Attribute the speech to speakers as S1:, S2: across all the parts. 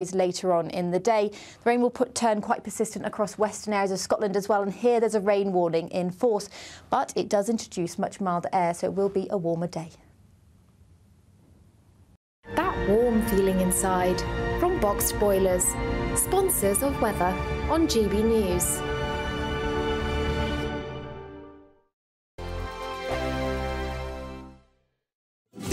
S1: later on in the day. The rain will put, turn quite persistent across western areas of Scotland as well, and here there's a rain warning in force, but it does introduce much milder air, so it will be a warmer day.
S2: That warm feeling inside from BOXT Boilers, sponsors of weather on GB News.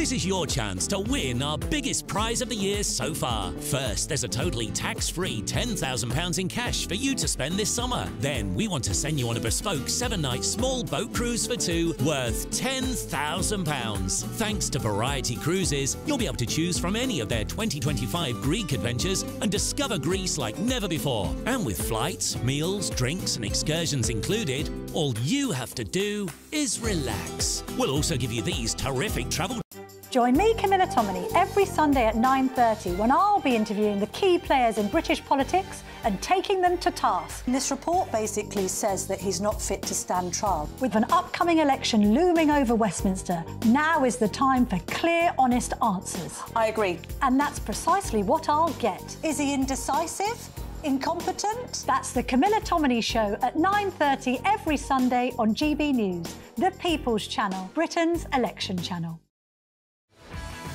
S3: This is your chance to win our biggest prize of the year so far. First, there's a totally tax-free £10,000 in cash for you to spend this summer. Then, we want to send you on a bespoke seven-night small boat cruise for two worth £10,000. Thanks to Variety Cruises, you'll be able to choose from any of their 2025 Greek adventures and discover Greece like never before. And with flights, meals, drinks and excursions included, all you have to do is relax. We'll also give you these terrific travel
S4: Join me, Camilla Tominey, every Sunday at 9.30 when I'll be interviewing the key players in British politics and taking them to task.
S5: This report basically says that he's not fit to stand trial.
S4: With an upcoming election looming over Westminster, now is the time for clear, honest answers.
S5: I agree.
S4: And that's precisely what I'll get.
S5: Is he indecisive? Incompetent?
S4: That's the Camilla Tominey Show at 9.30 every Sunday on GB News, the People's Channel, Britain's election channel.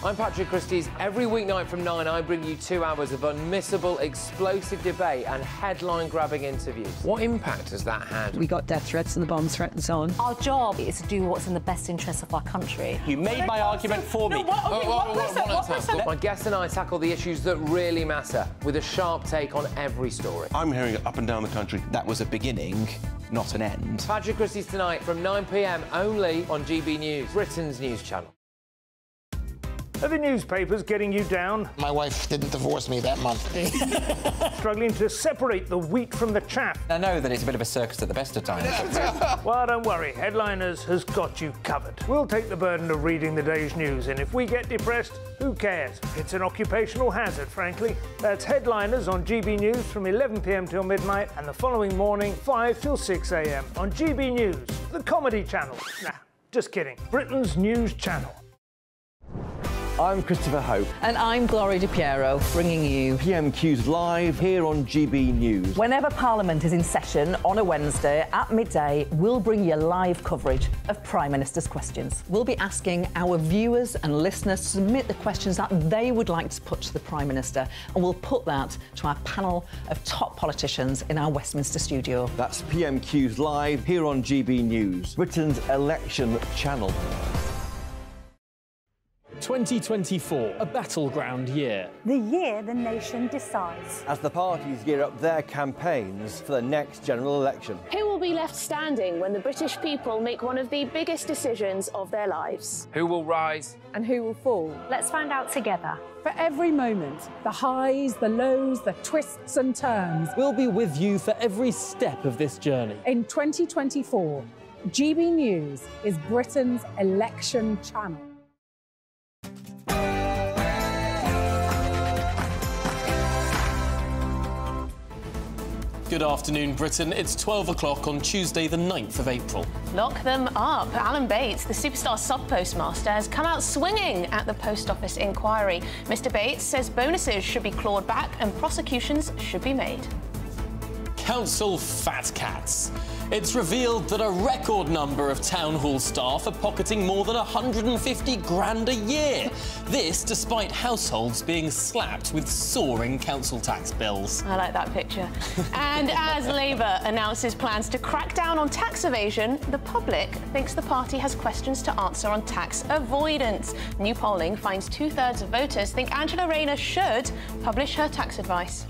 S6: I'm Patrick Christys. Every weeknight from 9, I bring you two hours of unmissable, explosive debate and headline-grabbing interviews. What impact has that had?
S7: We got death threats and the bomb threat and so on.
S8: Our job is to do what's in the best interest of our country.
S9: You made my argument for me.
S6: My guest and I tackle the issues that really matter with a sharp take on every story.
S10: I'm hearing it up and down the country.
S11: That was a beginning, not an end.
S6: Patrick Christys tonight from 9pm only on GB News, Britain's news channel.
S12: Are the newspapers getting you down?
S13: My wife didn't divorce me that month.
S12: Struggling to separate the wheat from the chaff?
S11: I know that it's a bit of a circus at the best of times.
S12: well, don't worry. Headliners has got you covered. We'll take the burden of reading the day's news, and if we get depressed, who cares? It's an occupational hazard, frankly. That's Headliners on GB News from 11pm till midnight, and the following morning, 5 till 6am on GB News, the comedy channel. Nah, just kidding. Britain's news channel.
S14: I'm Christopher Hope.
S15: And I'm Gloria De Piero, bringing you
S14: PMQs live here on GB News.
S15: Whenever Parliament is in session on a Wednesday at midday, we'll bring you live coverage of Prime Minister's questions. We'll be asking our viewers and listeners to submit the questions that they would like to put to the Prime Minister, and we'll put that to our panel of top politicians in our Westminster studio.
S14: That's PMQs live here on GB News, Britain's election channel.
S16: 2024, a battleground year.
S4: The year the nation decides.
S14: As the parties gear up their campaigns for the next general election.
S17: Who will be left standing when the British people make one of the biggest decisions of their lives?
S6: Who will rise?
S18: And who will fall?
S4: Let's find out together.
S19: For every moment, the highs, the lows, the twists and turns.
S16: We'll be with you for every step of this journey.
S19: In 2024, GB News is Britain's election channel.
S16: Good afternoon, Britain. It's 12 o'clock on Tuesday, the 9th of April.
S17: Lock them up. Alan Bates, the superstar sub postmaster, has come out swinging at the post office inquiry. Mr. Bates says bonuses should be clawed back and prosecutions should be made.
S16: Council fat cats. It's revealed that a record number of town hall staff are pocketing more than 150 grand a year. This despite households being slapped with soaring council tax bills.
S17: I like that picture. and as Labour announces plans to crack down on tax evasion, the public thinks the party has questions to answer on tax avoidance. New polling finds two-thirds of voters think Angela Rayner should publish her tax advice.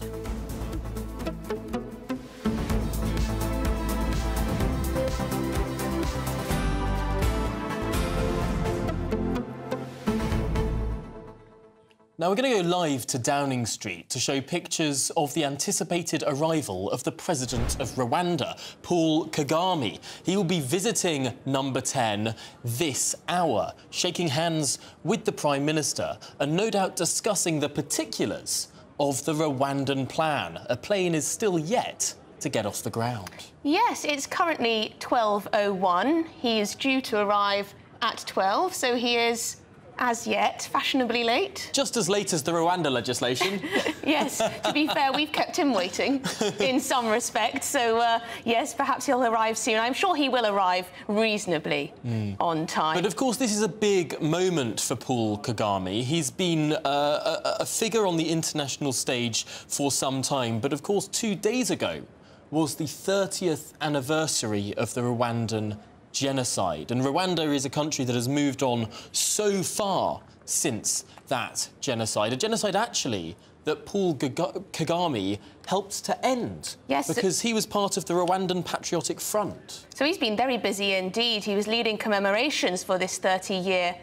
S16: Now we're going to go live to Downing Street to show pictures of the anticipated arrival of the president of Rwanda, Paul Kagame. He will be visiting number 10 this hour, shaking hands with the Prime Minister and no doubt discussing the particulars of the Rwandan plan. A plane is still yet to get off the ground.
S17: Yes, it's currently 12.01. He is due to arrive at 12, so he is as yet, fashionably late.
S16: Just as late as the Rwanda legislation.
S17: yes, to be fair, we've kept him waiting in some respect. So, uh, yes, perhaps he'll arrive soon. I'm sure he will arrive reasonably mm. on time.
S16: But of course, this is a big moment for Paul Kagame. He's been uh, a, a figure on the international stage for some time. But of course, two days ago was the 30th anniversary of the Rwandan genocide. And Rwanda is a country that has moved on so far since that genocide. A genocide, actually, that Paul Kagame helped to end.
S17: Yes.
S16: Because he was part of the Rwandan Patriotic Front.
S17: So he's been very busy indeed. He was leading commemorations for this 30-year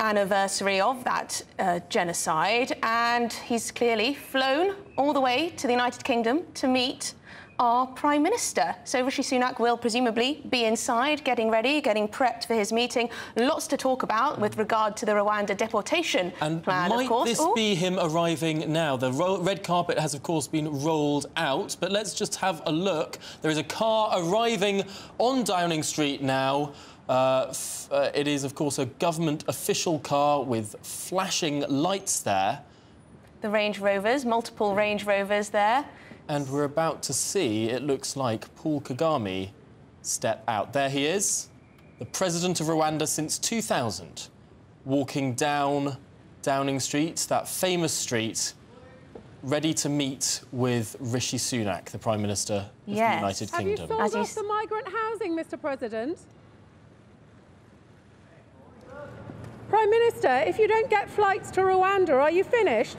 S17: anniversary of that uh, genocide, and he's clearly flown all the way to the United Kingdom to meet our Prime Minister. So Rishi Sunak will presumably be inside, getting ready, getting prepped for his meeting. Lots to talk about with regard to the Rwanda deportation
S16: and
S17: plan,
S16: might
S17: of course.
S16: this Ooh. be him arriving now? The red carpet has, of course, been rolled out, but let's just have a look. There is a car arriving on Downing Street now. Uh, uh, it is, of course, a government official car with flashing lights there.
S17: The Range Rovers, multiple Range Rovers there.
S16: And we're about to see, it looks like, Paul Kagame step out. There he is, the president of Rwanda since 2000, walking down Downing Street, that famous street, ready to meet with Rishi Sunak, the Prime Minister of
S17: yes.
S16: the United
S20: Have
S16: Kingdom.
S20: Have you sold off the migrant housing, Mr President? Prime Minister, if you don't get flights to Rwanda, are you finished?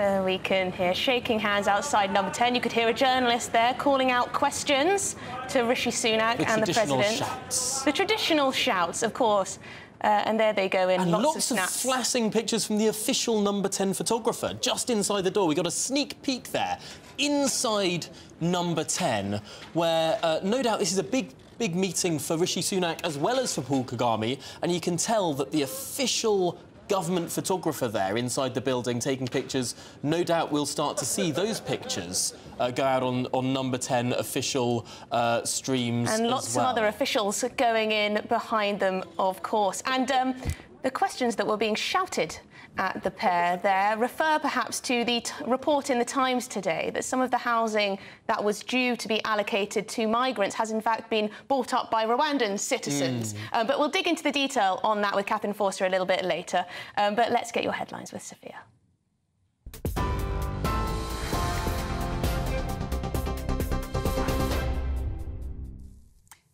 S17: There we can hear shaking hands outside number 10. You could hear a journalist there calling out questions to Rishi Sunak
S16: the
S17: and the president.
S16: Shouts.
S17: The traditional shouts, of course. Uh, and there they go in
S16: and
S17: lots,
S16: lots
S17: of,
S16: of, flashing pictures from the official number 10 photographer just inside the door. We got a sneak peek there inside number 10 where uh, no doubt this is a big big meeting for Rishi Sunak as well as for Paul Kagame and you can tell that the official government photographer there inside the building taking pictures. No doubt we'll start to see those pictures uh, go out on, on number 10 official uh, streams
S17: And lots
S16: well.
S17: of other officials going in behind them, of course. And um, the questions that were being shouted at the pair there refer perhaps to the report in the Times today that some of the housing that was due to be allocated to migrants has in fact been bought up by Rwandan citizens. Mm. Um, but we'll dig into the detail on that with Catherine Forster a little bit later. Um, but let's get your headlines with Sophia.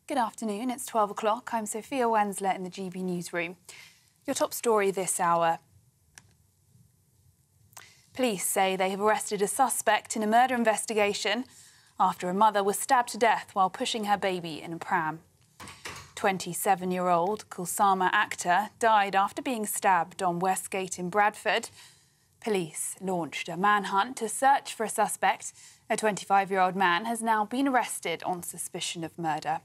S21: Good afternoon. It's 12 o'clock. I'm Sophia Wenzler in the GB newsroom. Your top story this hour. Police say they have arrested a suspect in a murder investigation after a mother was stabbed to death while pushing her baby in a pram. 27 year old Kulsuma Akter died after being stabbed on Westgate in Bradford. Police launched a manhunt to search for a suspect. A 25 year old man has now been arrested on suspicion of murder.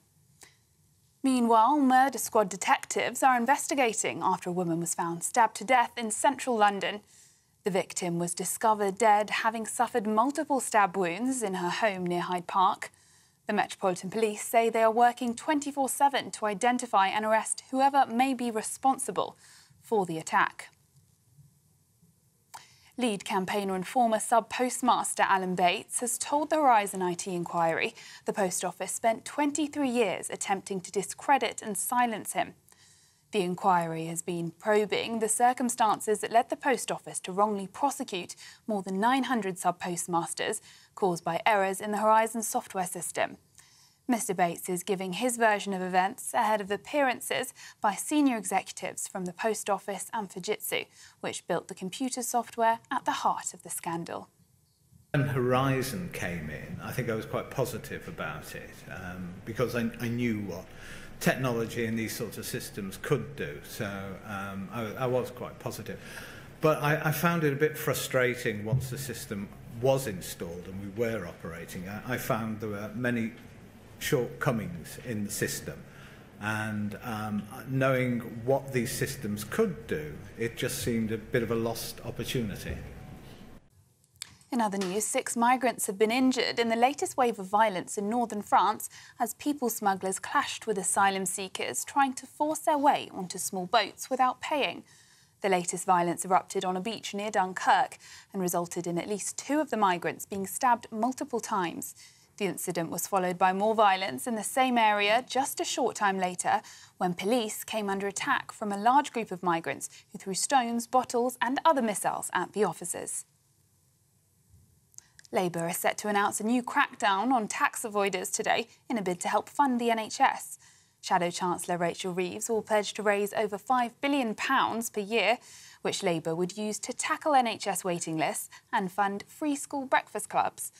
S21: Meanwhile, murder squad detectives are investigating after a woman was found stabbed to death in central London. The victim was discovered dead, having suffered multiple stab wounds in her home near Hyde Park. The Metropolitan Police say they are working 24 7 to identify and arrest whoever may be responsible for the attack. Lead campaigner and former sub postmaster Alan Bates has told the Horizon IT inquiry the Post Office spent 23 years attempting to discredit and silence him. The inquiry has been probing the circumstances that led the Post Office to wrongly prosecute more than 900 sub-postmasters caused by errors in the Horizon software system. Mr Bates is giving his version of events ahead of appearances by senior executives from the Post Office and Fujitsu, which built the computer software at the heart of the scandal.
S22: When Horizon came in, I think I was quite positive about it um, because I, I knew what technology and these sorts of systems could do. So um, I, I was quite positive. But I, I found it a bit frustrating once the system was installed and we were operating. I, I found there were many shortcomings in the system. And um, knowing what these systems could do, it just seemed a bit of a lost opportunity.
S21: In other news, six migrants have been injured in the latest wave of violence in northern France as people smugglers clashed with asylum seekers trying to force their way onto small boats without paying. The latest violence erupted on a beach near Dunkirk and resulted in at least two of the migrants being stabbed multiple times. The incident was followed by more violence in the same area just a short time later when police came under attack from a large group of migrants who threw stones, bottles, and other missiles at the officers. Labour is set to announce a new crackdown on tax avoiders today in a bid to help fund the NHS. Shadow Chancellor Rachel Reeves will pledge to raise over £5 billion per year, which Labour would use to tackle NHS waiting lists and fund free school breakfast clubs.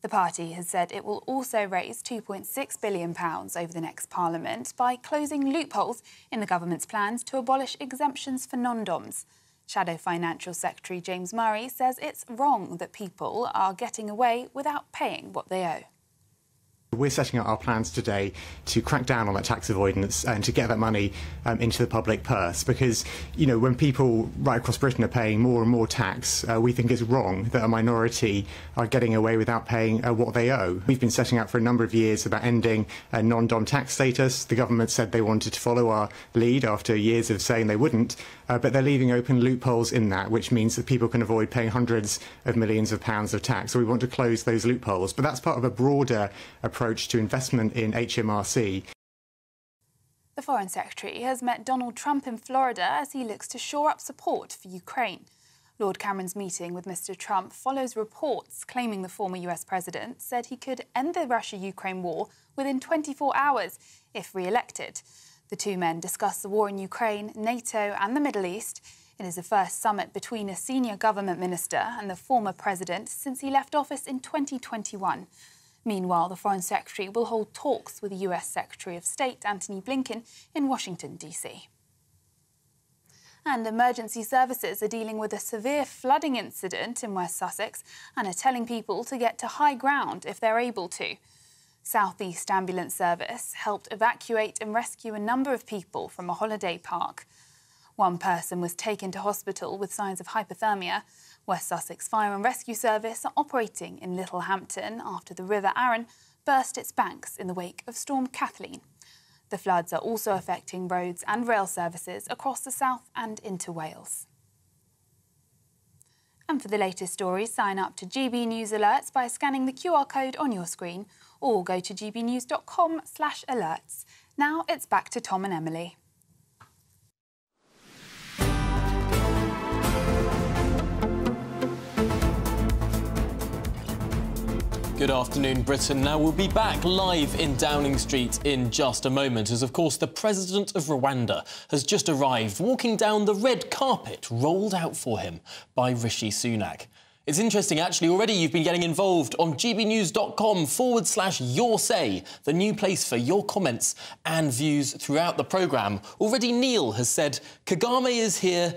S21: The party has said it will also raise £2.6 billion over the next Parliament by closing loopholes in the government's plans to abolish exemptions for non-DOMs. Shadow Financial Secretary James Murray says it's wrong that people are getting away without paying what they owe.
S23: We're setting out our plans today to crack down on that tax avoidance and to get that money um, into the public purse because, you know, when people right across Britain are paying more and more tax, uh, we think it's wrong that a minority are getting away without paying uh, what they owe. We've been setting out for a number of years about ending uh, non-dom tax status. The government said they wanted to follow our lead after years of saying they wouldn't, uh, but they're leaving open loopholes in that, which means that people can avoid paying hundreds of millions of pounds of tax. So we want to close those loopholes. But that's part of a broader approach to investment in HMRC.
S21: The Foreign Secretary has met Donald Trump in Florida as he looks to shore up support for Ukraine. Lord Cameron's meeting with Mr Trump follows reports claiming the former US president said he could end the Russia Ukraine war within 24 hours if re elected. The two men discussed the war in Ukraine, NATO, and the Middle East. It is the first summit between a senior government minister and the former president since he left office in 2021. Meanwhile, the Foreign Secretary will hold talks with the US Secretary of State Antony Blinken in Washington, D.C. And emergency services are dealing with a severe flooding incident in West Sussex and are telling people to get to high ground if they're able to. Southeast Ambulance Service helped evacuate and rescue a number of people from a holiday park. One person was taken to hospital with signs of hypothermia. West Sussex Fire and Rescue Service are operating in Littlehampton after the River Arun burst its banks in the wake of Storm Kathleen. The floods are also affecting roads and rail services across the south and into Wales. And for the latest stories, sign up to GB News Alerts by scanning the QR code on your screen or go to gbnews.com slash alerts. Now it's back to Tom and Emily.
S16: Good afternoon, Britain. Now we'll be back live in Downing Street in just a moment, as of course the President of Rwanda has just arrived, walking down the red carpet rolled out for him by Rishi Sunak. It's interesting, actually, already you've been getting involved on gbnews.com forward slash your say, the new place for your comments and views throughout the programme. Already Neil has said Kagame is here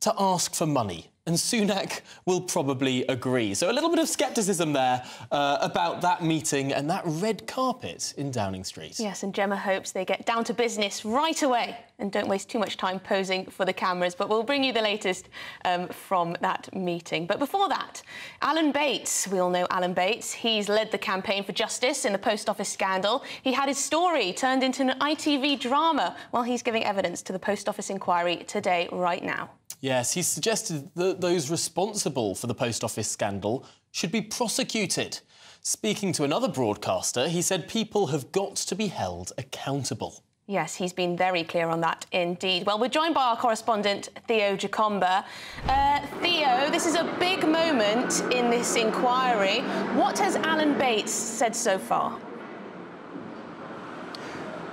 S16: to ask for money and Sunak will probably agree. So a little bit of scepticism there uh, about that meeting and that red carpet in Downing Street.
S17: Yes, and Gemma hopes they get down to business right away and don't waste too much time posing for the cameras. But we'll bring you the latest um, from that meeting. But before that, Alan Bates. We all know Alan Bates. He's led the campaign for justice in the post office scandal. He had his story turned into an ITV drama while he's giving evidence to the post office inquiry today, right now.
S16: Yes, he suggested that those responsible for the post office scandal should be prosecuted. Speaking to another broadcaster, he said people have got to be held accountable.
S17: Yes, he's been very clear on that indeed. Well, we're joined by our correspondent, Theo Chikomba. Uh, Theo, this is a big moment in this inquiry. What has Alan Bates said so far?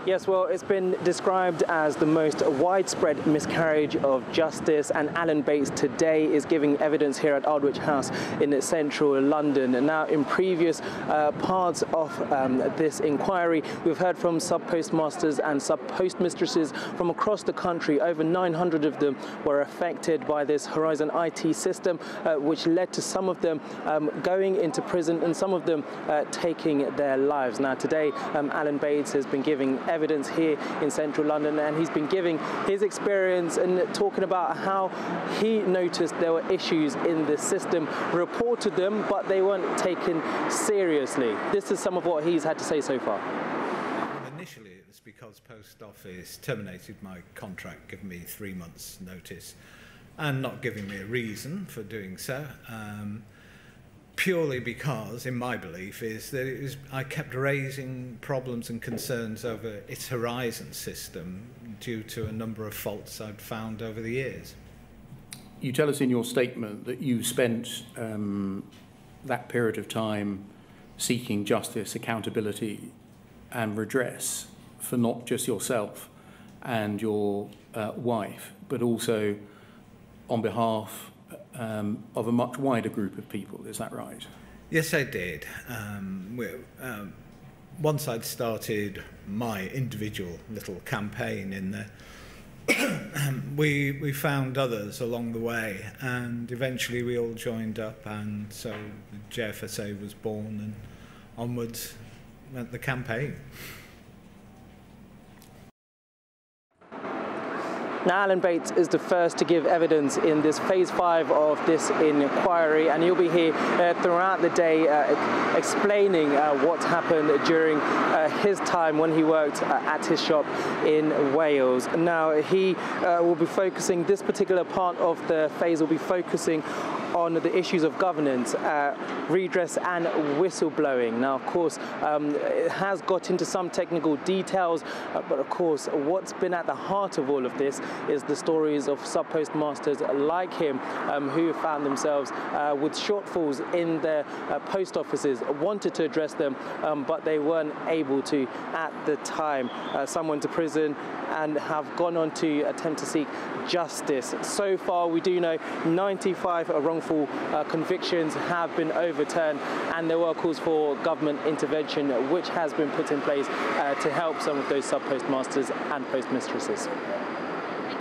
S24: Yes, well, it's been described as the most widespread miscarriage of justice, and Alan Bates today is giving evidence here at Aldwych House in central London. Now, in previous uh, parts of um, this inquiry, we've heard from sub postmasters and sub postmistresses from across the country. Over 900 of them were affected by this Horizon IT system, uh, which led to some of them um, going into prison and some of them uh, taking their lives. Now, today, um, Alan Bates has been giving evidence evidence here in central London, and he's been giving his experience and talking about how he noticed there were issues in the system, reported them, but they weren't taken seriously. This is some of what he's had to say so far.
S22: Initially, it was because Post Office terminated my contract, giving me three months' notice, and not giving me a reason for doing so. Um, purely because, in my belief, is that was, I kept raising problems and concerns over its Horizon system due to a number of faults I'd found over the years.
S25: You tell us in your statement that you spent um, that period of time seeking justice, accountability, and redress for not just yourself and your uh, wife, but also on behalf um, of a much wider group of people. Is that right?
S22: Yes, I did. Um, we, um, once I'd started my individual little campaign in there, we we found others along the way, and eventually we all joined up, and so the JFSA was born, and onwards went the campaign.
S24: Now, Alan Bates is the first to give evidence in this phase five of this inquiry, and he'll be here uh, throughout the day uh, explaining uh, what happened during uh, his time when he worked uh, at his shop in Wales. Now, he uh, will be focusing, this particular part of the phase will be focusing on the issues of governance, uh, redress and whistleblowing. Now, of course, um, it has got into some technical details, uh, but of course, what's been at the heart of all of this is the stories of sub-postmasters like him um, who found themselves uh, with shortfalls in their uh, post offices, wanted to address them, um, but they weren't able to at the time. Uh, some went to prison and have gone on to attempt to seek justice. So far, we do know 95 wrongful uh, convictions have been overturned, and there were calls for government intervention, which has been put in place uh, to help some of those sub-postmasters and postmistresses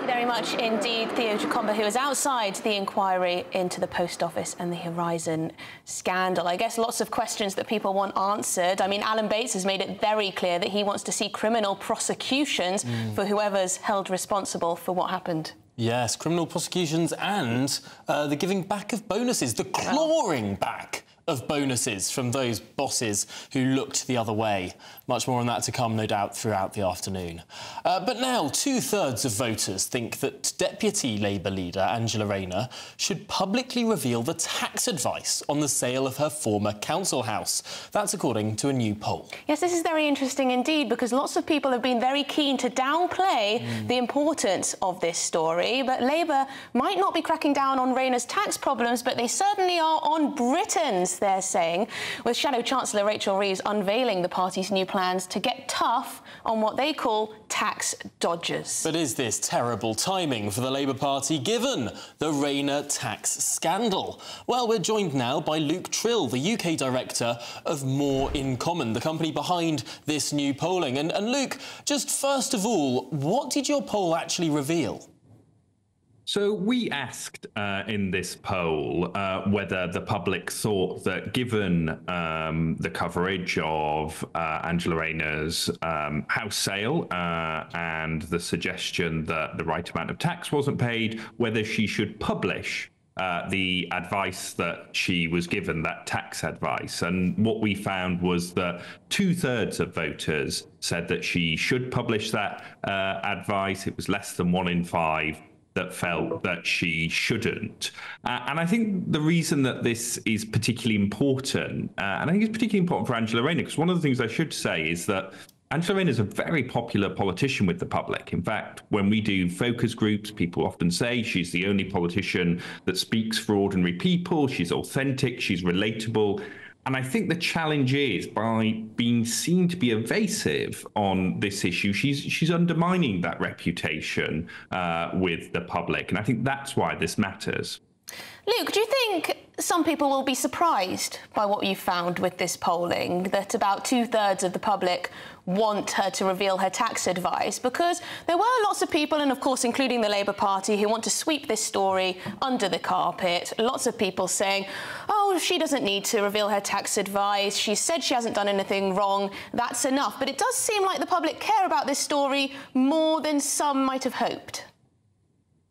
S17: very much indeed, Theo Chikomba, who is outside the inquiry into the Post Office and the Horizon scandal. I guess lots of questions that people want answered. I mean, Alan Bates has made it very clear that he wants to see criminal prosecutions mm. for whoever's held responsible for what happened.
S16: Yes, criminal prosecutions and uh, the giving back of bonuses, the clawing back of bonuses from those bosses who looked the other way. Much more on that to come, no doubt, throughout the afternoon. Uh, but now, two-thirds of voters think that Deputy Labour leader Angela Rayner should publicly reveal the tax advice on the sale of her former council house. That's according to a new poll.
S17: Yes, this is very interesting indeed, because lots of people have been very keen to downplay mm. the importance of this story, but Labour might not be cracking down on Rayner's tax problems, but they certainly are on Britain's they're saying, with Shadow Chancellor Rachel Reeves unveiling the party's new plans to get tough on what they call tax dodgers.
S16: But is this terrible timing for the Labour Party given the Rayner tax scandal? Well, we're joined now by Luke Tryl, the UK director of More in Common, the company behind this new polling. And, and Luke, just first of all, what did your poll actually reveal?
S26: So we asked uh, in this poll uh, whether the public thought that, given um, the coverage of uh, Angela Rayner's um, house sale uh, and the suggestion that the right amount of tax wasn't paid, whether she should publish uh, the advice that she was given, that tax advice. And what we found was that two thirds of voters said that she should publish that uh, advice. It was less than one in five that felt that she shouldn't. Uh, and I think the reason that this is particularly important, uh, and I think it's particularly important for Angela Rayner, because one of the things I should say is that Angela Rayner is a very popular politician with the public. In fact, when we do focus groups, people often say she's the only politician that speaks for ordinary people. She's authentic, she's relatable. And I think the challenge is by being seen to be evasive on this issue, she's she's undermining that reputation uh, with the public, and I think that's why this matters.
S17: Luke, do you think some people will be surprised by what you found with this polling, that about two thirds of the public want her to reveal her tax advice? Because there were lots of people, and of course, including the Labour Party, who want to sweep this story under the carpet. Lots of people saying, oh, she doesn't need to reveal her tax advice. She said she hasn't done anything wrong. That's enough. But it does seem like the public care about this story more than some might have hoped.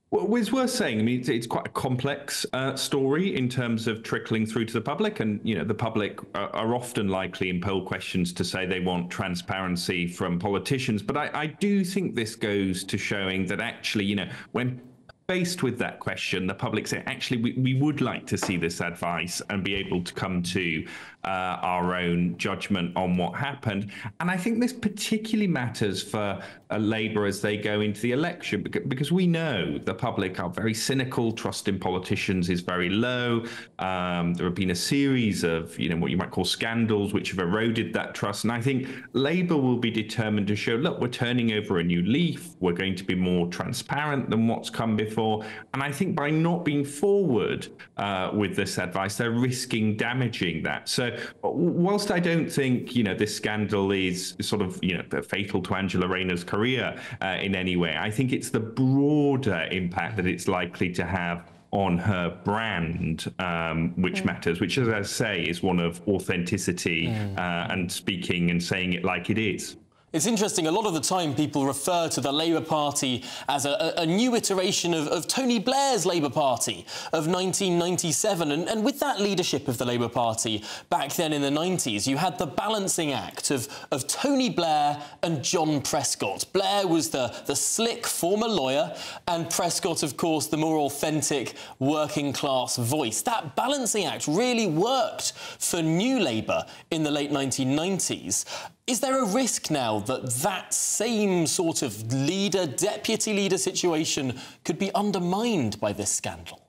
S26: Well, it's worth saying. I mean, it's, it's quite a complex uh, story in terms of trickling through to the public, and you know, the public are, are, often likely in poll questions to say they want transparency from politicians. But I, I do think this goes to showing that actually, you know, when faced with that question, the public say, actually, we, we would like to see this advice and be able to come to uh, our own judgment on what happened. And I think this particularly matters for uh, Labour as they go into the election because we know the public are very cynical, trust in politicians is very low. Um, there have been a series of, you know, what you might call scandals which have eroded that trust. And I think Labour will be determined to show, look, we're turning over a new leaf. We're going to be more transparent than what's come before. And I think by not being forward uh, with this advice, they're risking damaging that. So whilst I don't think you know this scandal is sort of you know fatal to Angela Rayner's career uh, in any way, I think it's the broader impact that it's likely to have on her brand, um, which mm. matters, which, as I say, is one of authenticity mm. uh, and speaking and saying it like it is.
S16: It's interesting, a lot of the time people refer to the Labour Party as a, a new iteration of, of, Tony Blair's Labour Party of 1997. And, and, with that leadership of the Labour Party back then in the 90s, you had the balancing act of, of Tony Blair and John Prescott. Blair was the, the slick former lawyer, and Prescott, of course, the more authentic working class voice. That balancing act really worked for New Labour in the late 1990s. Is there a risk now that that same sort of leader, deputy leader situation could be undermined by this scandal?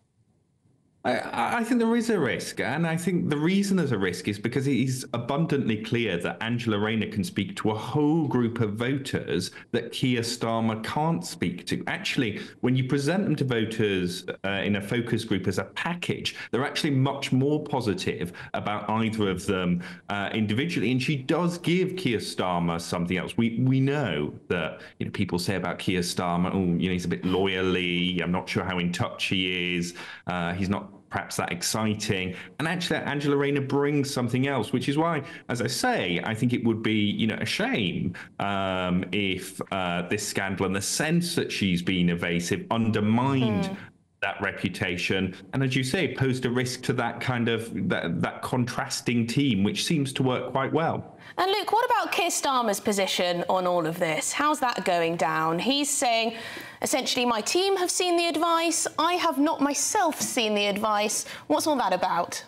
S26: I, I, think there is a risk, and I think the reason there's a risk is because it is abundantly clear that Angela Rayner can speak to a whole group of voters that Keir Starmer can't speak to. Actually, when you present them to voters uh, in a focus group as a package, they're actually much more positive about either of them uh, individually. And she does give Keir Starmer something else. We we know that you know people say about Keir Starmer, oh, you know, he's a bit lawyerly. I'm not sure how in touch he is. Uh, he's not perhaps that exciting. And actually, Angela Rayner brings something else, which is why, as I say, I think it would be, you know, a shame um, if uh, this scandal and the sense that she's been evasive undermined. Mm. That reputation, and as you say, posed a risk to that kind of that, that contrasting team, which seems to work quite well.
S17: And Luke, what about Keir Starmer's position on all of this? How's that going down? He's saying, essentially, my team have seen the advice, I have not myself seen the advice. What's all that about?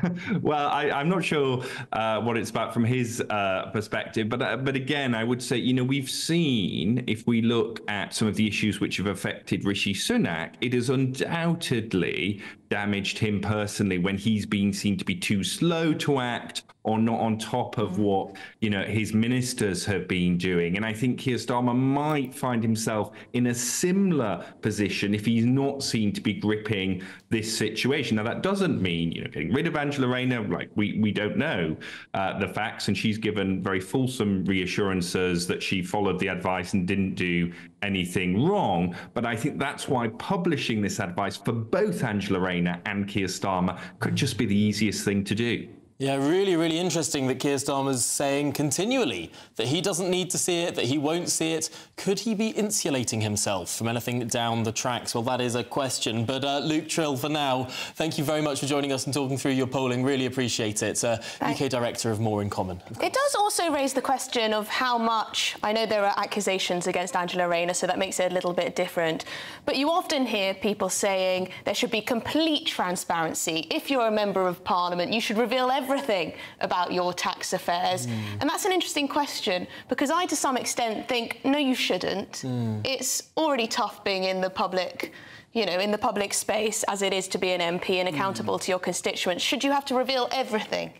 S26: well, I, am not sure uh, what it's about from his uh, perspective, but uh, but again, I would say you know we've seen if we look at some of the issues which have affected Rishi Sunak, it has undoubtedly damaged him personally when he's been seen to be too slow to act or not on top of what you know his ministers have been doing. And I think Keir Starmer might find himself in a similar position if he's not seen to be gripping this situation. Now that doesn't mean you know getting rid of Angela Rayner. Like we we don't know uh, the facts, and she's given very fulsome reassurances that she followed the advice and didn't do anything wrong. But I think that's why publishing this advice for both Angela Rayner and Keir Starmer could just be the easiest thing to do.
S16: Yeah, really, really interesting that Keir Starmer's saying continually that he doesn't need to see it, that he won't see it. Could he be insulating himself from anything down the tracks? Well, that is a question. But uh, Luke Tryl, for now, thank you very much for joining us and talking through your polling. Really appreciate it. Uh, UK Director of More in Common.
S17: It does also raise the question of how much... I know there are accusations against Angela Rayner, so that makes it a little bit different. But you often hear people saying there should be complete transparency. If you're a member of Parliament, you should reveal everything everything about your tax affairs? Mm. And that's an interesting question because I, to some extent, think, no, you shouldn't. Mm. It's already tough being in the public you know, in the public space as it is to be an MP and accountable mm. to your constituents. Should you have to reveal everything?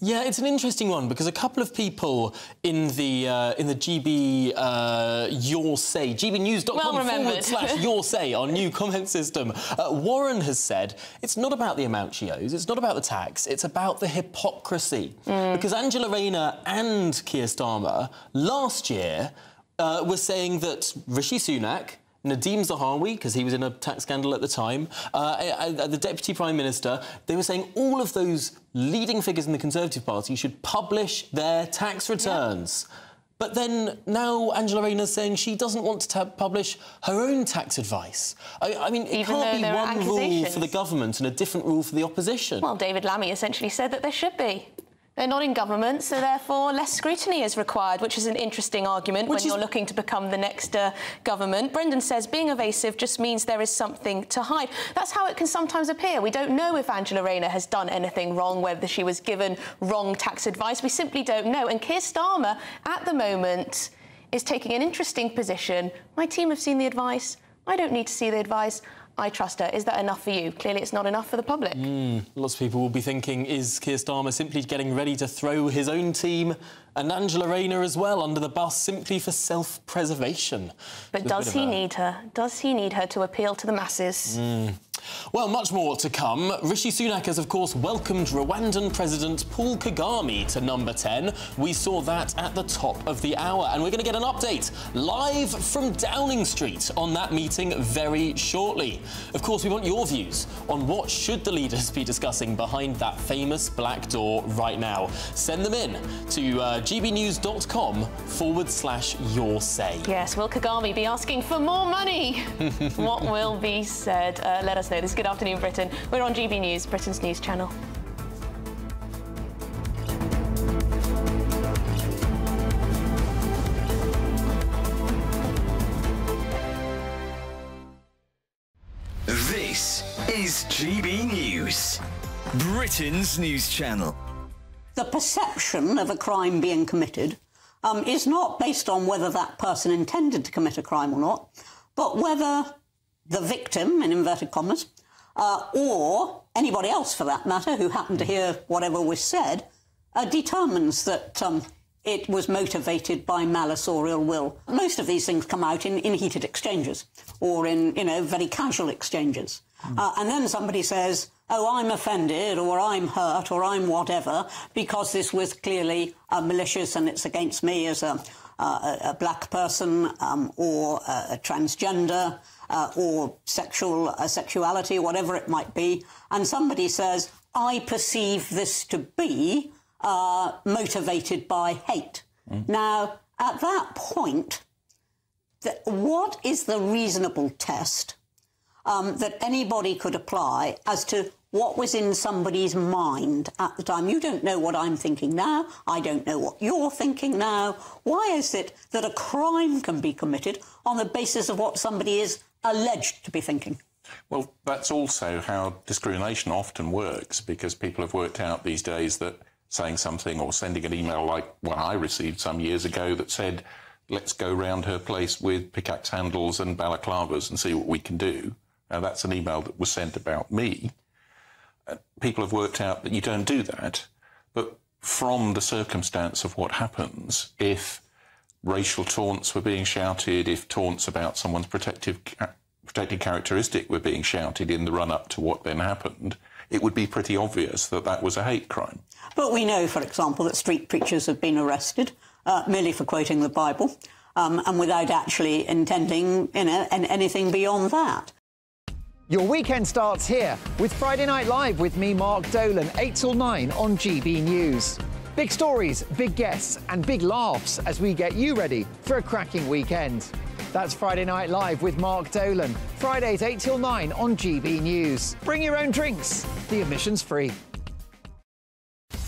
S16: Yeah, it's an interesting one because a couple of people in the uh, in the GB uh, Your Say GBNews.com
S17: Well
S16: forward slash Your Say our new comment system. Uh, Warren has said it's not about the amount she owes, it's not about the tax, it's about the hypocrisy. Because Angela Rayner and Keir Starmer last year uh, were saying that Rishi Sunak. Nadhim Zahawi, because he was in a tax scandal at the time, uh, uh, uh, the Deputy Prime Minister, they were saying all of those leading figures in the Conservative Party should publish their tax returns. But then now Angela Rayner's saying she doesn't want to publish her own tax advice. I, I mean, it
S17: Even
S16: can't be one rule for the government and a different rule for the opposition.
S17: Well, David Lammy essentially said that there should be. They're not in government, so therefore less scrutiny is required, which is an interesting argument when you're looking to become the next uh, government. Brendan says being evasive just means there is something to hide. That's how it can sometimes appear. We don't know if Angela Rayner has done anything wrong, whether she was given wrong tax advice. We simply don't know. And Keir Starmer, at the moment, is taking an interesting position. My team have seen the advice. I don't need to see the advice. I trust her. Is that enough for you? Clearly, it's not enough for the public.
S16: Mm, lots of people will be thinking, is Keir Starmer simply getting ready to throw his own team and Angela Rayner as well under the bus simply for self-preservation?
S17: But
S16: a
S17: does he need her? Does he need her to appeal to the masses?
S16: Mm. Well, much more to come. Rishi Sunak has, of course, welcomed Rwandan President Paul Kagame to number 10. We saw that at the top of the hour, and we're going to get an update live from Downing Street on that meeting very shortly. Of course, we want your views on what should the leaders be discussing behind that famous black door right now. Send them in to uh, gbnews.com forward slash your say.
S17: Yes, will Kagame be asking for more money? what will be said? Uh, let us know. This is Good Afternoon Britain. We're on GB News, Britain's news channel.
S27: This is GB News, Britain's news channel.
S28: The perception of a crime being committed um, is not based on whether that person intended to commit a crime or not, but whether the victim, in inverted commas, uh, or anybody else for that matter who happened to hear whatever was said, uh, determines that um, it was motivated by malice or ill will. Most of these things come out in, in heated exchanges or in, you know, very casual exchanges. Uh, and then somebody says, oh, I'm offended or I'm hurt or I'm whatever because this was clearly uh, malicious and it's against me as a, uh, a, a black person um, or a, a transgender uh, or sexual uh, sexuality, whatever it might be. And somebody says, I perceive this to be uh, motivated by hate. Now, at that point, th- what is the reasonable test um, that anybody could apply as to what was in somebody's mind at the time? You don't know what I'm thinking now. I don't know what you're thinking now. Why is it that a crime can be committed on the basis of what somebody is alleged to be thinking?
S29: Well, that's also how discrimination often works because people have worked out these days that saying something or sending an email like one I received some years ago that said, let's go round her place with pickaxe handles and balaclavas and see what we can do. Now, that's an email that was sent about me. Uh, people have worked out that you don't do that. But from the circumstance of what happens, if racial taunts were being shouted, if taunts about someone's protective ca- protected characteristic were being shouted in the run up to what then happened, it would be pretty obvious that that was a hate crime.
S28: But we know, for example, that street preachers have been arrested uh, merely for quoting the Bible um, and without actually intending you know, an- anything beyond that.
S30: Your weekend starts here with Friday Night Live with me, Mark Dolan, 8 till 9 on GB News. Big stories, big guests, and big laughs as we get you ready for a cracking weekend. That's Friday Night Live with Mark Dolan. Fridays 8 till 9 on GB News. Bring your own drinks. The admission's free.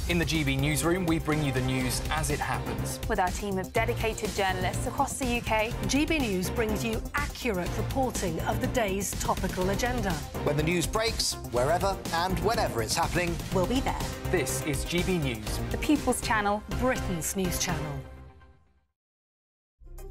S31: In the GB newsroom, we bring you the news as it happens.
S21: With our team of dedicated journalists across the UK,
S32: GB News brings you accurate reporting of the day's topical agenda.
S33: When the news breaks, wherever and whenever it's happening,
S32: We'll be there.
S31: This is GB News.
S21: the People's Channel.
S32: Britain's news channel.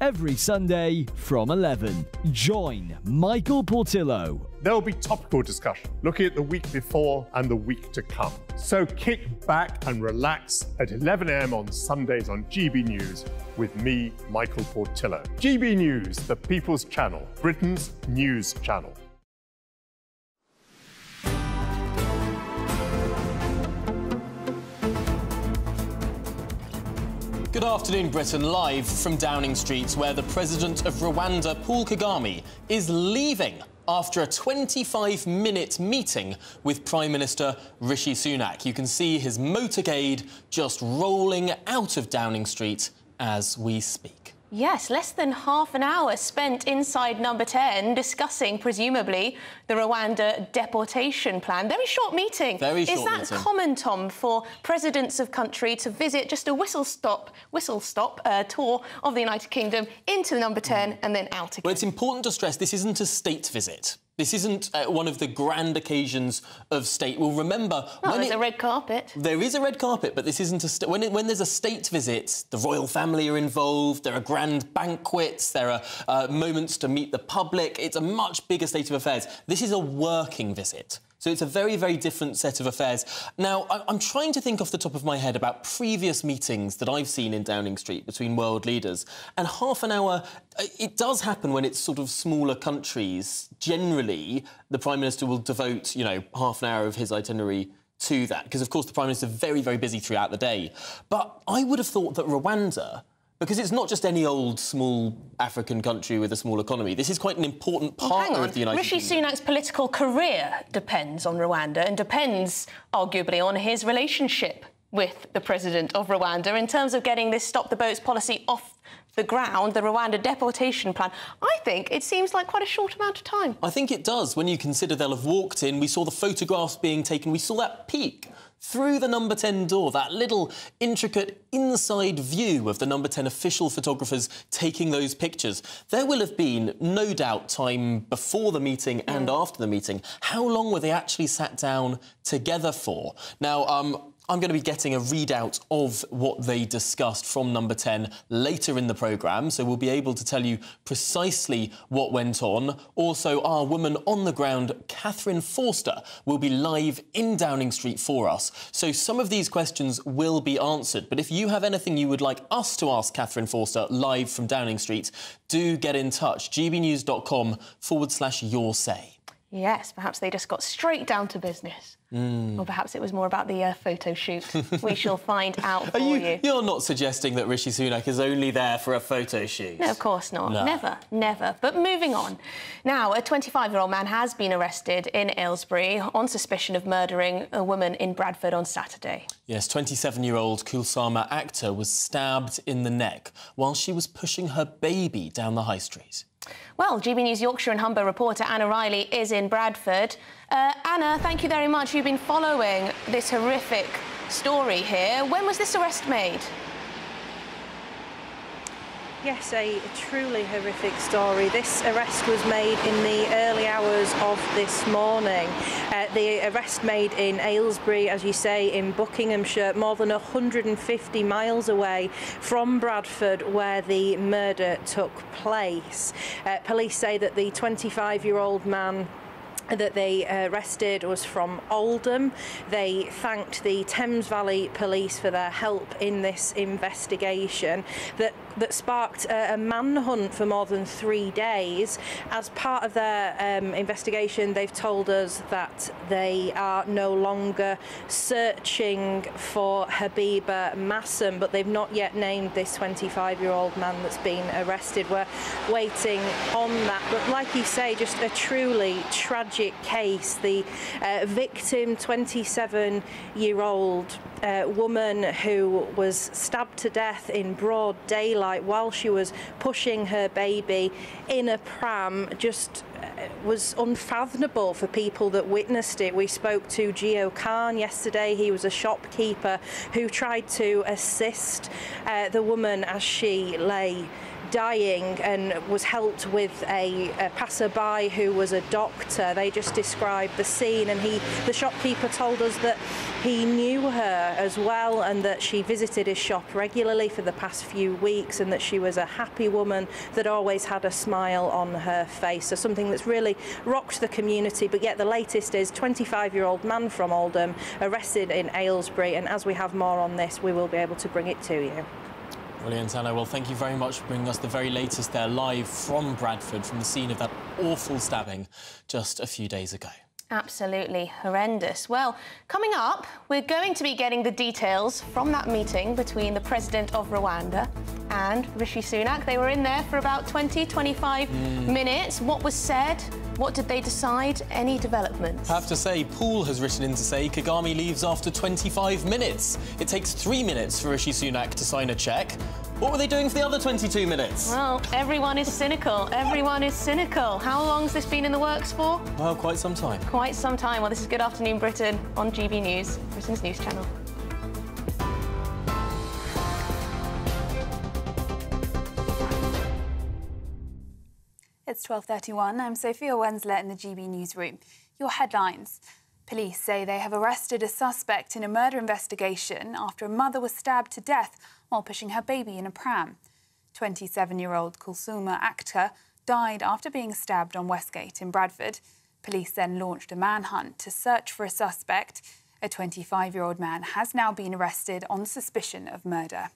S34: Every Sunday from 11. Join Michael Portillo.
S35: There'll be topical discussion looking at the week before and the week to come. So kick back and relax at 11am on Sundays on GB News with me, Michael Portillo. GB News, the People's Channel, Britain's news channel.
S16: Good afternoon, Britain. Live from Downing Street, where the president of Rwanda, Paul Kagame, is leaving after a 25 minute meeting with Prime Minister Rishi Sunak. You can see his motorcade just rolling out of Downing Street as we speak.
S17: Yes, less than half an hour spent inside number 10 discussing, presumably, the Rwanda deportation plan. Very short meeting.
S16: Very short
S17: Is that
S16: meeting.
S17: common, Tom, for presidents of country to visit just a whistle stop, whistle stop uh, tour of the United Kingdom into number 10 and then out again?
S16: Well, it's important to stress this isn't a state visit. This isn't uh, one of the grand occasions of state. Well, remember...
S17: Oh,
S16: when
S17: there's
S16: it-
S17: a red carpet.
S16: There is a red carpet, but this isn't a when it, when there's a state visit, the royal family are involved. There are grand banquets. There are uh, moments to meet the public. It's a much bigger state of affairs. This is a working visit. So it's a very, very different set of affairs. Now, I'm trying to think off the top of my head about previous meetings that I've seen in Downing Street between world leaders. And half an hour, uh, it does happen when it's sort of smaller countries. Generally, the Prime Minister will devote, you know, half an hour of his itinerary to that. Because, of course, the Prime Minister is very, very busy throughout the day. But I would have thought that Rwanda because it's not just any old small African country with a small economy. This is quite an important
S17: Well,
S16: partner
S17: hang
S16: of the United
S17: Rishi. Sunak's political career depends on Rwanda and depends, arguably, on his relationship with the president of Rwanda in terms of getting this stop the boats policy off the ground, the Rwanda deportation plan. I think it seems like quite a short amount of time.
S16: I think it does when you consider they'll have walked in. We saw the photographs being taken. We saw that peek through the number 10 door, that little intricate inside view of the number 10 official photographers taking those pictures. There will have been, no doubt, time before the meeting and after the meeting. How long were they actually sat down together for? Now, um, I'm going to be getting a readout of what they discussed from number 10 later in the programme, so we'll be able to tell you precisely what went on. Also, our woman on the ground, Catherine Forster, will be live in Downing Street for us. So some of these questions will be answered, but if you have anything you would like us to ask Catherine Forster live from Downing Street, do get in touch. gbnews.com forward slash your say.
S17: Yes, perhaps they just got straight down to business.
S16: Mm.
S17: Or perhaps it was more about the uh, photo shoot. we shall find out for
S16: Are you,
S17: you.
S16: You're not suggesting that Rishi Sunak is only there for a photo shoot?
S17: No, of course not.
S16: No.
S17: Never, never. But moving on. Now, a 25 year old man has been arrested in Aylesbury on suspicion of murdering a woman in Bradford on Saturday.
S16: Yes, 27-year-old Kulsuma Akter was stabbed in the neck while she was pushing her baby down the high street.
S17: Well, GB News Yorkshire and Humber reporter Anna Riley is in Bradford. Uh, Anna, thank you very much. You've been following this horrific story here. When was this arrest made?
S36: Yes, a truly horrific story. This arrest was made in the early hours of this morning. Uh, the arrest made in Aylesbury, as you say, in Buckinghamshire, more than 150 miles away from Bradford, where the murder took place. Uh, police say that the 25 year old man that they arrested was from Oldham. They thanked the Thames Valley Police for their help in this investigation that, that sparked a, a manhunt for more than three days. As part of their um, investigation, they've told us that they are no longer searching for Habibur Masum, but they've not yet named this 25 year old man that's been arrested. We're waiting on that. But like you say, just a truly tragic case. The uh, victim, 27 year old uh, woman who was stabbed to death in broad daylight while she was pushing her baby in a pram, just uh, was unfathomable for people that witnessed it. We spoke to Gio Khan yesterday. He was a shopkeeper who tried to assist uh, the woman as she lay
S37: dying and was helped with a, a passerby who was a doctor. They just described the scene, and he, the shopkeeper, told us that he knew her as well and that she visited his shop regularly for the past few weeks and that she was a happy woman that always had a smile on her face. So something that's really rocked the community. But yet the latest is 25-year-old man from Oldham arrested in Aylesbury. And as we have more on this, we will be able to bring it to you.
S16: Brilliant, Anna. Well, thank you very much for bringing us the very latest there live from Bradford, from the scene of that awful stabbing just a few days ago.
S17: Absolutely horrendous. Well, coming up, we're going to be getting the details from that meeting between the president of Rwanda and Rishi Sunak. They were in there for about 20, 25 mm. minutes. What was said? What did they decide? Any developments?
S16: I have to say, Paul has written in to say Kagame leaves after 25 minutes. It takes three minutes for Rishi Sunak to sign a cheque. What were they doing for the other 22 minutes?
S17: Well, everyone is cynical. Everyone is cynical. How long's this been in the works for?
S16: Well, quite some time.
S17: Quite some time. Well, this is Good Afternoon Britain on GB News, Britain's news channel.
S21: It's 12.31. I'm Sophia Wenzler in the GB newsroom. Your headlines. Police say they have arrested a suspect in a murder investigation after a mother was stabbed to death while pushing her baby in a pram. 27 year old Kulsuma Akter died after being stabbed on Westgate in Bradford. Police then launched a manhunt to search for a suspect. A 25 year old man has now been arrested on suspicion of murder.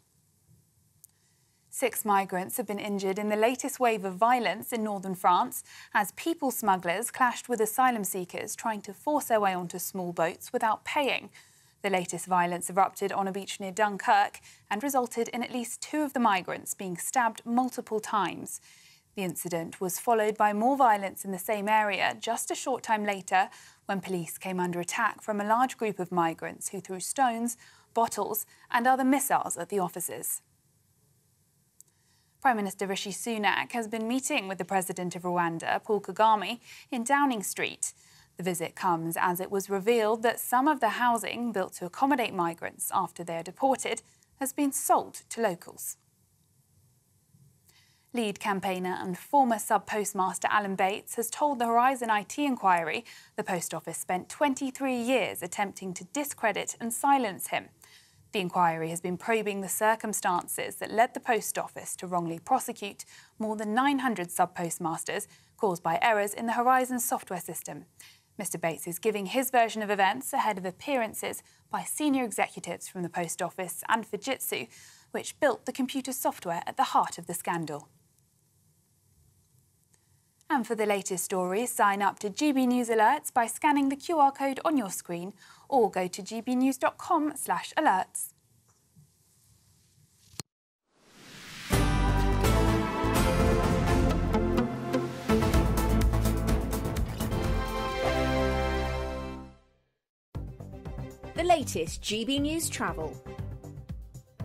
S21: Six migrants have been injured in the latest wave of violence in northern France as people smugglers clashed with asylum seekers trying to force their way onto small boats without paying. The latest violence erupted on a beach near Dunkirk and resulted in at least two of the migrants being stabbed multiple times. The incident was followed by more violence in the same area just a short time later when police came under attack from a large group of migrants who threw stones, bottles, and other missiles at the officers. Prime Minister Rishi Sunak has been meeting with the President of Rwanda, Paul Kagame, in Downing Street. The visit comes as it was revealed that some of the housing built to accommodate migrants after they are deported has been sold to locals. Lead campaigner and former sub postmaster Alan Bates has told the Horizon IT inquiry the Post Office spent 23 years attempting to discredit and silence him. The inquiry has been probing the circumstances that led the Post Office to wrongly prosecute more than 900 sub postmasters caused by errors in the Horizon software system. Mr Bates is giving his version of events ahead of appearances by senior executives from the Post Office and Fujitsu, which built the computer software at the heart of the scandal. And for the latest stories, sign up to GB News Alerts by scanning the QR code on your screen or go to gbnews.com slash alerts.
S38: The latest GB News travel.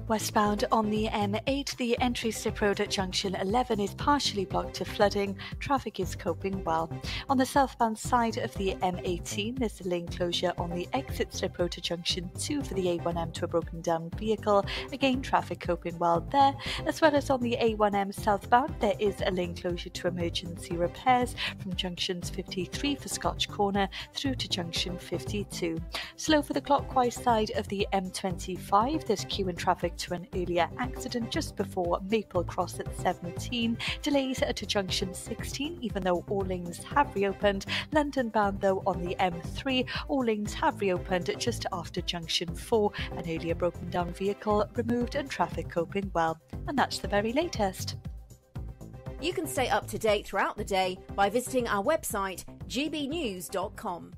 S39: Westbound on the M8, the entry slip road at junction 11 is partially blocked to flooding. Traffic is coping well. On the southbound side of the M18, there's a lane closure on the exit slip road to junction 2 for the A1M to a broken down vehicle. Again, traffic coping well there. As well as on the A1M southbound, there is a lane closure to emergency repairs from junctions 53 for Scotch Corner through to junction 52. Slow for the clockwise side of the M25, there's queue and traffic to an earlier accident just before Maple Cross at 17. Delays to junction 16, even though all lanes have reopened. London bound, though, on the M3, all lanes have reopened just after junction 4. An earlier broken down vehicle removed and traffic coping well. And that's the very latest.
S38: You can stay up to date throughout the day by visiting our website gbnews.com.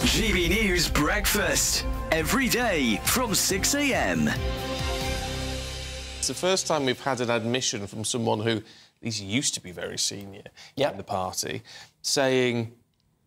S27: GB News Breakfast. Every day from 6 a.m.
S40: It's the first time we've had an admission from someone who, these used to be very senior yep. in the party, saying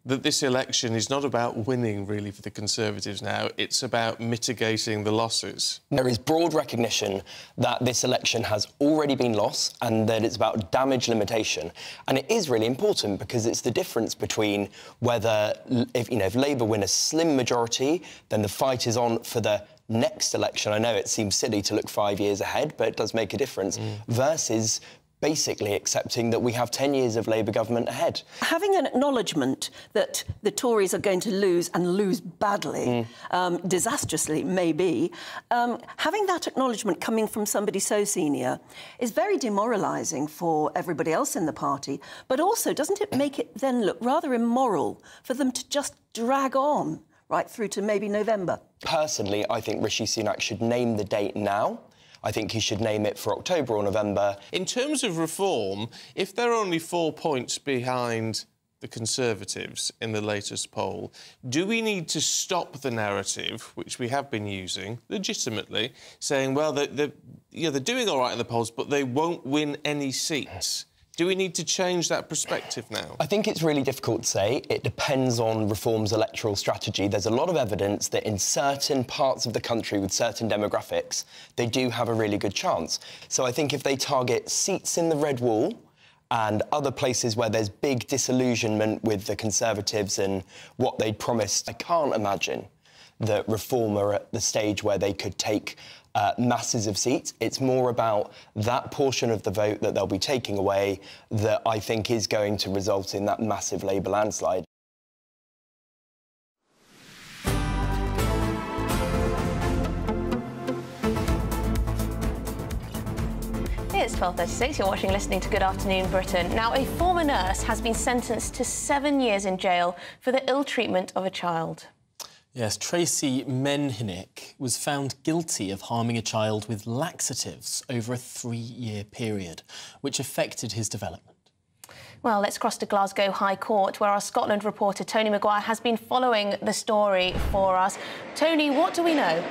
S40: that this election is not about winning, really, for the Conservatives now. It's about mitigating the losses.
S41: There is broad recognition that this election has already been lost and that it's about damage limitation. And it is really important because it's the difference between whether, if, you know, if Labour win a slim majority, then the fight is on for the next election, I know it seems silly to look five years ahead, but it does make a difference, mm. versus basically accepting that we have 10 years of Labour government ahead.
S42: Having an acknowledgement that the Tories are going to lose and lose badly, mm. um, disastrously, maybe, um, having that acknowledgement coming from somebody so senior is very demoralising for everybody else in the party. But also, doesn't it make it then look rather immoral for them to just drag on right through to maybe November?
S41: Personally, I think Rishi Sunak should name the date now I think you should name it for October or November.
S40: In terms of reform, if they're only four points behind the Conservatives in the latest poll, do we need to stop the narrative, which we have been using legitimately, saying, well, they're, they're, they're doing all right in the polls, but they won't win any seats? Do we need to change that perspective now?
S41: I think it's really difficult to say. It depends on Reform's electoral strategy. There's a lot of evidence that in certain parts of the country with certain demographics, they do have a really good chance. So I think if they target seats in the red wall, and other places where there's big disillusionment with the Conservatives and what they'd promised, I can't imagine that Reform are at the stage where they could take uh, masses of seats. It's more about that portion of the vote that they'll be taking away that I think is going to result in that massive Labour landslide.
S17: It's 12.36, you're watching listening to Good Afternoon Britain. Now, a former nurse has been sentenced to seven years in jail for the ill treatment of a child.
S16: Yes, Tracy Menhinnick was found guilty of harming a child with laxatives over a three-year period, which affected his development.
S17: Well, let's cross to Glasgow High Court, where our Scotland reporter Tony Maguire has been following the story for us. Tony, what do we know?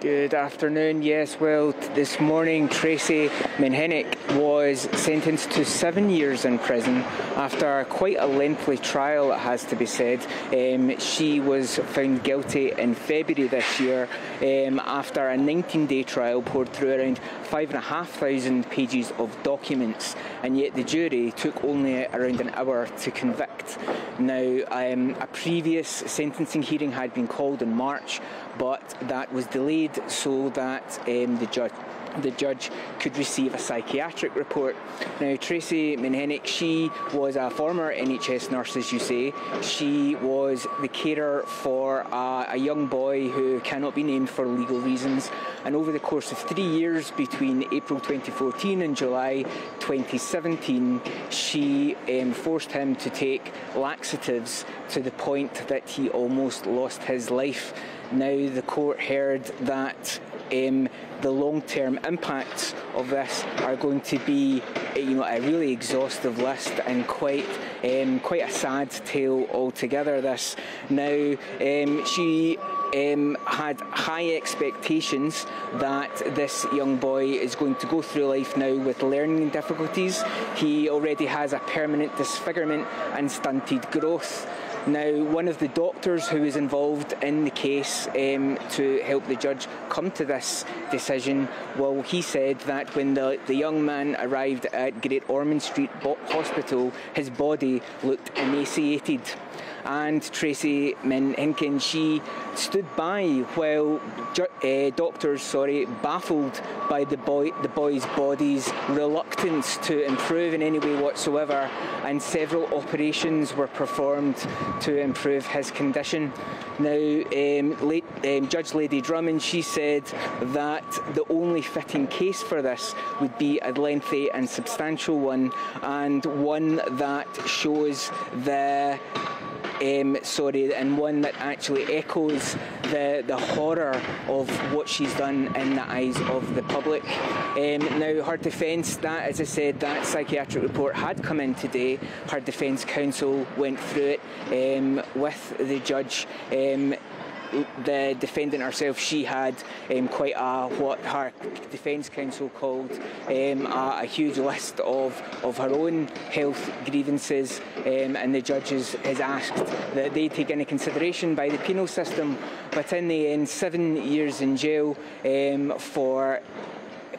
S43: Good afternoon. Yes, well, this morning Tracy Menhinnick was sentenced to seven years in prison after quite a lengthy trial, it has to be said. Um, she was found guilty in February this year um, after a 19 day trial poured through around 5,500 pages of documents, and yet the jury took only around an hour to convict. Now, um, a previous sentencing hearing had been called in March, but that was delayed so that um, the judge the judge could receive a psychiatric report. Now, Tracy Menhinnick, she was a former NHS nurse, as you say. She was the carer for a, a young boy who cannot be named for legal reasons. And over the course of three years, between April 2014 and July 2017, she um, forced him to take laxatives to the point that he almost lost his life. Now the court heard that um, the long-term impacts of this are going to be, you know, a really exhaustive list and quite, um, quite a sad tale altogether. This now, um, she um, had high expectations that this young boy is going to go through life now with learning difficulties. He already has a permanent disfigurement and stunted growth. Now, one of the doctors who was involved in the case um, to help the judge come to this decision, well, he said that when the, the young man arrived at Great Ormond Street Hospital, his body looked emaciated and Tracy Menhinnick, she stood by while uh, doctors, sorry, baffled by the boy, the boy's body's reluctance to improve in any way whatsoever, and several operations were performed to improve his condition. Now, um, late, um, Judge Lady Drummond, she said that the only fitting case for this would be a lengthy and substantial one, and one that shows the um, sorry, and one that actually echoes the, the horror of what she's done in the eyes of the public. Um, now, her defence, that, as I said, that psychiatric report had come in today. Her defence counsel went through it um, with the judge. The defendant herself, she had um, quite a what her defence counsel called um, a, a, huge list of, of her own health grievances, um, and the judges has asked that they take into consideration by the penal system. But in the end, seven years in jail um, for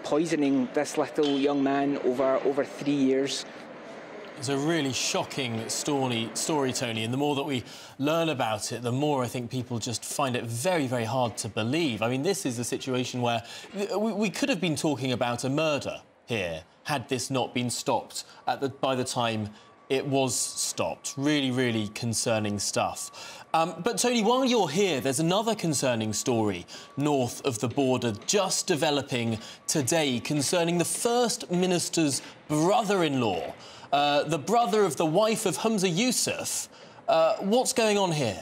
S43: poisoning this little young man over over three years.
S16: It's a really shocking story, story, Tony, and the more that we learn about it, the more I think people just find it very, very hard to believe. I mean, this is a situation where we, could have been talking about a murder here had this not been stopped the, by the time it was stopped. Really, really concerning stuff. Um, but, Tony, while you're here, there's another concerning story north of the border just developing today concerning the First Minister's brother in law uh, the brother of the wife of Humza Yousaf. Uh, what's going on here?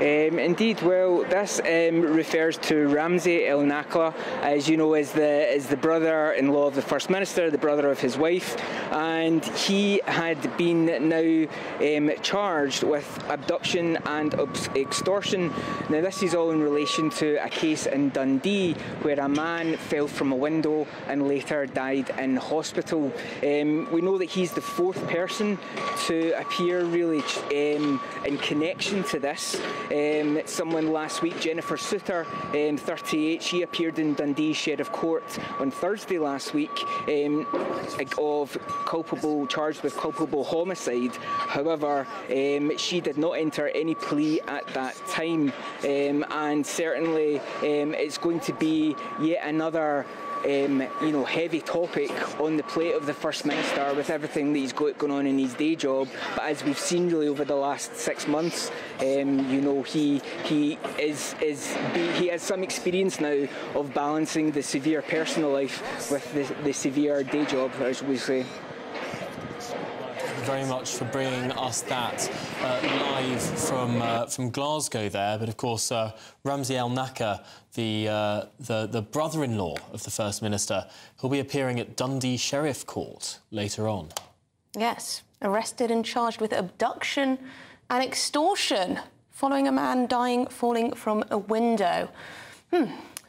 S43: Um, indeed, well, this um, refers to Ramzi El Nakla, as you know, is the is the brother-in-law of the First Minister, the brother of his wife, and he had been now um, charged with abduction and extortion. Now, this is all in relation to a case in Dundee where a man fell from a window and later died in hospital. Um, we know that he's the fourth person to appear really um, in connection to this. Um, someone last week, Jennifer Suter, um, 38, she appeared in Dundee Sheriff Court on Thursday last week um, of culpable, charged with culpable homicide. However, um, she did not enter any plea at that time, um, and certainly um, it's going to be yet another um, you know, heavy topic on the plate of the First Minister with everything that he's got going on in his day job. But as we've seen really over the last six months, um, you know, he he is is he has some experience now of balancing the severe personal life with the, the severe day job, as we say
S16: very much for bringing us that uh, live from uh, from Glasgow there. But of course, uh, Ramzi El Nakla, the, uh, the, the brother-in-law of the First Minister, he'll be appearing at Dundee Sheriff Court later on.
S17: Yes, arrested and charged with abduction and extortion following a man dying falling from a window. Hmm.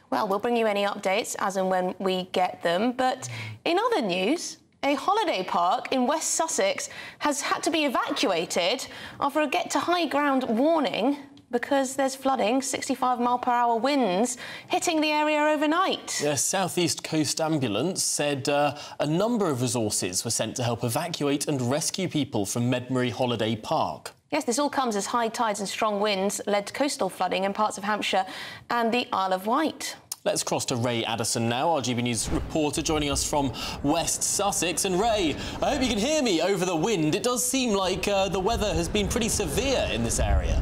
S17: Well, we'll bring you any updates as and when we get them. But in other news, a holiday park in West Sussex has had to be evacuated after a get to high ground warning because there's flooding, 65 mile per hour winds hitting the area overnight.
S16: The South East Coast Ambulance said uh, a number of resources were sent to help evacuate and rescue people from Medmerry Holiday Park.
S17: Yes, this all comes as high tides and strong winds led to coastal flooding in parts of Hampshire and the Isle of Wight.
S16: Let's cross to Ray Addison now, our GB News reporter, joining us from West Sussex. And Ray, I hope you can hear me over the wind. It does seem like uh, the weather has been pretty severe in this area.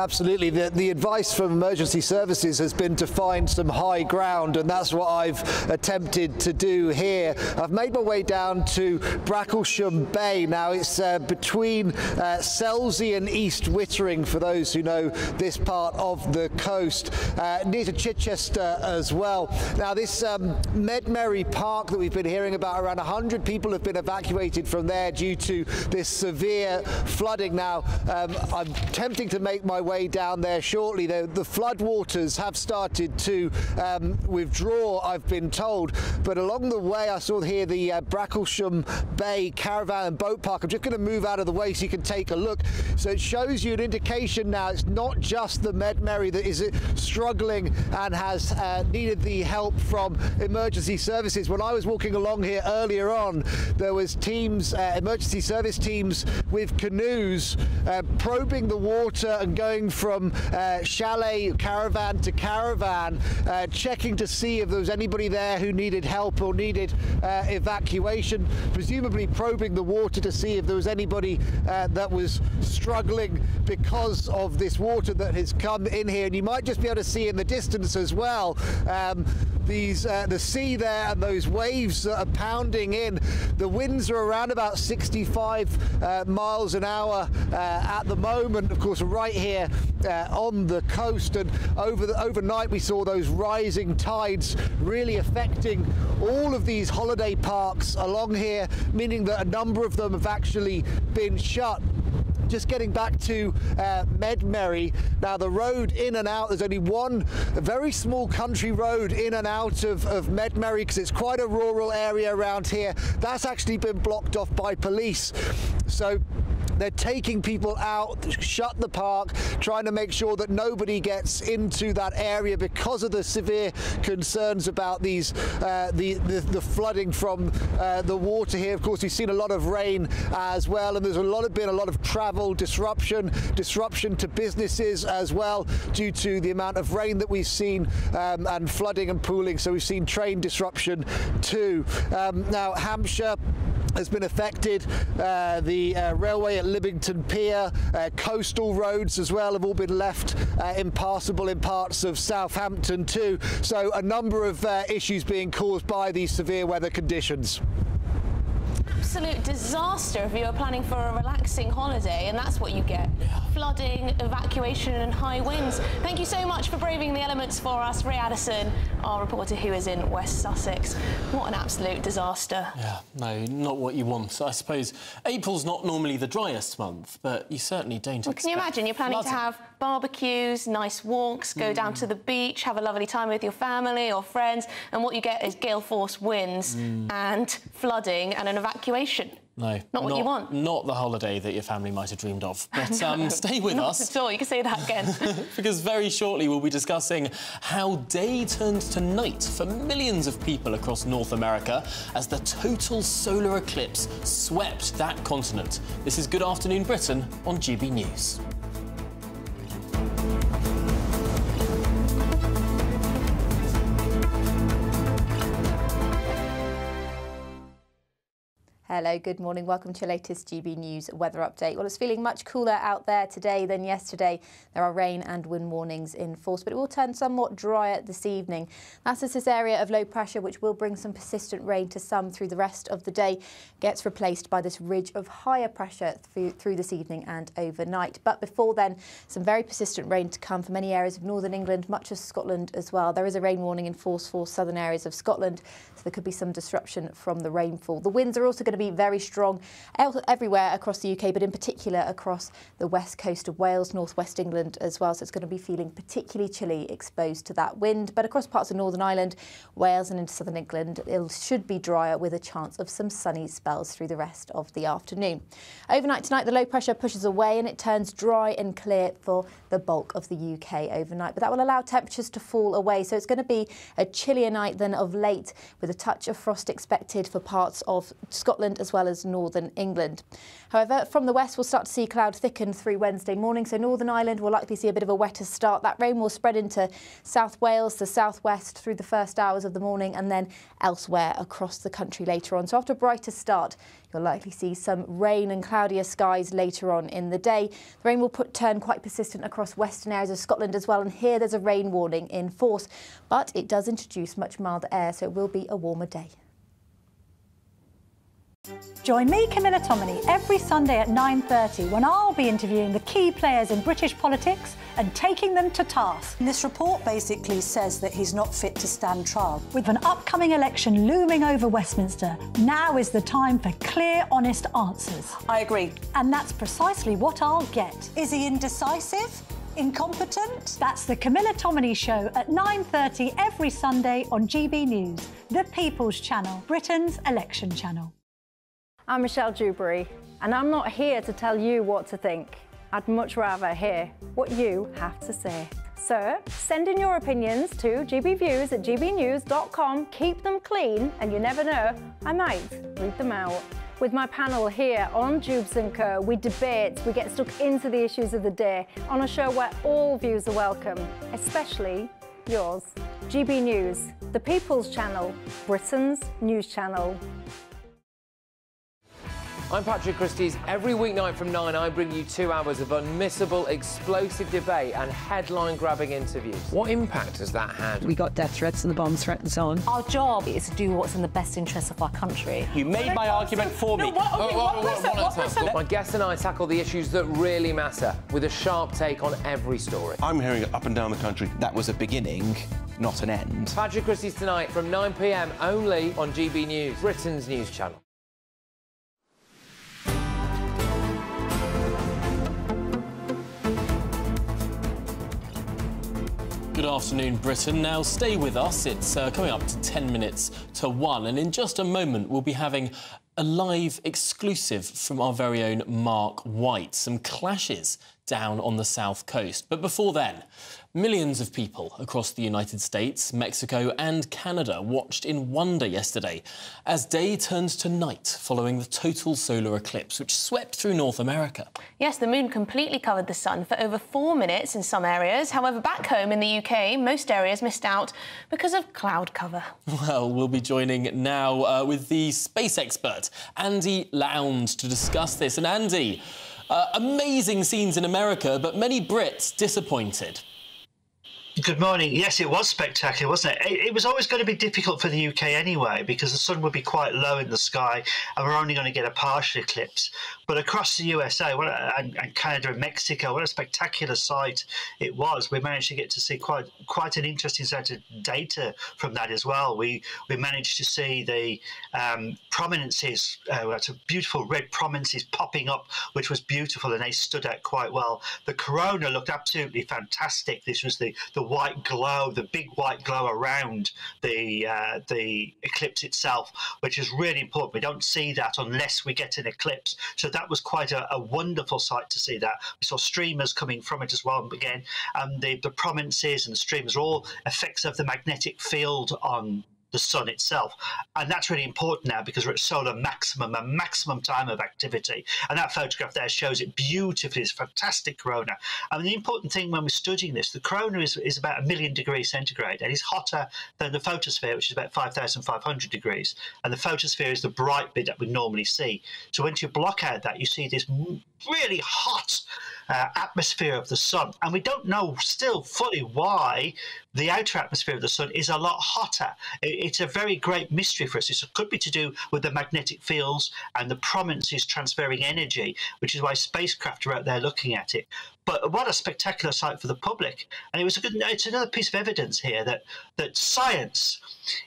S36: Absolutely. The, the advice from emergency services has been to find some high ground, and that's what I've attempted to do here. I've made my way down to Bracklesham Bay. Now, it's uh, between uh, Selsey and East Wittering, for those who know this part of the coast, uh, near to Chichester as well. Now, this um, Medmerry Park that we've been hearing about, around 100 people have been evacuated from there due to this severe flooding. Now, um, I'm tempting to make my way down there shortly. The, the floodwaters have started to um, withdraw, I've been told, but along the way I saw here the uh, Bracklesham Bay Caravan and Boat Park. I'm just going to move out of the way so you can take a look. So it shows you an indication now it's not just the Medmerry that is uh, struggling and has uh, needed the help from emergency services. When I was walking along here earlier on, there was teams, uh, emergency service teams with canoes uh, probing the water and going going from uh, chalet caravan to caravan, uh, checking to see if there was anybody there who needed help or needed uh, evacuation, presumably probing the water to see if there was anybody uh, that was struggling because of this water that has come in here. And you might just be able to see in the distance as well um, these uh, the sea there and those waves that are pounding in. The winds are around about 65 uh, miles an hour at the moment. Of course, right here here uh, on the coast and over the, overnight we saw those rising tides really affecting all of these holiday parks along here meaning that a number of them have actually been shut just getting back to uh, Medmerry. Now, the road in and out, there's only one very small country road in and out of, of Medmerry because it's quite a rural area around here. That's actually been blocked off by police. So They're taking people out, shut the park, trying to make sure that nobody gets into that area because of the severe concerns about these uh, the, the, the flooding from uh, the water here. Of course, we've seen a lot of rain as well, and there's a lot of been a lot of travel disruption, disruption to businesses as well due to the amount of rain that we've seen um, and flooding and pooling. So we've seen train disruption too. Um, now, Hampshire has been affected. Uh, the uh, railway at Lymington Pier, uh, coastal roads as well have all been left uh, impassable in parts of Southampton too. So a number of uh, issues being caused by these severe weather conditions
S17: absolute disaster if you are planning for a relaxing holiday, and that's what you get. Flooding, evacuation and high winds. Thank you so much for braving the elements for us, Ray Addison, our reporter who is in West Sussex. What an absolute disaster.
S16: Yeah, no, not what you want. I suppose April's not normally the driest month, but you certainly don't
S17: well, Can you imagine? You're planning flooding. to have barbecues, nice walks, go mm. down to the beach, have a lovely time with your family or friends, and what you get is gale force winds mm. and flooding and an evacuation.
S16: No,
S17: not what
S16: not,
S17: you want.
S16: Not the holiday that your family might have dreamed of. But um, stay with
S17: not
S16: us.
S17: At all. You can say that again.
S16: because very shortly we'll be discussing how day turns to night for millions of people across North America as the total solar eclipse swept that continent. This is Good Afternoon Britain on GB News.
S1: Hello, good morning. Welcome to your latest GB News weather update. Well, it's feeling much cooler out there today than yesterday. There are rain and wind warnings in force, but it will turn somewhat drier this evening. That's as this area of low pressure, which will bring some persistent rain to some through the rest of the day, gets replaced by this ridge of higher pressure through, through this evening and overnight. But before then, some very persistent rain to come for many areas of northern England, much of Scotland as well. There is a rain warning in force for southern areas of Scotland, so there could be some disruption from the rainfall. The winds are also going to be very strong everywhere across the UK, but in particular across the west coast of Wales, northwest England as well. So it's going to be feeling particularly chilly exposed to that wind. But across parts of Northern Ireland, Wales and into southern England, it should be drier with a chance of some sunny spells through the rest of the afternoon. Overnight tonight, the low pressure pushes away and it turns dry and clear for the bulk of the UK overnight. But that will allow temperatures to fall away. So it's going to be a chillier night than of late, with a touch of frost expected for parts of Scotland as well as northern England. However, from the west, we'll start to see cloud thicken through Wednesday morning. So Northern Ireland will likely see a bit of a wetter start. That rain will spread into South Wales, the southwest through the first hours of the morning and then elsewhere across the country later on. So after a brighter start, You'll likely see some rain and cloudier skies later on in the day. The rain will put, turn quite persistent across western areas of Scotland as well, and here there's a rain warning in force. But it does introduce much milder air, so it will be a warmer day.
S4: Join me, Camilla Tominey, every Sunday at 9.30 when I'll be interviewing the key players in British politics and taking them to task. This report basically says that he's not fit to stand trial. With an upcoming election looming over Westminster, now is the time for clear, honest answers.
S44: I agree.
S4: And that's precisely what I'll get.
S44: Is he indecisive? Incompetent?
S4: That's the Camilla Tominey Show at 9.30 every Sunday on GB News, the People's Channel, Britain's election channel.
S45: I'm Michelle Dewberry, and I'm not here to tell you what to think. I'd much rather hear what you have to say. So send in your opinions to gbviews at gbnews.com. Keep them clean, and you never know, I might read them out. With my panel here on Dewbs & Co, we debate, we get stuck into the issues of the day on a show where all views are welcome, especially yours. GB News, the People's Channel, Britain's news channel.
S6: I'm Patrick Christys. Every weeknight from 9, I bring you two hours of unmissable, explosive debate and headline-grabbing interviews. What impact has that had?
S7: We got death threats and the bomb threat and so on.
S2: Our job is to do what's in the best interest of our country.
S6: You made my argument for me. My guests and I tackle the issues that really matter with a sharp take on every story.
S11: I'm hearing it up and down the country. That was a beginning, not an end.
S6: Patrick Christys tonight from 9pm only on GB News, Britain's news channel.
S16: Good afternoon, Britain. Now, stay with us. It's uh, coming up to 10 minutes to 1, and in just a moment, we'll be having a live exclusive from our very own Mark White. Some clashes down on the south coast. But before then, millions of people across the United States, Mexico, and Canada watched in wonder yesterday as day turned to night following the total solar eclipse, which swept through North America.
S17: Yes, the moon completely covered the sun for over four minutes in some areas. However, back home in the UK, most areas missed out because of cloud cover.
S16: Well, we'll be joining now uh, with the space expert, Andy Lound, to discuss this. And Andy, uh, amazing scenes in America, but many Brits disappointed.
S46: Good morning. Yes, it was spectacular, wasn't it? it? it? was always going to be difficult for the UK anyway because the sun would be quite low in the sky and we're only going to get a partial eclipse. But across the USA what a, and, Canada and Mexico, what a spectacular sight it was. We managed to get to see quite quite an interesting set of data from that as well. We we managed to see the um, prominences, uh, beautiful red prominences popping up, which was beautiful and they stood out quite well. The corona looked absolutely fantastic. This was the, the white glow, the big white glow around the uh, the eclipse itself, which is really important. We don't see that unless we get an eclipse. So that was quite a, a wonderful sight to see that. We saw streamers coming from it as well. Again, um, the, the prominences and the streamers are all effects of the magnetic field on the sun itself. And that's really important now because we're at solar maximum, a maximum time of activity. And that photograph there shows it beautifully. It's fantastic corona. I mean, the important thing when we're studying this, the corona is, is about a million degrees centigrade and it's hotter than the photosphere, which is about 5,500 degrees. And the photosphere is the bright bit that we normally see. So once you block out that, you see this really hot uh, atmosphere of the sun. And we don't know still fully why the outer atmosphere of the sun is a lot hotter. It's a very great mystery for us. It could be to do with the magnetic fields and the prominences transferring energy, which is why spacecraft are out there looking at it. But what a spectacular sight for the public! And it was a good. It's another piece of evidence here that that science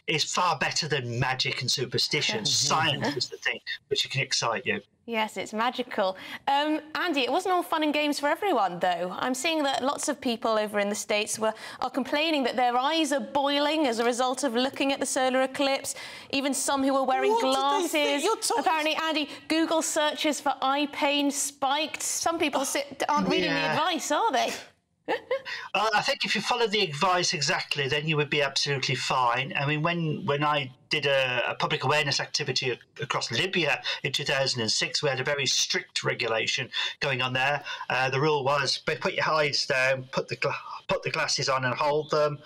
S46: is far better than magic and superstition. science is the thing which can excite you.
S17: Yes, it's magical. Um, Andy, it wasn't all fun and games for everyone, though. I'm seeing that lots of people over in the States were, are complaining that their eyes are boiling as a result of looking at the solar eclipse. Even some who are wearing
S16: what
S17: glasses. Apparently, Andy, Google searches for eye pain spiked. Some people sit, aren't reading yeah. the advice, are they?
S46: Well, I think if you follow the advice exactly, then you would be absolutely fine. I mean, when when I did a, a, public awareness activity across Libya in 2006, we had a very strict regulation going on there. Uh, the rule was put your eyes down, put the put the glasses on, and hold them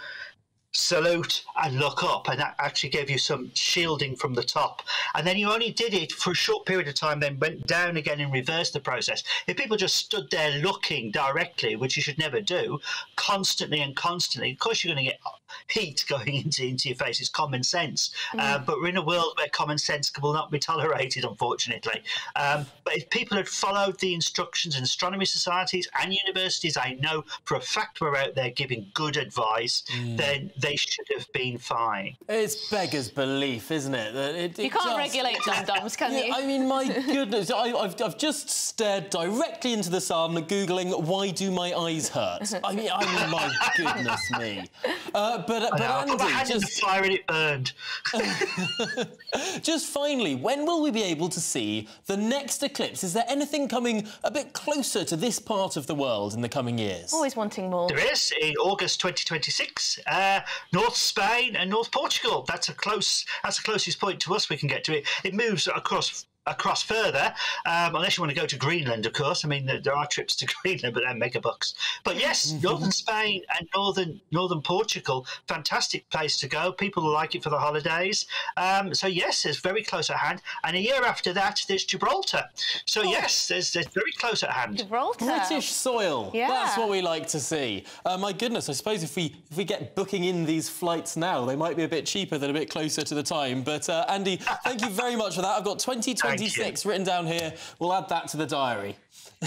S46: salute and look up and that actually gave you some shielding from the top and then you only did it for a short period of time then went down again and reversed the process if people just stood there looking directly which you should never do constantly and constantly of course you're going to get heat going into, into your face it's common sense mm. uh, but we're in a world where common sense will not be tolerated unfortunately um, but if people had followed the instructions in astronomy societies and universities i know for a fact we're out there giving good advice mm. then they should have been fine.
S16: It's beggars belief, isn't it? That it,
S17: it you can't
S16: just...
S17: regulate dum-dums, can
S16: yeah,
S17: you?
S16: I mean, my goodness, I, have I've just stared directly into the sun, googling why do my eyes hurt. I mean, I mean, my goodness me. Uh, but but Andy,
S46: just fire and it burned.
S16: just finally, when will we be able to see the next eclipse? Is there anything coming a bit closer to this part of the world in the coming years?
S17: Always wanting more.
S46: There is in August 2026. Uh, North Spain and North Portugal. That's a close. That's the closest point to us we can get to it. It moves across across further, um, unless you want to go to Greenland, of course. I mean, there are trips to Greenland, but they're mega bucks. But yes, mm-hmm. northern Spain and northern northern Portugal, fantastic place to go. People like it for the holidays. Um, so yes, it's very close at hand. And a year after that, there's Gibraltar. So oh. yes, there's, there's very close at hand.
S17: Gibraltar,
S16: British soil.
S17: Yeah,
S16: that's what we like to see. Uh, my goodness, I suppose if we if we get booking in these flights now, they might be a bit cheaper than a bit closer to the time. But uh, Andy, thank you very much for that. I've got 2020. 26 written down here. We'll add that to the diary.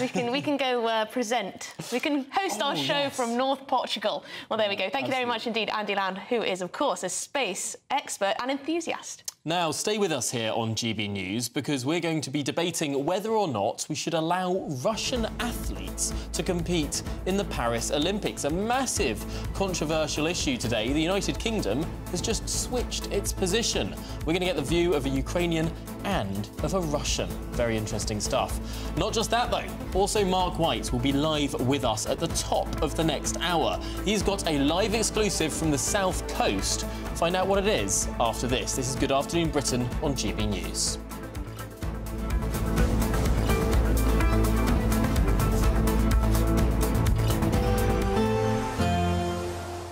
S17: We can we can go uh, present. We can host
S16: Oh,
S17: our show
S16: yes.
S17: from North Portugal. Well, there we go. Thank you very much indeed, Andy Lound, who is of course a space expert and enthusiast.
S16: Now, stay with us here on GB News because we're going to be debating whether or not we should allow Russian athletes to compete in the Paris Olympics. A massive controversial issue today. The United Kingdom has just switched its position. We're going to get the view of a Ukrainian and of a Russian. Very interesting stuff. Not just that, though. Also, Mark White will be live with us at the top of the next hour. He's got a live exclusive from the South Coast. Find out what it is after this. This is Good Afternoon Britain on GB News.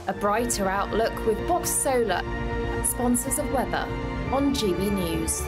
S2: A brighter outlook with BOXT Solar, sponsors of weather on GB News.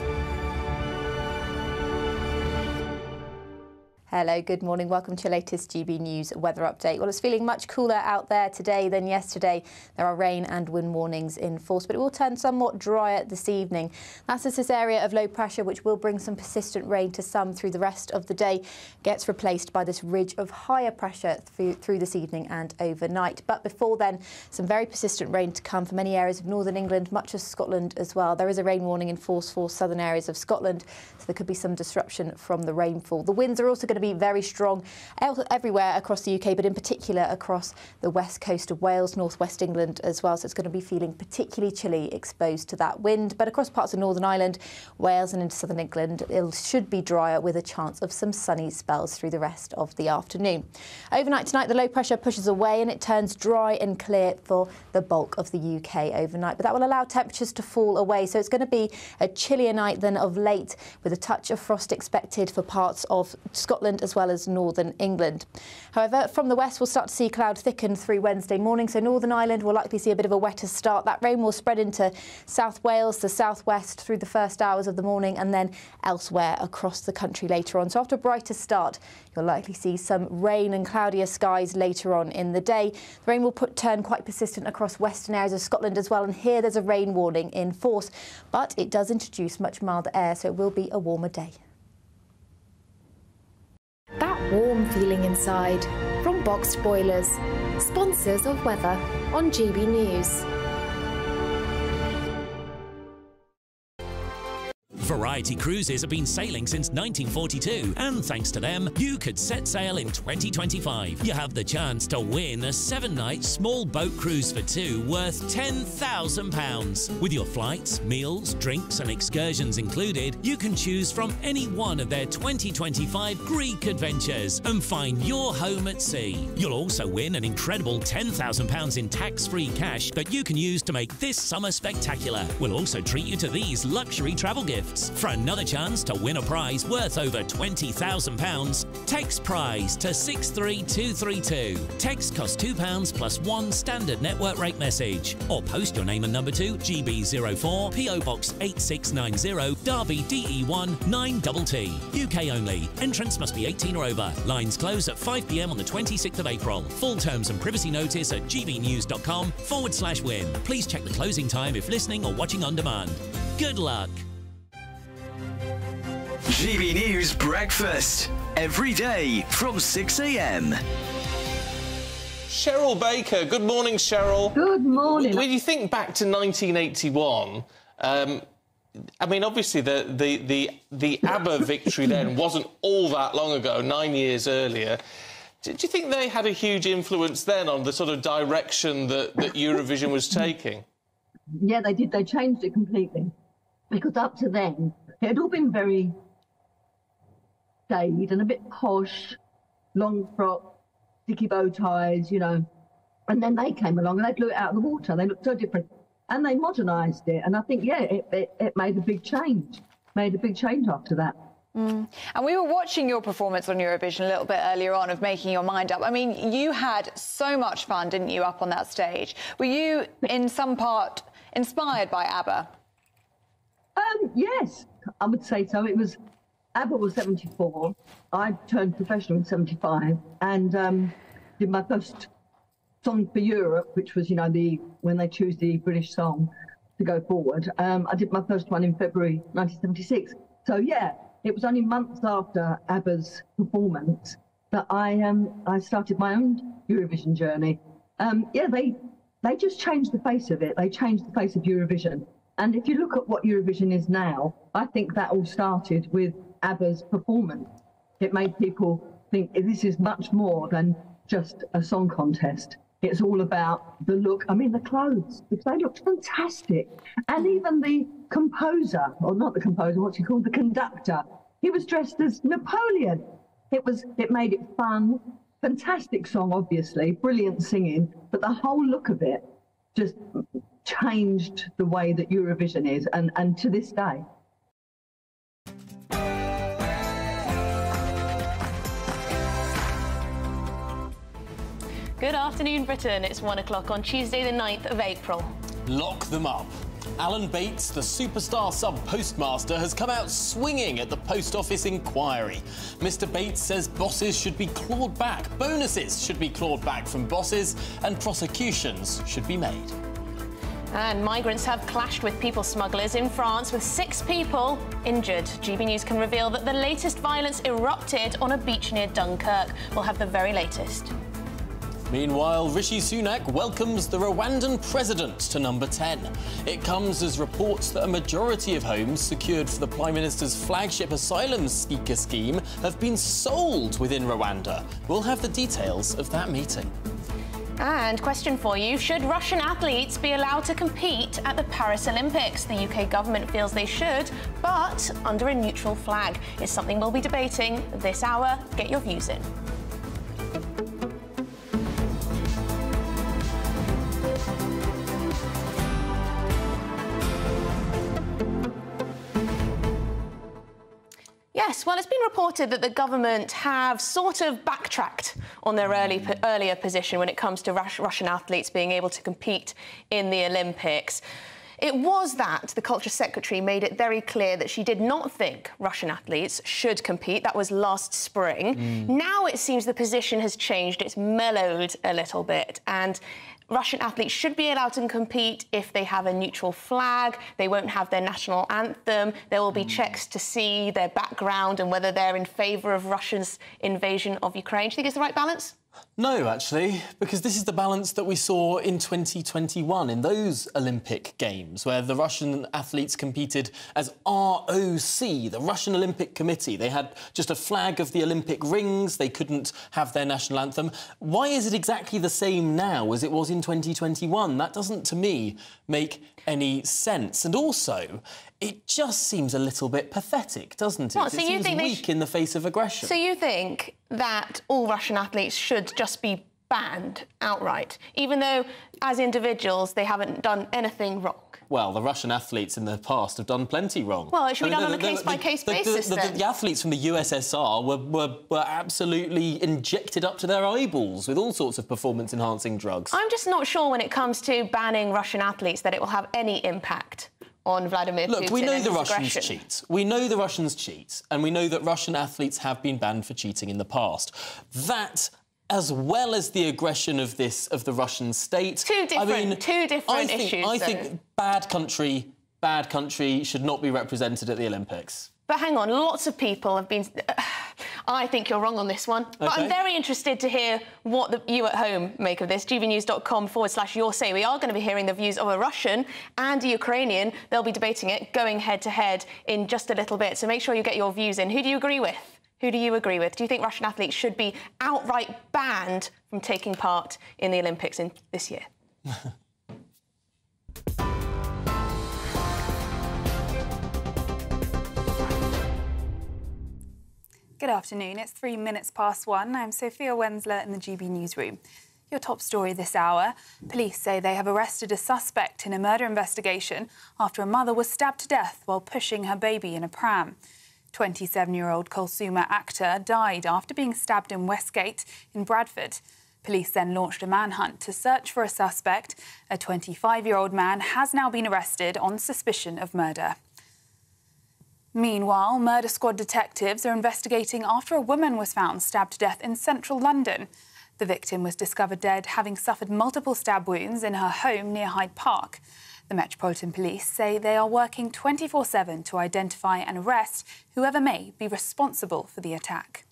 S1: Hello, good morning. Welcome to your latest GB News weather update. Well, it's feeling much cooler out there today than yesterday. There are rain and wind warnings in force, but it will turn somewhat drier this evening. That's as this area of low pressure, which will bring some persistent rain to some through the rest of the day, gets replaced by this ridge of higher pressure through, through this evening and overnight. But before then, some very persistent rain to come for many areas of northern England, much of Scotland as well. There is a rain warning in force for southern areas of Scotland, so there could be some disruption from the rainfall. The winds are also going to be very strong everywhere across the UK, but in particular across the west coast of Wales, northwest England as well. So it's going to be feeling particularly chilly exposed to that wind. But across parts of Northern Ireland, Wales, and into southern England, it should be drier with a chance of some sunny spells through the rest of the afternoon. Overnight tonight, the low pressure pushes away and it turns dry and clear for the bulk of the UK overnight. But that will allow temperatures to fall away. So it's going to be a chillier night than of late, with a touch of frost expected for parts of Scotland as well as northern England. However, from the west, we'll start to see cloud thicken through Wednesday morning. So Northern Ireland will likely see a bit of a wetter start. That rain will spread into South Wales, the southwest through the first hours of the morning, and then elsewhere across the country later on. So after a brighter start, you'll likely see some rain and cloudier skies later on in the day. The rain will put, turn quite persistent across western areas of Scotland as well, and here there's a rain warning in force. But it does introduce much milder air, so it will be a warmer day.
S2: That warm feeling inside from BOXT Boilers, sponsors of weather on GB News.
S3: Variety Cruises have been sailing since 1942, and thanks to them, you could set sail in 2025. You have the chance to win a seven night small boat cruise for two worth £10,000. With your flights, meals, drinks, and excursions included, you can choose from any one of their 2025 Greek adventures and find your home at sea. You'll also win an incredible £10,000 in tax free cash that you can use to make this summer spectacular. We'll also treat you to these luxury travel gifts. For another chance to win a prize worth over £20,000, text prize to 63232. Text costs £2 plus one standard network rate message. Or post your name and number to GB04 PO Box 8690 Derby DE1 9TT. UK only. Entrance must be 18 or over. Lines close at 5pm on the 26th of April. Full terms and privacy notice at gbnews.com forward slash win. Please check the closing time if listening or watching on demand. Good luck.
S34: GB News Breakfast. Every day from 6am.
S40: Cheryl Baker. Good morning, Cheryl.
S47: Good morning.
S40: When you think back to 1981, um, I mean, obviously the the the, the ABBA victory then wasn't all that long ago, nine years earlier. Do, do you think they had a huge influence then on the sort of direction that, that Eurovision was taking?
S47: Yeah, they did. They changed it completely. Because up to then, it had all been very and a bit posh, long frock, sticky bow ties, you know. And then they came along and they blew it out of the water. They looked so different. And they modernised it. And I think, yeah, it, it, it made a big change. Made a big change after that.
S45: Mm. And we were watching your performance on Eurovision a little bit earlier on of making your mind up. I mean, you had so much fun, didn't you, up on that stage? Were you, in some part, inspired by ABBA?
S47: Um, yes, I would say so. It was ABBA was 74. I turned professional in 75 and um, did my first song for Europe, which was, you know, the when they choose the British song to go forward. Um, I did my first one in February 1976. So yeah, it was only months after ABBA's performance that I um I started my own Eurovision journey. Um, yeah, they they just changed the face of it. They changed the face of Eurovision. And if you look at what Eurovision is now, I think that all started with ABBA's performance. It made people think this is much more than just a song contest. It's all about the look. I mean, the clothes, they looked fantastic. And even the composer, or not the composer, what's he called? The conductor. He was dressed as Napoleon. It was, it made it fun. Fantastic song, obviously, brilliant singing, but the whole look of it just changed the way that Eurovision is, and, and to this day.
S17: Good afternoon, Britain. It's one o'clock on Tuesday, the 9th of April.
S16: Lock them up. Alan Bates, the superstar sub postmaster, has come out swinging at the post office inquiry. Mr. Bates says bosses should be clawed back, bonuses should be clawed back from bosses, and prosecutions should be made.
S17: And migrants have clashed with people smugglers in France with six people injured. GB News can reveal that the latest violence erupted on a beach near Dunkirk. We'll have the very latest.
S16: Meanwhile, Rishi Sunak welcomes the Rwandan president to number 10. It comes as reports that a majority of homes secured for the Prime Minister's flagship asylum seeker scheme have been sold within Rwanda. We'll have the details of that meeting.
S17: And question for you Should Russian athletes be allowed to compete at the Paris Olympics? The UK government feels they should, but under a neutral flag. It's something we'll be debating this hour. Get your views in. Yes, well, it's been reported that the government have sort of backtracked on their early, earlier position when it comes to Rus Russian athletes being able to compete in the Olympics. It was that the Culture Secretary made it very clear that she did not think Russian athletes should compete. That was last spring. Mm. Now it seems the position has changed. It's mellowed a little bit. And Russian athletes should be allowed to compete if they have a neutral flag. They won't have their national anthem. There will be hmm. checks to see their background and whether they're in favour of Russia's invasion of Ukraine. Do you think it's the right balance?
S16: No, actually, because this is the balance that we saw in 2021 in those Olympic Games, where the Russian athletes competed as ROC, the Russian Olympic Committee. They had just a flag of the Olympic rings, they couldn't have their national anthem. Why is it exactly the same now as it was in 2021? That doesn't, to me, make any sense. And also, it just seems a little bit pathetic, doesn't it?
S17: What, so
S16: it
S17: you
S16: seems
S17: think
S16: weak in the face of aggression.
S17: So you think that all Russian athletes should just be banned outright, even though, as individuals, they haven't done anything wrong?
S16: Well, the Russian athletes in the past have done plenty wrong.
S17: Well, it should be done on a case-by-case basis,
S16: the,
S17: then.
S16: The, athletes from the USSR were, were, were absolutely injected up to their eyeballs with all sorts of performance-enhancing drugs.
S17: I'm just not sure when it comes to banning Russian athletes that it will have any impact on Vladimir
S16: Look,
S17: Putin
S16: we know the
S17: Russians
S16: aggression. cheat. We know the Russians cheat, and we know that Russian athletes have been banned for cheating in the past. That as well as the aggression of this of the Russian state.
S17: Two different,
S16: I mean,
S17: two different
S16: I think,
S17: issues.
S16: I
S17: though.
S16: think bad country, bad country should not be represented at the Olympics.
S17: But hang on, lots of people have been. I think you're wrong on this one. Okay. But I'm very interested to hear what the, you at home make of this. gbnews.com forward slash your say. We are going to be hearing the views of a Russian and a Ukrainian. They'll be debating it, going head to head in just a little bit. So make sure you get your views in. Who do you agree with? Who do you agree with? Do you think Russian athletes should be outright banned from taking part in the Olympics in this year?
S48: Good afternoon. It's three minutes past one. I'm Sophia Wenzler in the GB newsroom. Your top story this hour. Police say they have arrested a suspect in a murder investigation after a mother was stabbed to death while pushing her baby in a pram. 27 year old Kulsuma Akter died after being stabbed in Westgate in Bradford. Police then launched a manhunt to search for a suspect. A 25 year old man has now been arrested on suspicion of murder. Meanwhile, murder squad detectives are investigating after a woman was found stabbed to death in central London. The victim was discovered dead, having suffered multiple stab wounds in her home near Hyde Park.
S21: The Metropolitan Police say they are working 24 7 to identify and arrest whoever may be responsible for the attack.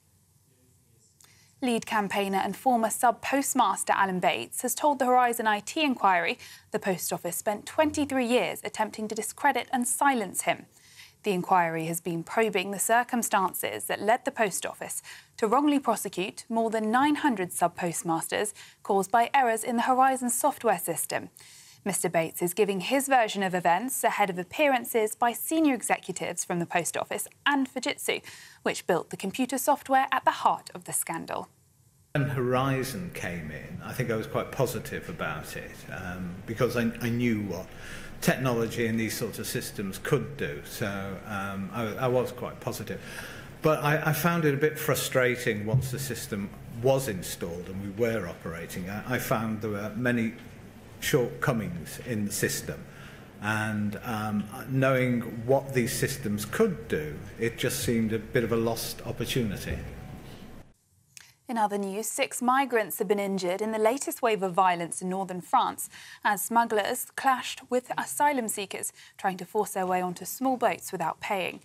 S21: Lead campaigner and former sub postmaster Alan Bates has told the Horizon IT inquiry the Post Office spent 23 years attempting to discredit and silence him. The inquiry has been probing the circumstances that led the Post Office to wrongly prosecute more than 900 sub postmasters caused by errors in the Horizon software system. Mr. Bates is giving his version of events ahead of appearances by senior executives from the Post Office and Fujitsu, which built the computer software at the heart of the scandal.
S22: When Horizon came in, I think I was quite positive about it um, because I, I, knew what technology and these sorts of systems could do. So um, I, I was quite positive. But I, I found it a bit frustrating once the system was installed and we were operating. I, I found there were many shortcomings in the system. And um, knowing what these systems could do, it just seemed a bit of a lost opportunity.
S21: In other news, six migrants have been injured in the latest wave of violence in northern France as smugglers clashed with asylum seekers trying to force their way onto small boats without paying.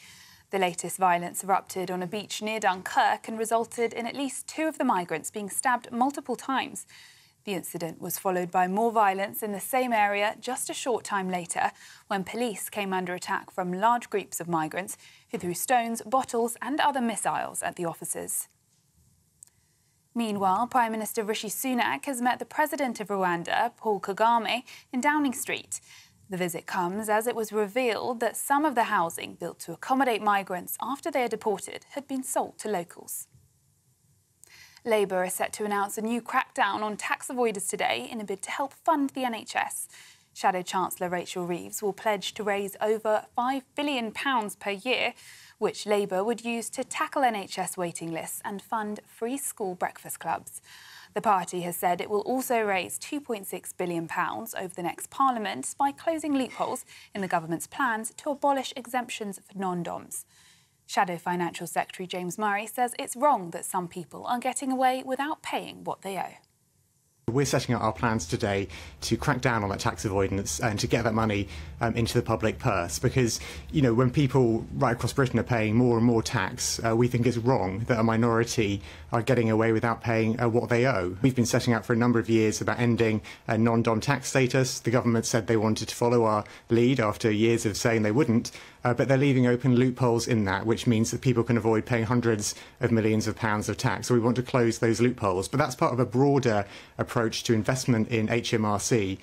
S21: The latest violence erupted on a beach near Dunkirk and resulted in at least two of the migrants being stabbed multiple times. The incident was followed by more violence in the same area just a short time later when police came under attack from large groups of migrants who threw stones, bottles, and other missiles at the officers. Meanwhile, Prime Minister Rishi Sunak has met the president of Rwanda, Paul Kagame, in Downing Street. The visit comes as it was revealed that some of the housing built to accommodate migrants after they are deported had been sold to locals. Labour is set to announce a new crackdown on tax avoiders today in a bid to help fund the NHS. Shadow Chancellor Rachel Reeves will pledge to raise over £5 billion per year, which Labour would use to tackle NHS waiting lists and fund free school breakfast clubs. The party has said it will also raise £2.6 billion over the next Parliament by closing loopholes in the government's plans to abolish exemptions for non DOMs. Shadow Financial Secretary James Murray says it's wrong that some people are getting away without paying what they owe.
S49: We're setting out our plans today to crack down on that tax avoidance and to get that money um, into the public purse because, you know, when people right across Britain are paying more and more tax, uh, we think it's wrong that a minority are getting away without paying uh, what they owe. We've been setting out for a number of years about ending non-dom tax status. The government said they wanted to follow our lead after years of saying they wouldn't. Uh, but they're leaving open loopholes in that, which means that people can avoid paying hundreds of millions of pounds of tax. So we want to close those loopholes. But that's part of a broader approach to investment in HMRC.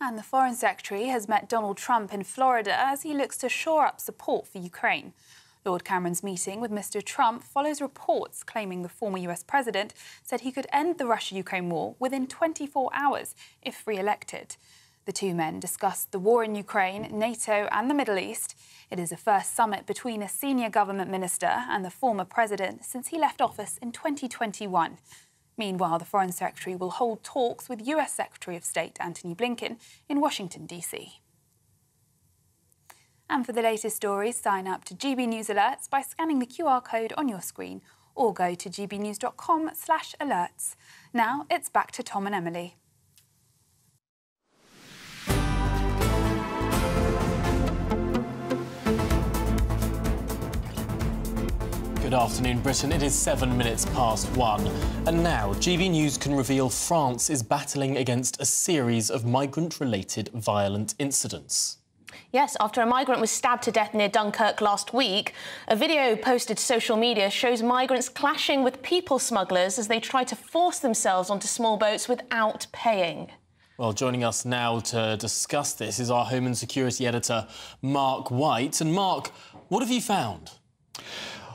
S21: And the Foreign Secretary has met Donald Trump in Florida as he looks to shore up support for Ukraine. Lord Cameron's meeting with Mr. Trump follows reports claiming the former US president said he could end the Russia Ukraine war within 24 hours if re elected. The two men discussed the war in Ukraine, NATO, and the Middle East. It is the first summit between a senior government minister and the former president since he left office in 2021. Meanwhile, the Foreign Secretary will hold talks with US Secretary of State Antony Blinken in Washington, D.C. And for the latest stories, sign up to GB News Alerts by scanning the QR code on your screen or go to gbnews.com slash alerts. Now it's back to Tom and Emily.
S16: Good afternoon, Britain. It is seven minutes past one. And now, GB News can reveal France is battling against a series of migrant related violent incidents.
S17: Yes, after a migrant was stabbed to death near Dunkirk last week, a video posted to social media shows migrants clashing with people smugglers as they try to force themselves onto small boats without paying.
S16: Well, joining us now to discuss this is our Home and Security editor, Mark White. And Mark, what have you found?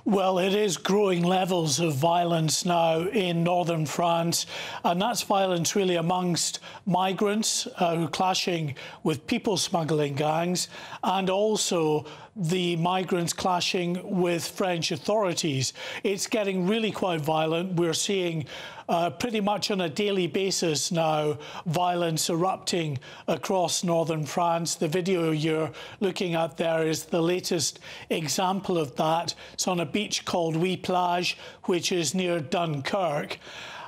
S50: Well, it is growing levels of violence now in northern France, and that's violence really amongst migrants uh, who are clashing with people smuggling gangs, and also the migrants clashing with French authorities. It's getting really quite violent. We're seeing uh, pretty much on a daily basis now violence erupting across northern France. The video you're looking at there is the latest example of that. It's on a beach called Huit Plage, which is near Dunkirk.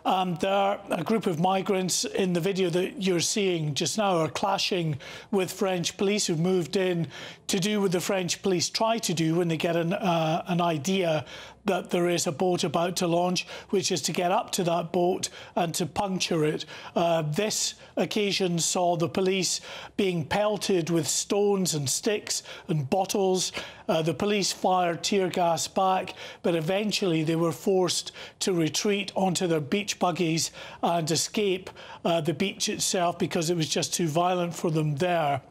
S50: Um, there, are a group of migrants in the video that you're seeing just now are clashing with French police who've moved in to do what the French police try to do when they get an, uh, an idea that there is a boat about to launch, which is to get up to that boat and to puncture it. Uh, this occasion saw the police being pelted with stones and sticks and bottles. Uh, the police fired tear gas back, but eventually they were forced to retreat onto their beach buggies and escape uh, the beach itself because it was just too violent for them there.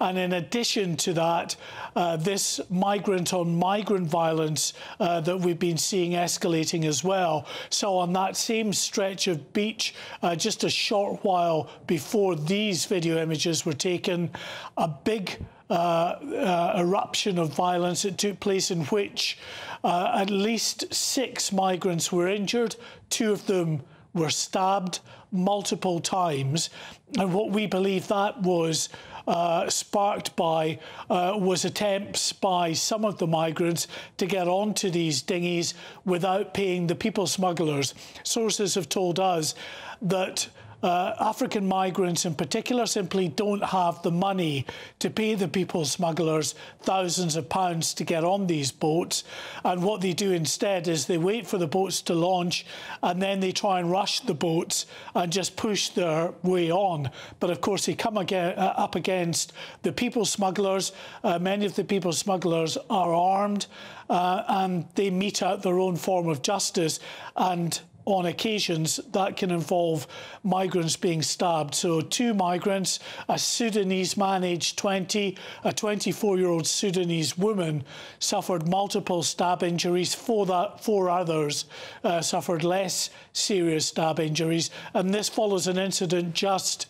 S50: And in addition to that, uh, this migrant on migrant violence uh, that we've been seeing escalating as well. So, on that same stretch of beach, uh, just a short while before these video images were taken, a big uh, uh, eruption of violence that took place in which uh, at least six migrants were injured, two of them were stabbed multiple times. And what we believe that was uh, sparked by uh, was attempts by some of the migrants to get onto these dinghies without paying the people smugglers. Sources have told us that uh, African migrants in particular simply don't have the money to pay the people smugglers thousands of pounds to get on these boats. And what they do instead is they wait for the boats to launch and then they try and rush the boats and just push their way on. But of course, they come again, uh, up against the people smugglers. Uh, many of the people smugglers are armed uh, and they mete out their own form of justice. And on occasions that can involve migrants being stabbed. So two migrants, a Sudanese man aged 20, a 24-year-old Sudanese woman suffered multiple stab injuries. Four, that, four others uh, suffered less serious stab injuries. And this follows an incident just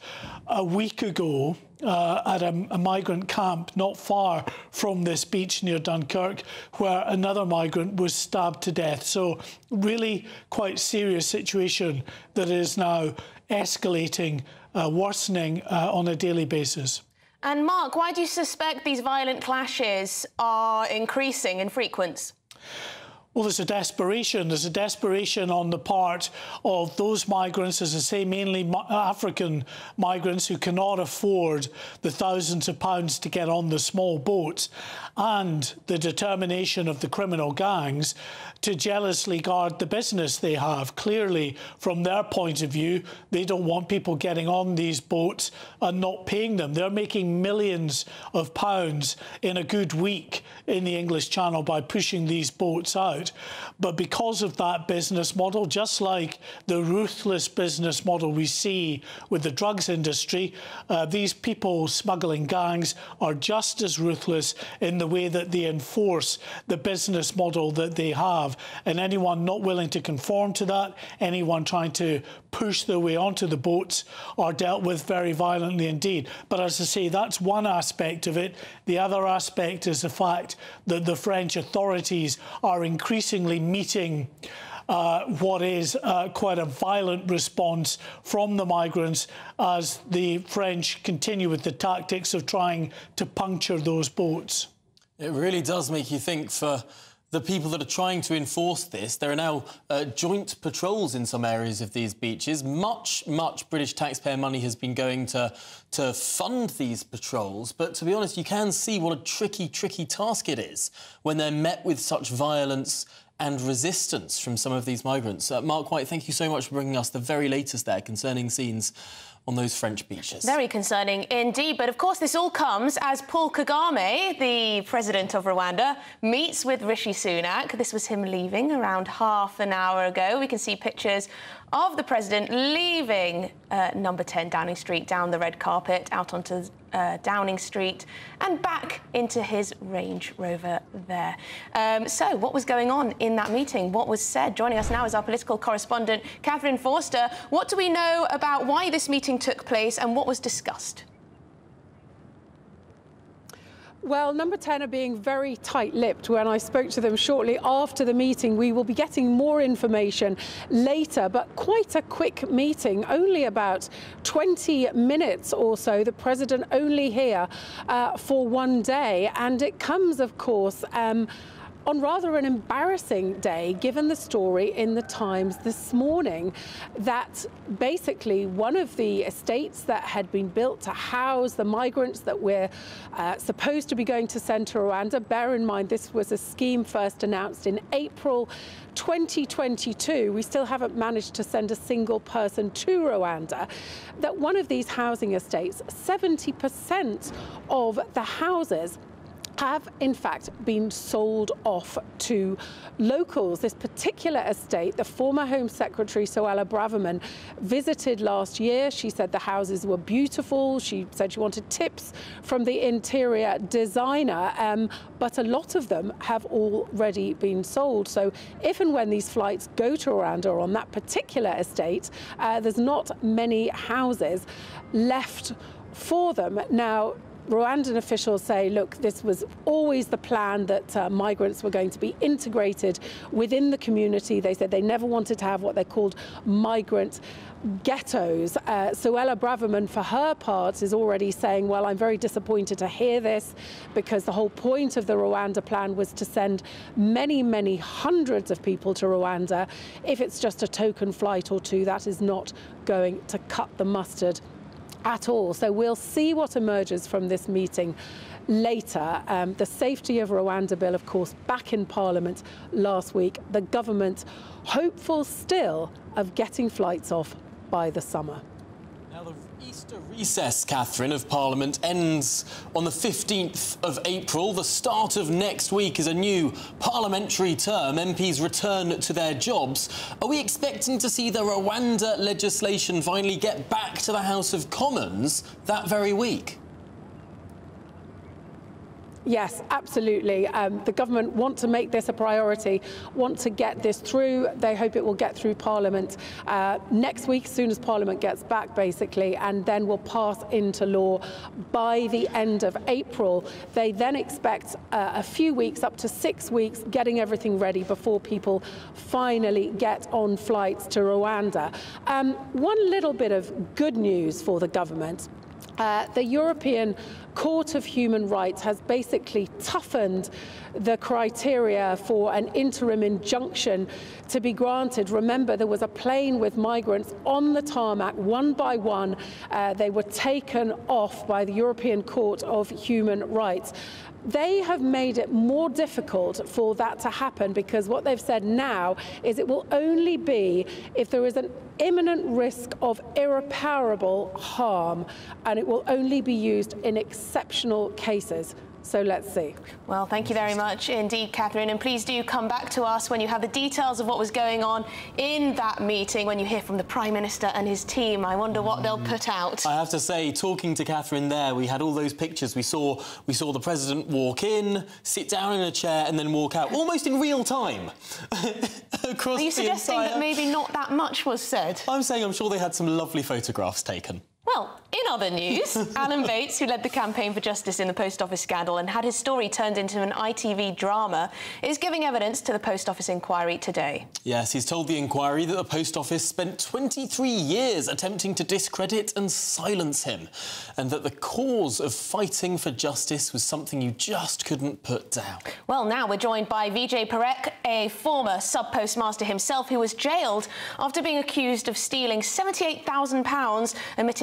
S50: a week ago uh, at a, a, migrant camp not far from this beach near Dunkirk, where another migrant was stabbed to death. So, really quite serious situation that is now escalating, uh, worsening uh, on a daily basis.
S17: And Mark, why do you suspect these violent clashes are increasing in frequency?
S50: Well, there's a desperation. There's a desperation on the part of those migrants, as I say, mainly African migrants who cannot afford the thousands of pounds to get on the small boats, and the determination of the criminal gangs to jealously guard the business they have. Clearly, from their point of view, they don't want people getting on these boats and not paying them. They're making millions of pounds in a good week in the English Channel by pushing these boats out. But because of that business model, just like the ruthless business model we see with the drugs industry, uh, these people smuggling gangs are just as ruthless in the way that they enforce the business model that they have. And anyone not willing to conform to that, anyone trying to push their way onto the boats, are dealt with very violently indeed. But as I say, that's one aspect of it. The other aspect is the fact that the French authorities are increasingly meeting. Uh, what is uh, quite a violent response from the migrants as the French continue with the tactics of trying to puncture those boats.
S16: It really does make you think for the people that are trying to enforce this. There are now uh, joint patrols in some areas of these beaches. Much, much British taxpayer money has been going to, to fund these patrols. But to be honest, you can see what a tricky, tricky task it is when they're met with such violence and resistance from some of these migrants. Uh, Mark White, thank you so much for bringing us the very latest there concerning scenes on those French beaches.
S17: Very concerning indeed. But of course, this all comes as Paul Kagame, the president of Rwanda, meets with Rishi Sunak. This was him leaving around half an hour ago. We can see pictures of the president leaving uh, number 10 Downing Street down the red carpet out onto uh, Downing Street and back into his Range Rover there. Um, so, what was going on in that meeting? What was said? Joining us now is our political correspondent, Catherine Forster. What do we know about why this meeting took place and what was discussed?
S19: Well, number 10 are being very tight lipped. When I spoke to them shortly after the meeting, we will be getting more information later, but quite a quick meeting, only about 20 minutes or so. The president only here uh, for one day, and it comes, of course, um, on rather an embarrassing day, given the story in the Times this morning that basically one of the estates that had been built to house the migrants that we're uh, supposed to be going to send to Rwanda, bear in mind this was a scheme first announced in April 2022, we still haven't managed to send a single person to Rwanda, that one of these housing estates, 70% of the houses have in fact been sold off to locals. This particular estate, the former Home Secretary Suella Braverman visited last year. She said the houses were beautiful. She said she wanted tips from the interior designer, um, but a lot of them have already been sold. So if and when these flights go to Rwanda or on that particular estate, uh, there's not many houses left for them. Now, Rwandan officials say, look, this was always the plan that uh, migrants were going to be integrated within the community. They said they never wanted to have what they called migrant ghettos. Uh, Suella Braverman, for her part, is already saying, well, I'm very disappointed to hear this because the whole point of the Rwanda plan was to send many, many hundreds of people to Rwanda. If it's just a token flight or two, that is not going to cut the mustard at all. So we'll see what emerges from this meeting later. Um, the Safety of Rwanda bill, of course, back in Parliament last week. The government hopeful still of getting flights off by the summer.
S16: Easter recess, Catherine, of Parliament ends on the 15th of April. The start of next week is a new parliamentary term. MPs return to their jobs. Are we expecting to see the Rwanda legislation finally get back to the House of Commons that very week?
S19: Yes, absolutely. Um, the government want to make this a priority, want to get this through. They hope it will get through Parliament uh, next week, as soon as Parliament gets back, basically, and then will pass into law by the end of April. They then expect uh, a few weeks, up to six weeks, getting everything ready before people finally get on flights to Rwanda. Um, one little bit of good news for the government. Uh, the European Court of Human Rights has basically toughened the criteria for an interim injunction to be granted. Remember, there was a plane with migrants on the tarmac, one by one. Uh, they were taken off by the European Court of Human Rights they have made it more difficult for that to happen because what they've said now is it will only be if there is an imminent risk of irreparable harm and it will only be used in exceptional cases. So let's see.
S17: Well, thank you very much indeed, Catherine. And please do come back to us when you have the details of what was going on in that meeting, when you hear from the Prime Minister and his team. I wonder what they'll put out.
S16: I have to say, talking to Catherine there, we had all those pictures. We saw, we saw the President walk in, sit down in a chair and then walk out, almost in real time.
S17: Across Are you suggesting
S16: entire...
S17: that maybe not that much was said?
S16: I'm saying I'm sure they had some lovely photographs taken.
S17: Well, in other news, Alan Bates, who led the campaign for justice in the post office scandal and had his story turned into an ITV drama, is giving evidence to the post office inquiry today.
S16: Yes, he's told the inquiry that the post office spent 23 years attempting to discredit and silence him, and that the cause of fighting for justice was something you just couldn't put down.
S17: Well, now we're joined by Vijay Parekh, a former sub postmaster himself, who was jailed after being accused of stealing £78,000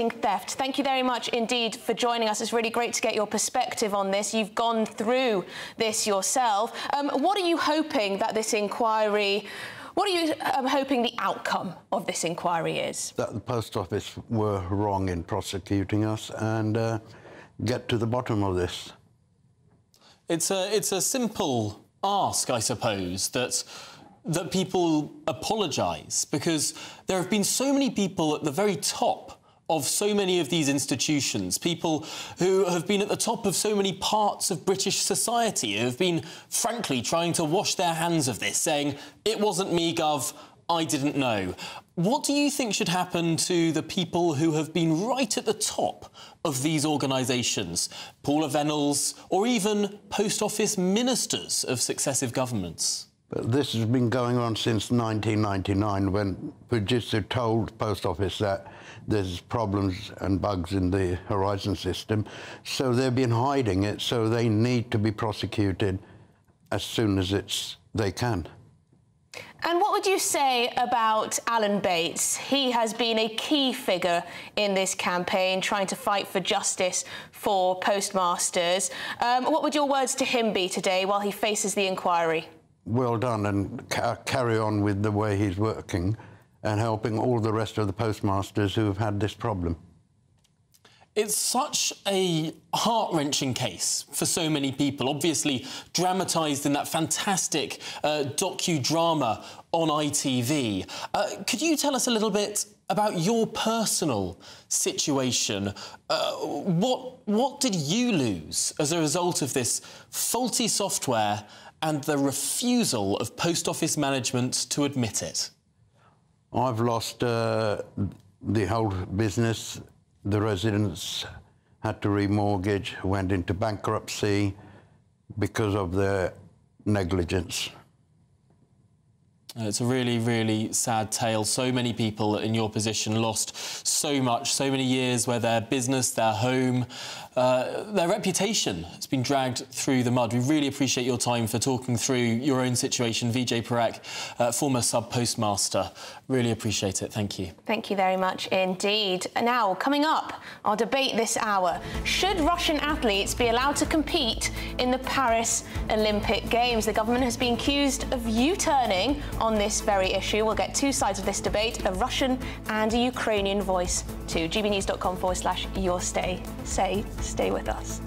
S17: emitting theft. Thank you very much indeed for joining us. It's really great to get your perspective on this. You've gone through this yourself. Um, what are you hoping that this inquiry what are you um, hoping the outcome of this inquiry is?
S51: That the post office were wrong in prosecuting us and uh, get to the bottom of this.
S16: It's a, it's a simple ask, I suppose, that that people apologise because there have been so many people at the very top of so many of these institutions, people who have been at the top of so many parts of British society, who have been, frankly, trying to wash their hands of this, saying, it wasn't me, Gov, I didn't know. What do you think should happen to the people who have been right at the top of these organisations, Paula Vennells, or even post office ministers of successive governments?
S51: But this has been going on since 1999 when Fujitsu told Post Office that there's problems and bugs in the Horizon system. So they've been hiding it, so they need to be prosecuted as soon as it's they can.
S17: And what would you say about Alan Bates? He has been a key figure in this campaign, trying to fight for justice for postmasters. Um, what would your words to him be today while he faces the inquiry?
S51: Well done, and ca carry on with the way he's working and helping all the rest of the postmasters who have had this problem.
S16: It's such a heart wrenching case for so many people, obviously dramatised in that fantastic uh, docudrama on ITV. Uh, could you tell us a little bit about your personal situation? Uh, what, what did you lose as a result of this faulty software and the refusal of post office management to admit it?
S51: I've lost uh, the whole business the residents had to remortgage, went into bankruptcy because of their negligence.
S16: It's a really, really sad tale. So many people in your position lost so much, so many years where their business, their home, uh, their reputation has been dragged through the mud. We really appreciate your time for talking through your own situation. Vijay Parekh, uh, former sub-postmaster. Really appreciate it. Thank you.
S17: Thank you very much indeed. Now, coming up, our debate this hour. Should Russian athletes be allowed to compete in the Paris Olympic Games? The government has been accused of U-turning on this very issue. We'll get two sides of this debate, a Russian and a Ukrainian voice to gbnews.com forward slash your stay. Say, stay with us.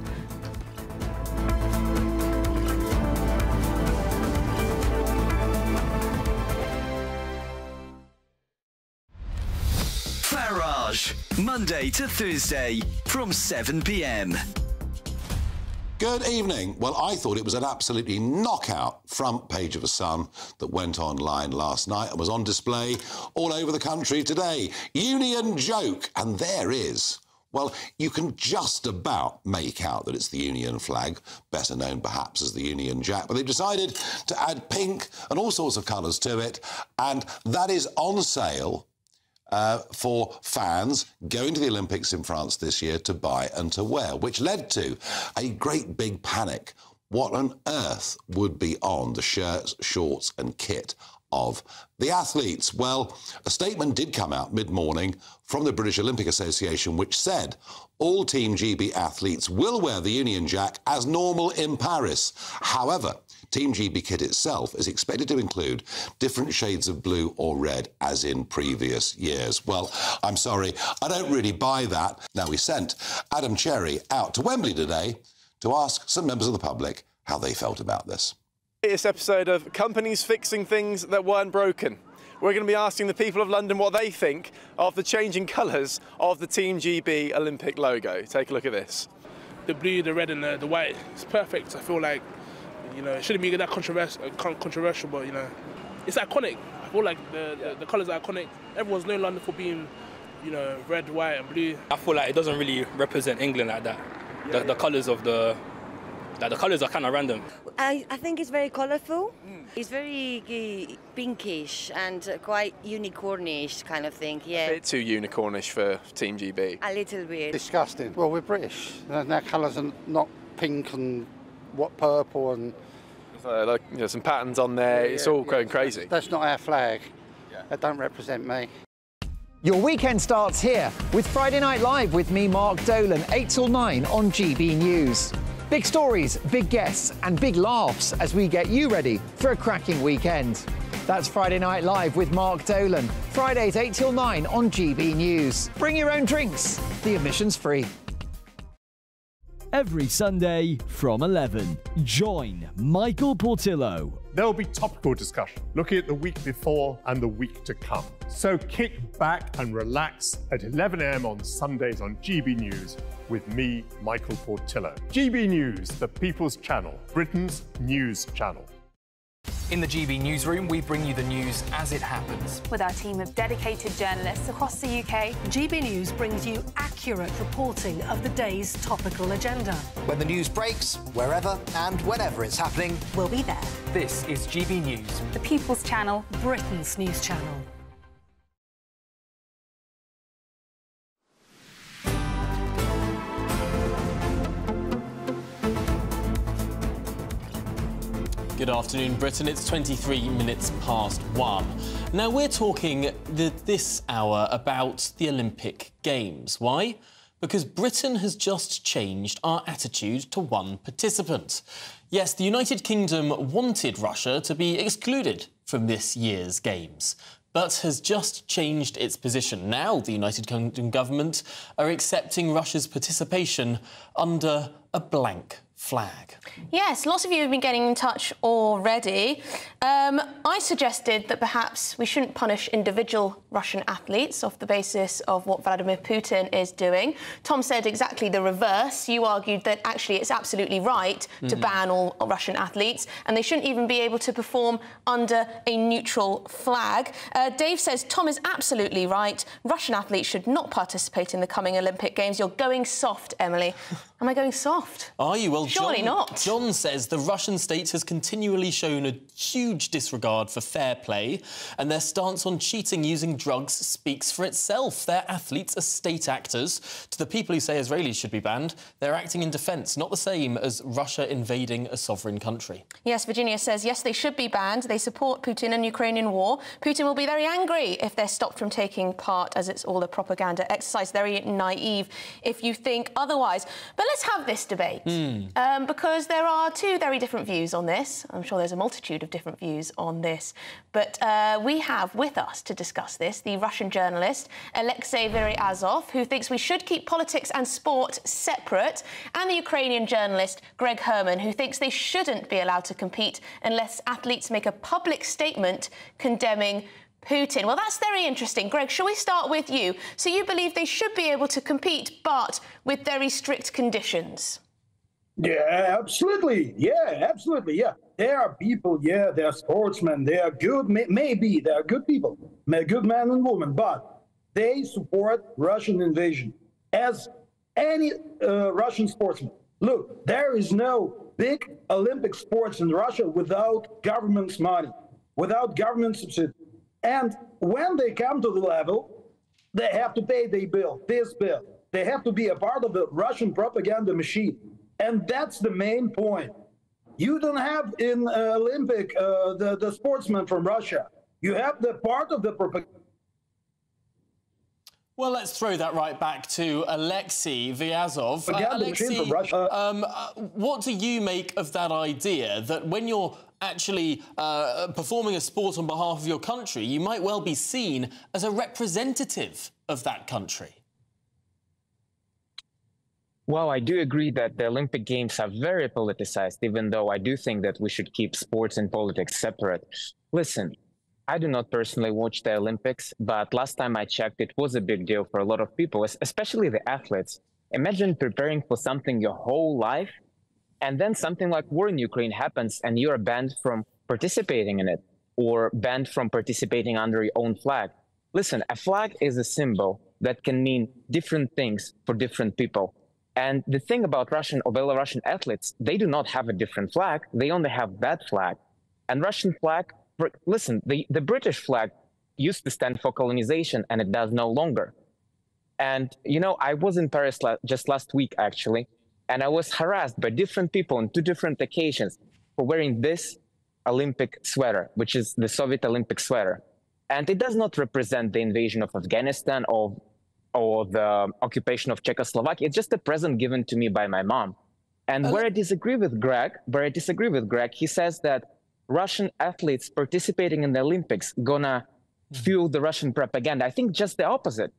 S27: Farage, Monday to Thursday from 7 pm.
S52: Good evening. Well, I thought it was an absolutely knockout front page of a Sun that went online last night and was on display all over the country today. Union joke, and there is. Well, you can just about make out that it's the Union flag, better known perhaps as the Union Jack, but they've decided to add pink and all sorts of colours to it, and that is on sale uh, for fans going to the Olympics in France this year to buy and to wear, which led to a great big panic. What on earth would be on the shirts, shorts, and kit of the athletes? Well, a statement did come out mid morning from the British Olympic Association, which said all Team GB athletes will wear the Union Jack as normal in Paris. However, Team GB kit itself is expected to include different shades of blue or red as in previous years. Well, I'm sorry, I don't really buy that. Now, we sent Adam Cherry out to Wembley today to ask some members of the public how they felt about this.
S53: Latest episode of Companies Fixing Things That Weren't Broken. We're going to be asking the people of London what they think of the changing colours of the Team GB Olympic logo. Take a look at this.
S54: The blue, the red, and the, the white it's perfect. I feel like you know, it shouldn't be that controversial, uh, controversial, but you know, it's iconic. I feel like the, the, the colours are iconic. Everyone's known London for being, you know, red, white, and blue.
S55: I feel like it doesn't really represent England like that. Yeah, the, yeah. the colours of the like the colours are kind of random.
S56: I, I think it's very colourful. Mm. It's very uh, pinkish and uh, quite unicornish kind of thing. Yeah.
S53: A bit too unicornish for Team GB.
S56: A little bit.
S57: Disgusting. Well, we're British. Our colours are not pink and what purple and
S53: uh, like you know, some patterns on there. Yeah, it's all yeah, going crazy.
S57: That's not our flag. Yeah. That don't represent me.
S58: Your weekend starts here with Friday Night Live with me, Mark Dolan, 8 till 9 on GB News. Big stories, big guests, and big laughs as we get you ready for a cracking weekend. That's Friday Night Live with Mark Dolan. Fridays 8 till 9 on GB News. Bring your own drinks. The admission's free
S34: every Sunday from 11. Join Michael Portillo.
S35: There'll be topical discussion, looking at the week before and the week to come. So kick back and relax at 11am on Sundays on GB News with me, Michael Portillo. GB News, the People's Channel, Britain's news channel.
S59: In the GB newsroom, we bring you the news as it happens.
S48: With our team of dedicated journalists across the UK,
S4: GB News brings you accurate reporting of the day's topical agenda.
S60: When the news breaks, wherever and whenever it's happening,
S4: we'll be there.
S59: This is GB News,
S48: the People's Channel,
S4: Britain's news channel.
S16: Good afternoon, Britain. It's 23 minutes past one. Now, we're talking the, this hour about the Olympic Games. Why? Because Britain has just changed our attitude to one participant. Yes, the United Kingdom wanted Russia to be excluded from this year's Games but has just changed its position. Now, the United Kingdom government are accepting Russia's participation under a blank flag.
S17: Yes, lots of you have been getting in touch already. Um, I suggested that perhaps we shouldn't punish individual Russian athletes off the basis of what Vladimir Putin is doing. Tom said exactly the reverse. You argued that actually it's absolutely right mm to
S16: Mm-hmm.
S17: ban all Russian athletes and they shouldn't even be able to perform under a neutral flag. Uh, Dave says Tom is absolutely right. Russian athletes should not participate in the coming Olympic Games. You're going soft, Emily. Am I going soft?
S16: Are you? Well,
S17: Surely
S16: John,
S17: not.
S16: John says the Russian state has continually shown a huge disregard for fair play, and their stance on cheating using drugs speaks for itself. Their athletes are state actors. To the people who say Israelis should be banned, they're acting in defence, not the same as Russia invading a sovereign country.
S17: Yes, Virginia says yes, they should be banned. They support Putin and Ukrainian war. Putin will be very angry if they're stopped from taking part, as it's all a propaganda exercise. Very naive if you think otherwise. But let's have this debate hmm. Um, because there are two very different views on this. I'm sure there's a multitude of different views on this. But uh, we have with us to discuss this the Russian journalist Alexei Vyryazov, who thinks we should keep politics and sport separate, and the Ukrainian journalist Greg Herman, who thinks they shouldn't be allowed to compete unless athletes make a public statement condemning Putin. Well, that's very interesting. Greg, shall we start with you? So you believe they should be able to compete, but with very strict conditions?
S61: Yeah, absolutely. Yeah, absolutely. Yeah. There are people, yeah, they are sportsmen, they are good, may, maybe they are good people, may- good men and women, but they support Russian invasion as any uh, Russian sportsman. Look, there is no big Olympic sports in Russia without government's money, without government subsidy. And when they come to the level, they have to pay their bill, this bill. They have to be a part of the Russian propaganda machine. And that's the main point. You don't have in uh, Olympic uh, the, the sportsman from Russia. You have the part of the propaganda.
S16: Well, let's throw that right back to Alexei Vyazov. Uh,
S61: machine from Russia.
S16: um, uh, what do you make of that idea that when you're actually uh, performing a sport on behalf of your country, you might well be seen as a representative of that country?
S62: Well, I do agree that the Olympic Games are very politicized, even though I do think that we should keep sports and politics separate. Listen, I do not personally watch the Olympics, but last time I checked, it was a big deal for a lot of people, especially the athletes. Imagine preparing for something your whole life, and then something like war in Ukraine happens, and you are banned from participating in it, or banned from participating under your own flag. Listen, a flag is a symbol that can mean different things for different people. And the thing about Russian or Belarusian athletes, they do not have a different flag. They only have that flag. And Russian flag, listen, the, the British flag used to stand for colonization and it does no longer. And, you know, I was in Paris la- just last week, actually, and I was harassed by different people on two different occasions for wearing this Olympic sweater, which is the Soviet Olympic sweater. And it does not represent the invasion of Afghanistan or, or the occupation of Czechoslovakia. It's just a present given to me by my mom. And where I disagree with Greg, where I disagree with Greg, he says that Russian athletes participating in the Olympics gonna fuel the Russian propaganda. I think just the opposite.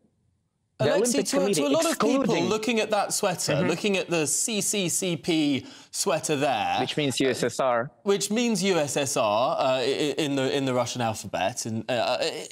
S62: The
S16: Alexei, to, to
S62: Committee
S16: a lot of people looking at that sweater,
S62: Mhm.
S16: looking at the CCCP sweater there,
S62: which means USSR,
S16: which means USSR uh, in the in the Russian alphabet, and uh, i-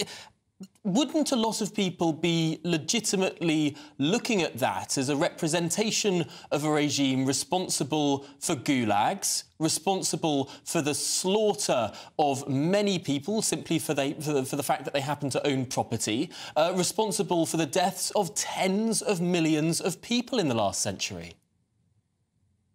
S16: wouldn't a lot of people be legitimately looking at that as a representation of a regime responsible for gulags, responsible for the slaughter of many people simply for, they, for, the, for the fact that they happen to own property, uh, responsible for the deaths of tens of millions of people in the last century?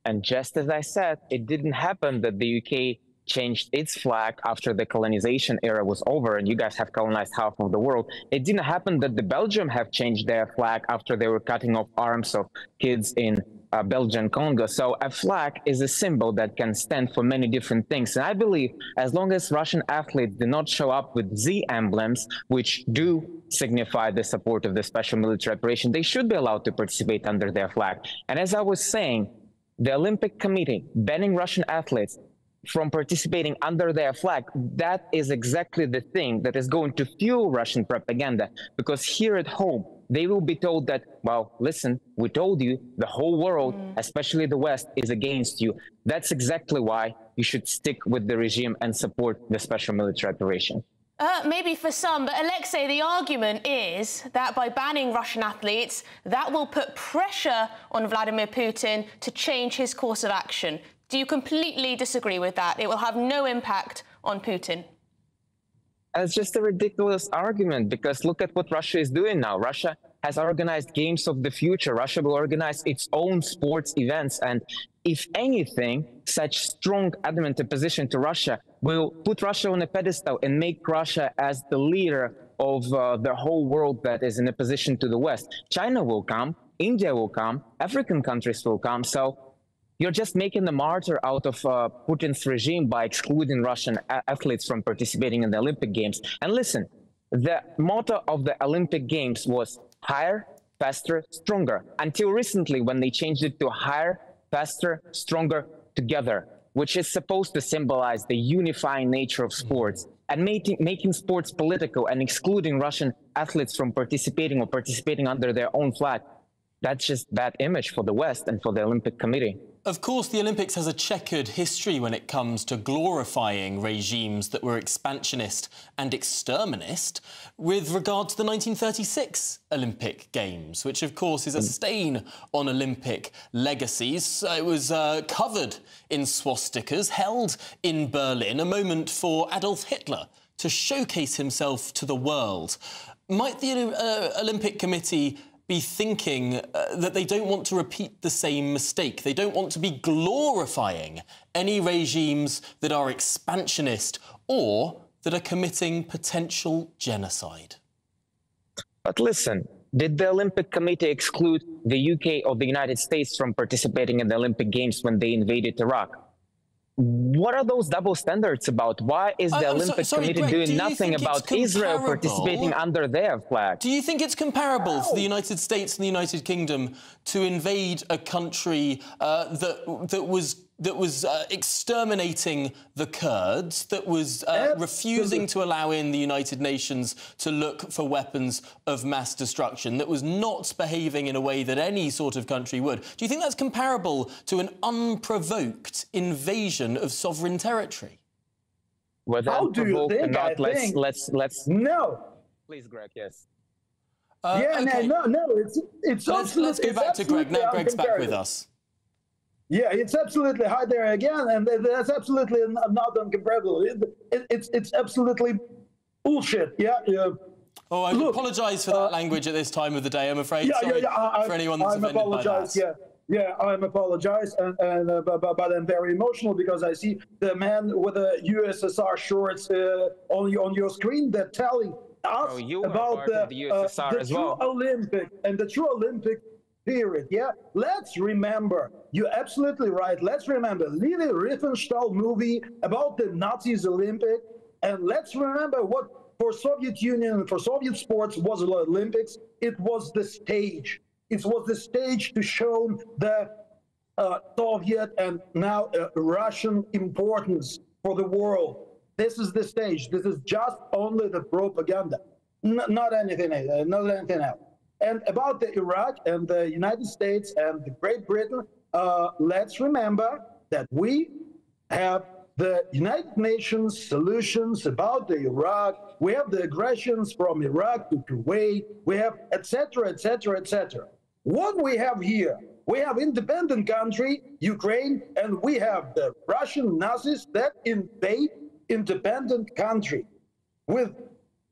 S62: And just as I said, it didn't happen that the UK changed its flag after the colonization era was over and you guys have colonized half of the world. It didn't happen that the Belgium have changed their flag after they were cutting off arms of kids in uh, Belgian Congo. So a flag is a symbol that can stand for many different things. And I believe as long as Russian athletes do not show up with Z emblems, which do signify the support of the special military operation, they should be allowed to participate under their flag. And as I was saying, the Olympic Committee banning Russian athletes from participating under their flag, that is exactly the thing that is going to fuel Russian propaganda. Because here at home, they will be told that, well, listen, we told you the whole world, mm. especially the West, is against you. That's exactly why you should stick with the regime and support the special military operation.
S17: Uh, maybe for some, but Alexei, the argument is that by banning Russian athletes, that will put pressure on Vladimir Putin to change his course of action. Do you completely disagree with that? It will have no impact on Putin.
S62: It's just a ridiculous argument because look at what Russia is doing now. Russia has organized games of the future. Russia will organize its own sports events. And if anything, such strong adamant opposition to Russia will put Russia on a pedestal and make Russia as the leader of uh, the whole world that is in opposition to the West. China will come, India will come, African countries will come. So you're just making a martyr out of uh, Putin's regime by excluding Russian athletes from participating in the Olympic Games. And listen, the motto of the Olympic Games was higher, faster, stronger, until recently when they changed it to higher, faster, stronger, together, which is supposed to symbolize the unifying nature of sports. And making, making sports political and excluding Russian athletes from participating or participating under their own flag, that's just bad image for the West and for the Olympic Committee.
S16: Of course, the Olympics has a checkered history when it comes to glorifying regimes that were expansionist and exterminist with regard to the 1936 Olympic Games, which, of course, is a stain on Olympic legacies. It was uh, covered in swastikas, held in Berlin, a moment for Adolf Hitler to showcase himself to the world. Might the uh, Olympic Committee be thinking uh, that they don't want to repeat the same mistake. They don't want to be glorifying any regimes that are expansionist or that are committing potential genocide.
S62: But listen, did the Olympic Committee exclude the UK or the United States from participating in the Olympic Games when they invaded Iraq? What are those double standards about? Why is the Olympic so, sorry, Committee Greg, doing do nothing about Israel participating under their flag?
S16: Do you think it's comparable for the United States and the United Kingdom to invade a country uh, that that was that was uh, exterminating the Kurds, that was uh, refusing to allow in the United Nations to look for weapons of mass destruction, that was not behaving in a way that any sort of country would. Do you think that's comparable to an unprovoked invasion of sovereign territory?
S62: Without
S61: How do you think?
S62: Not,
S61: I
S62: let's,
S61: think
S62: let's let's
S61: no.
S62: Please, Greg. Yes.
S16: Uh,
S61: yeah,
S16: okay.
S61: no, no, no. It's it's.
S16: Let's, let's go back to Greg. Now Greg's back with us.
S61: Yeah, it's absolutely high there again, and that's absolutely not uncomparable. It, it, it's it's absolutely bullshit. Yeah. yeah.
S16: Oh, I apologise for that uh, language at this time of the day. I'm afraid.
S61: Yeah,
S16: Sorry
S61: yeah, yeah. I,
S16: for anyone that's
S61: I'm
S16: offended
S61: apologize,
S16: by that.
S61: Yeah. Yeah, I'm apologize, and, and uh, but, but, I'm very emotional because I see the man with the USSR shorts uh, on on your screen. They're telling us
S62: oh,
S61: about the,
S62: the, USSR
S61: uh, the
S62: as
S61: true
S62: well.
S61: Olympic and the true Olympic period. Yeah, let's remember. You're absolutely right. Let's remember Leni Riefenstahl movie about the Nazis Olympic, and let's remember what for Soviet Union and for Soviet sports was the Olympics. It was the stage. It was the stage to show the uh, Soviet and now uh, Russian importance for the world. This is the stage. This is just only the propaganda, N not anything, uh, not anything else. And about the Iraq and the United States and Great Britain, uh, let's remember that we have the United Nations solutions about the Iraq. We have the aggressions from Iraq to Kuwait. We have etc. etc. etc. What we have here, we have independent country, Ukraine, and we have the Russian Nazis that invade independent country with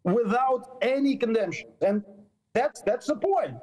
S61: without any condemnation. And that's that's the point.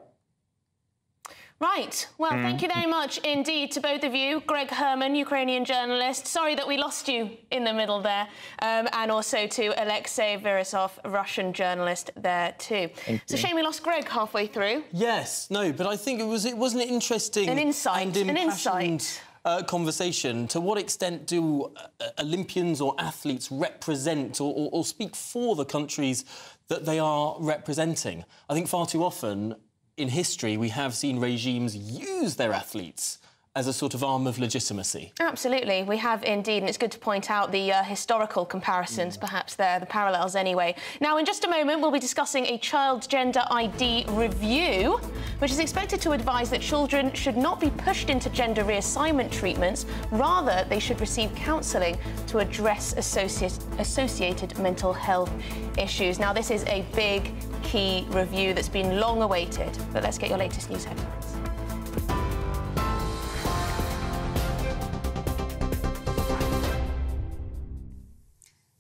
S17: Right. Well, mm. thank you very much indeed to both of you. Greg Herman, Ukrainian journalist. Sorry that we lost you in the middle there. Um, and also to Alexei Virasov, Russian journalist there too. Thank it's a shame we lost Greg halfway through.
S16: Yes, no, but I think it was it wasn't interesting
S17: an insight,
S16: an
S17: insight.
S16: Uh, conversation. To what extent do uh, Olympians or athletes represent or, or, or speak for the countries that they are representing? I think far too often in history, we have seen regimes use their athletes as a sort of arm of legitimacy.
S17: Absolutely, we have indeed, and it's good to point out the uh, historical comparisons, mm. perhaps there, the parallels anyway. Now, in just a moment, we'll be discussing a child gender ID review, which is expected to advise that children should not be pushed into gender reassignment treatments, rather they should receive counselling to address associate, associated mental health issues. Now, this is a big, key review that's been long awaited, but let's get your latest news headlines.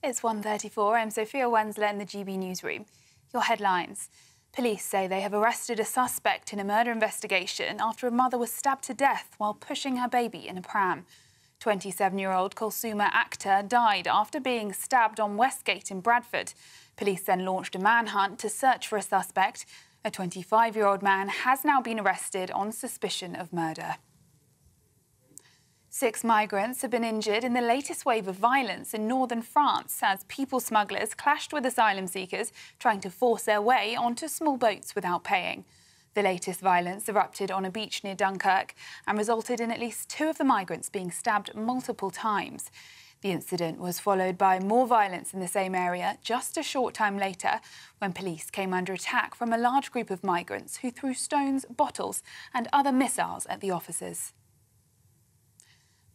S21: It's 1.34. I'm Sophia Wenzler in the GB newsroom. Your headlines. Police say they have arrested a suspect in a murder investigation after a mother was stabbed to death while pushing her baby in a pram. 27-year-old Kulsuma Akter died after being stabbed on Westgate in Bradford. Police then launched a manhunt to search for a suspect. A 25-year-old man has now been arrested on suspicion of murder. Six migrants have been injured in the latest wave of violence in northern France as people smugglers clashed with asylum seekers trying to force their way onto small boats without paying. The latest violence erupted on a beach near Dunkirk and resulted in at least two of the migrants being stabbed multiple times. The incident was followed by more violence in the same area just a short time later when police came under attack from a large group of migrants who threw stones, bottles and other missiles at the officers.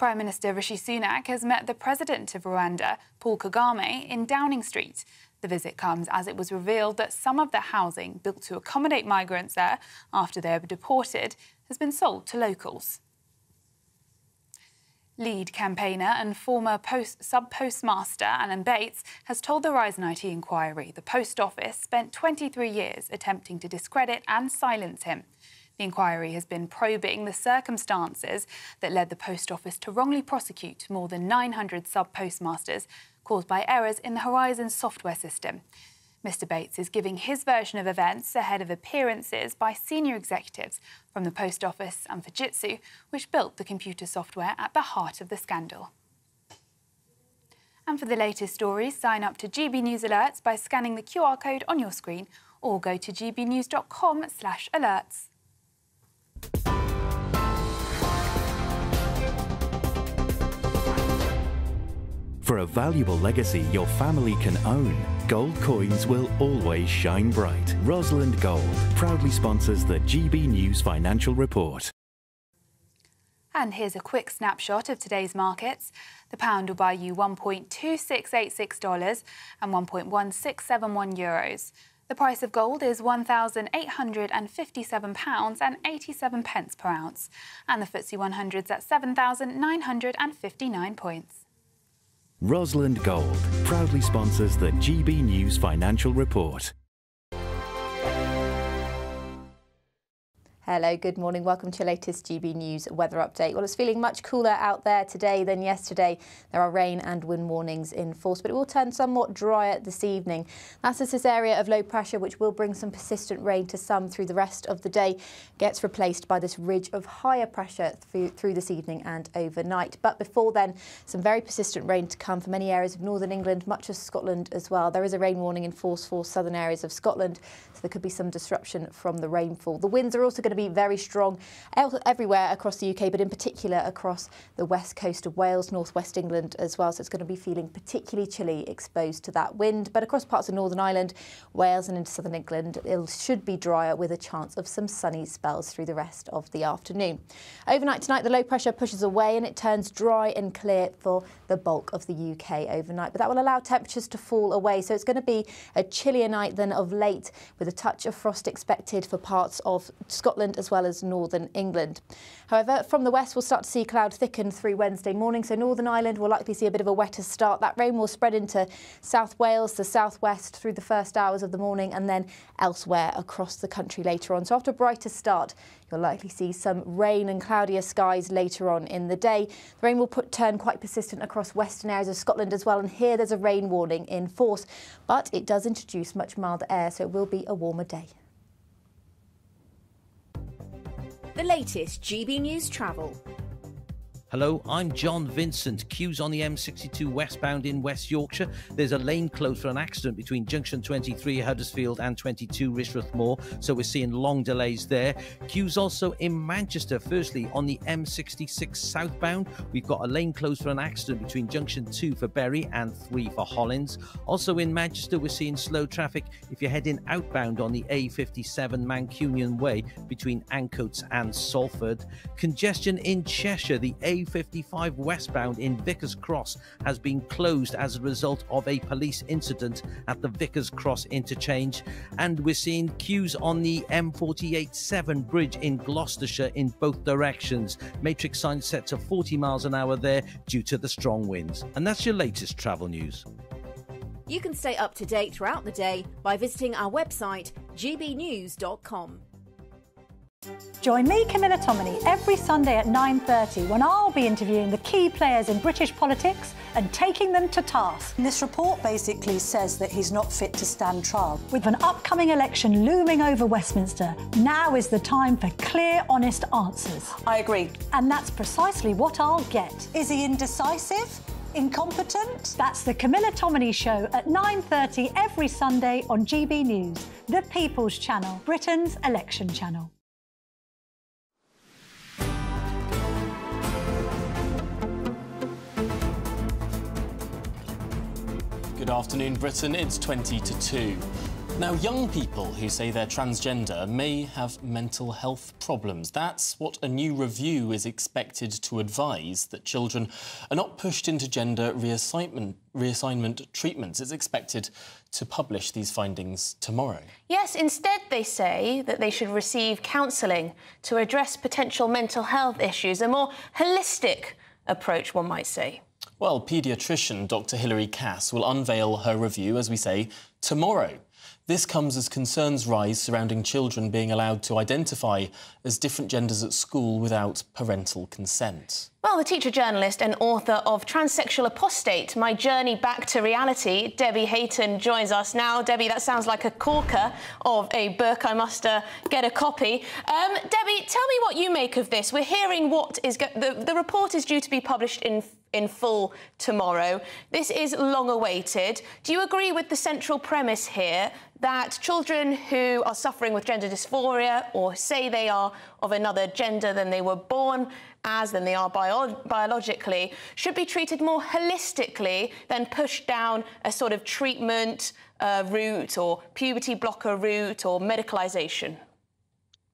S21: Prime Minister Rishi Sunak has met the president of Rwanda, Paul Kagame, in Downing Street. The visit comes as it was revealed that some of the housing built to accommodate migrants there after they were deported has been sold to locals. Lead campaigner and former post, sub-postmaster Alan Bates has told the Horizon IT inquiry the post office spent 23 years attempting to discredit and silence him. The inquiry has been probing the circumstances that led the Post Office to wrongly prosecute more than 900 sub-postmasters caused by errors in the Horizon software system. Mr Bates is giving his version of events ahead of appearances by senior executives from the Post Office and Fujitsu, which built the computer software at the heart of the scandal. And for the latest stories, sign up to GB News Alerts by scanning the QR code on your screen or go to gbnews.com/alerts.
S63: For a valuable legacy your family can own, gold coins will always shine bright. Rosslyn Gold proudly sponsors the GB News Financial Report.
S21: And here's a quick snapshot of today's markets. The pound will buy you $1.2686 and 1.1671 euros. The price of gold is £1,857 and 87 pence per ounce, and the FTSE 100's at 7,959 points.
S63: Rosslyn Gold proudly sponsors the GB News Financial Report.
S1: Hello, good morning. Welcome to your latest GB News weather update. Well, it's feeling much cooler out there today than yesterday. There are rain and wind warnings in force, but it will turn somewhat drier this evening. That's as this area of low pressure, which will bring some persistent rain to some through the rest of the day, gets replaced by this ridge of higher pressure through, through this evening and overnight. But before then, some very persistent rain to come for many areas of northern England, much of Scotland as well. There is a rain warning in force for southern areas of Scotland, so there could be some disruption from the rainfall. The winds are also going to be very strong everywhere across the UK, but in particular across the west coast of Wales, northwest England as well. So it's going to be feeling particularly chilly exposed to that wind. But across parts of Northern Ireland, Wales and into southern England, it should be drier with a chance of some sunny spells through the rest of the afternoon. Overnight tonight, the low pressure pushes away and it turns dry and clear for the bulk of the UK overnight. But that will allow temperatures to fall away. So it's going to be a chillier night than of late with a touch of frost expected for parts of Scotland
S64: Scotland as well as northern England. However, from the west, we'll start to see cloud thicken through Wednesday morning. So Northern Ireland will likely see a bit of a wetter start. That rain will spread into South Wales, the southwest through the first hours of the morning and then elsewhere across the country later on. So after a brighter start, you'll likely see some rain and cloudier skies later on in the day. The rain will put, turn quite persistent across western areas of Scotland as well. And here there's a rain warning in force, but it does introduce much milder air, so it will be a warmer day.
S65: The latest GB News travel.
S66: Hello, I'm John Vincent. Queues on the M62 westbound in West Yorkshire. There's a lane closed for an accident between junction 23 Huddersfield and 22 Rishworth Moor, so we're seeing long delays there. Queues also in Manchester. Firstly, on the M66 southbound, we've got a lane closed for an accident between junction 2 for Bury and 3 for Hollins. Also in Manchester, we're seeing slow traffic if you're heading outbound on the A57 Mancunian Way between Ancoats and Salford. Congestion in Cheshire, the A 55 westbound in Vicars Cross has been closed as a result of a police incident at the Vicars Cross interchange. And we're seeing queues on the M48 Severn bridge in Gloucestershire in both directions. Matrix signs set to 40 miles an hour there due to the strong winds. And that's your latest travel news.
S65: You can stay up to date throughout the day by visiting our website gbnews.com.
S4: Join me, Camilla Tominey, every Sunday at 9.30 when I'll be interviewing the key players in British politics and taking them to task. This report basically says that he's not fit to stand trial. With an upcoming election looming over Westminster, now is the time for clear, honest answers.
S67: I agree.
S4: And that's precisely what I'll get.
S67: Is he indecisive? Incompetent?
S4: That's the Camilla Tominey Show at 9.30 every Sunday on GB News, the People's Channel, Britain's election channel.
S16: Good afternoon, Britain. It's 20 to 2. Now, young people who say they're transgender may have mental health problems. That's what a new review is expected to advise that children are not pushed into gender reassignment, reassignment treatments. It's expected to publish these findings tomorrow.
S17: Yes, instead, they say that they should receive counselling to address potential mental health issues, a more holistic approach, one might say.
S16: Well, paediatrician Dr. Hilary Cass will unveil her review, as we say, tomorrow. This comes as concerns rise surrounding children being allowed to identify as different genders at school without parental consent.
S17: Well, the teacher journalist and author of Transsexual Apostate My Journey Back to Reality, Debbie Hayton, joins us now. Debbie, that sounds like a corker of a book. I must uh, get a copy. Um, Debbie, tell me what you make of this. We're hearing what is the, the report is due to be published in in full tomorrow. This is long awaited. Do you agree with the central premise here that children who are suffering with gender dysphoria or say they are of another gender than they were born as, than they are bio biologically, should be treated more holistically than pushed down a sort of treatment uh, route or puberty blocker route or medicalisation?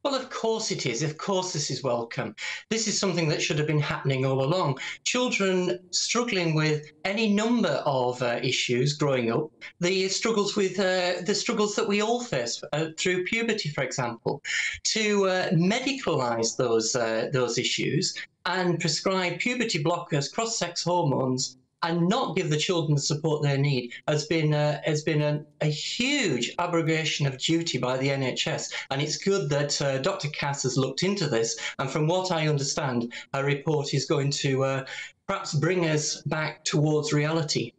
S68: Well, of course it is. Of course, this is welcome. This is something that should have been happening all along. Children struggling with any number of uh, issues growing up, the struggles with uh, the struggles that we all face uh, through puberty, for example, to uh, medicalise those uh, those issues and prescribe puberty blockers, cross-sex hormones, and not give the children the support they need has been a, has been a, huge abrogation of duty by the NHS. And it's good that uh, Dr. Cass has looked into this. And from what I understand, her report is going to uh, perhaps bring us back towards reality.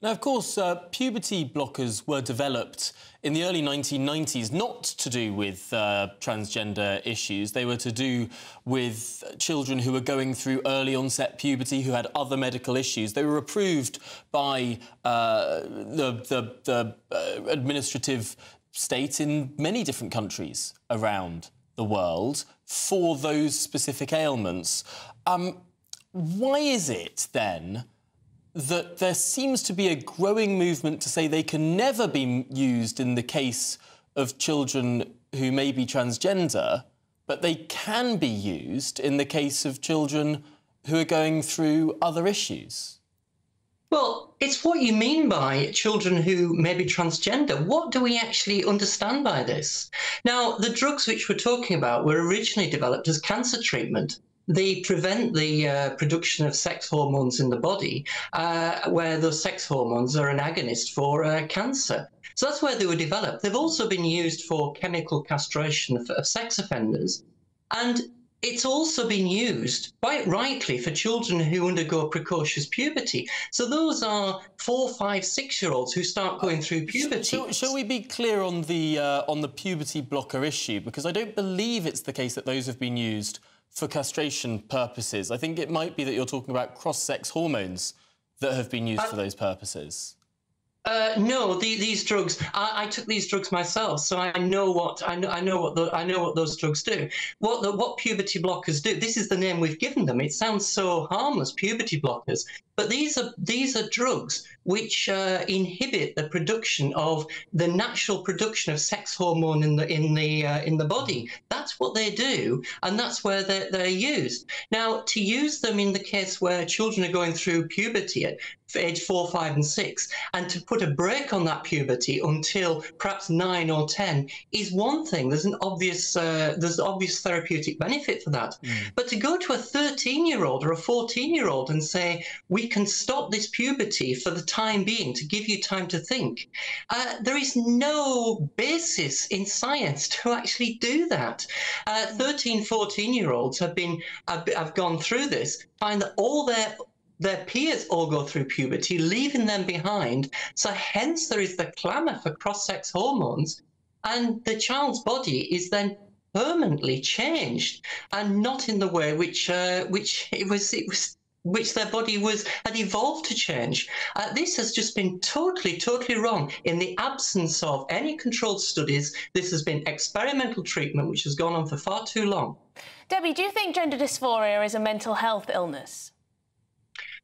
S16: Now, of course, uh, puberty blockers were developed in the early 1990s not to do with uh, transgender issues. They were to do with children who were going through early onset puberty, who had other medical issues. They were approved by uh, the, the, the uh, administrative state in many different countries around the world for those specific ailments. Um, why is it then that there seems to be a growing movement to say they can never be used in the case of children who may be transgender, but they can be used in the case of children who are going through other issues.
S68: Well, it's what you mean by children who may be transgender. What do we actually understand by this? Now, the drugs which we're talking about were originally developed as cancer treatment. They prevent the uh, production of sex hormones in the body, uh, where those sex hormones are an agonist for uh, cancer. So that's where they were developed. They've also been used for chemical castration of, of sex offenders. And it's also been used, quite rightly, for children who undergo precocious puberty. So those are four, five, six-year-olds who start going through puberty.
S16: Shall, shall we be clear on the uh, on the puberty blocker issue? Because I don't believe it's the case that those have been used for castration purposes. I think it might be that you're talking about cross-sex hormones that have been used
S68: Uh,
S16: for those purposes.
S68: Uh, no, the, these drugs. I, I took these drugs myself, so I know what I know. I know what the, I know what those drugs do. What the, what puberty blockers do. This is the name we've given them. It sounds so harmless, puberty blockers, but these are these are drugs which uh, inhibit the production of the natural production of sex hormone in the in the uh, in the body. That's what they do, and that's where they're, they're used. Now, to use them in the case where children are going through puberty age four, five, and six, and to put a break on that puberty until perhaps nine or ten is one thing. There's an obvious uh, there's obvious therapeutic benefit for that. But to go to a 13 year old or a 14 year old and say, we can stop this puberty for the time being to give you time to think, uh, there is no basis in science to actually do that. Uh, 13, 14 year olds have been have, have gone through this, find that all their their peers all go through puberty, leaving them behind. So hence there is the clamour for cross-sex hormones, and the child's body is then permanently changed, and not in the way which uh, which it was it was which their body was had evolved to change. Uh, this has just been totally, totally wrong. In the absence of any controlled studies, this has been experimental treatment which has gone on for far too long.
S17: Debbie, do you think gender dysphoria is a mental health illness?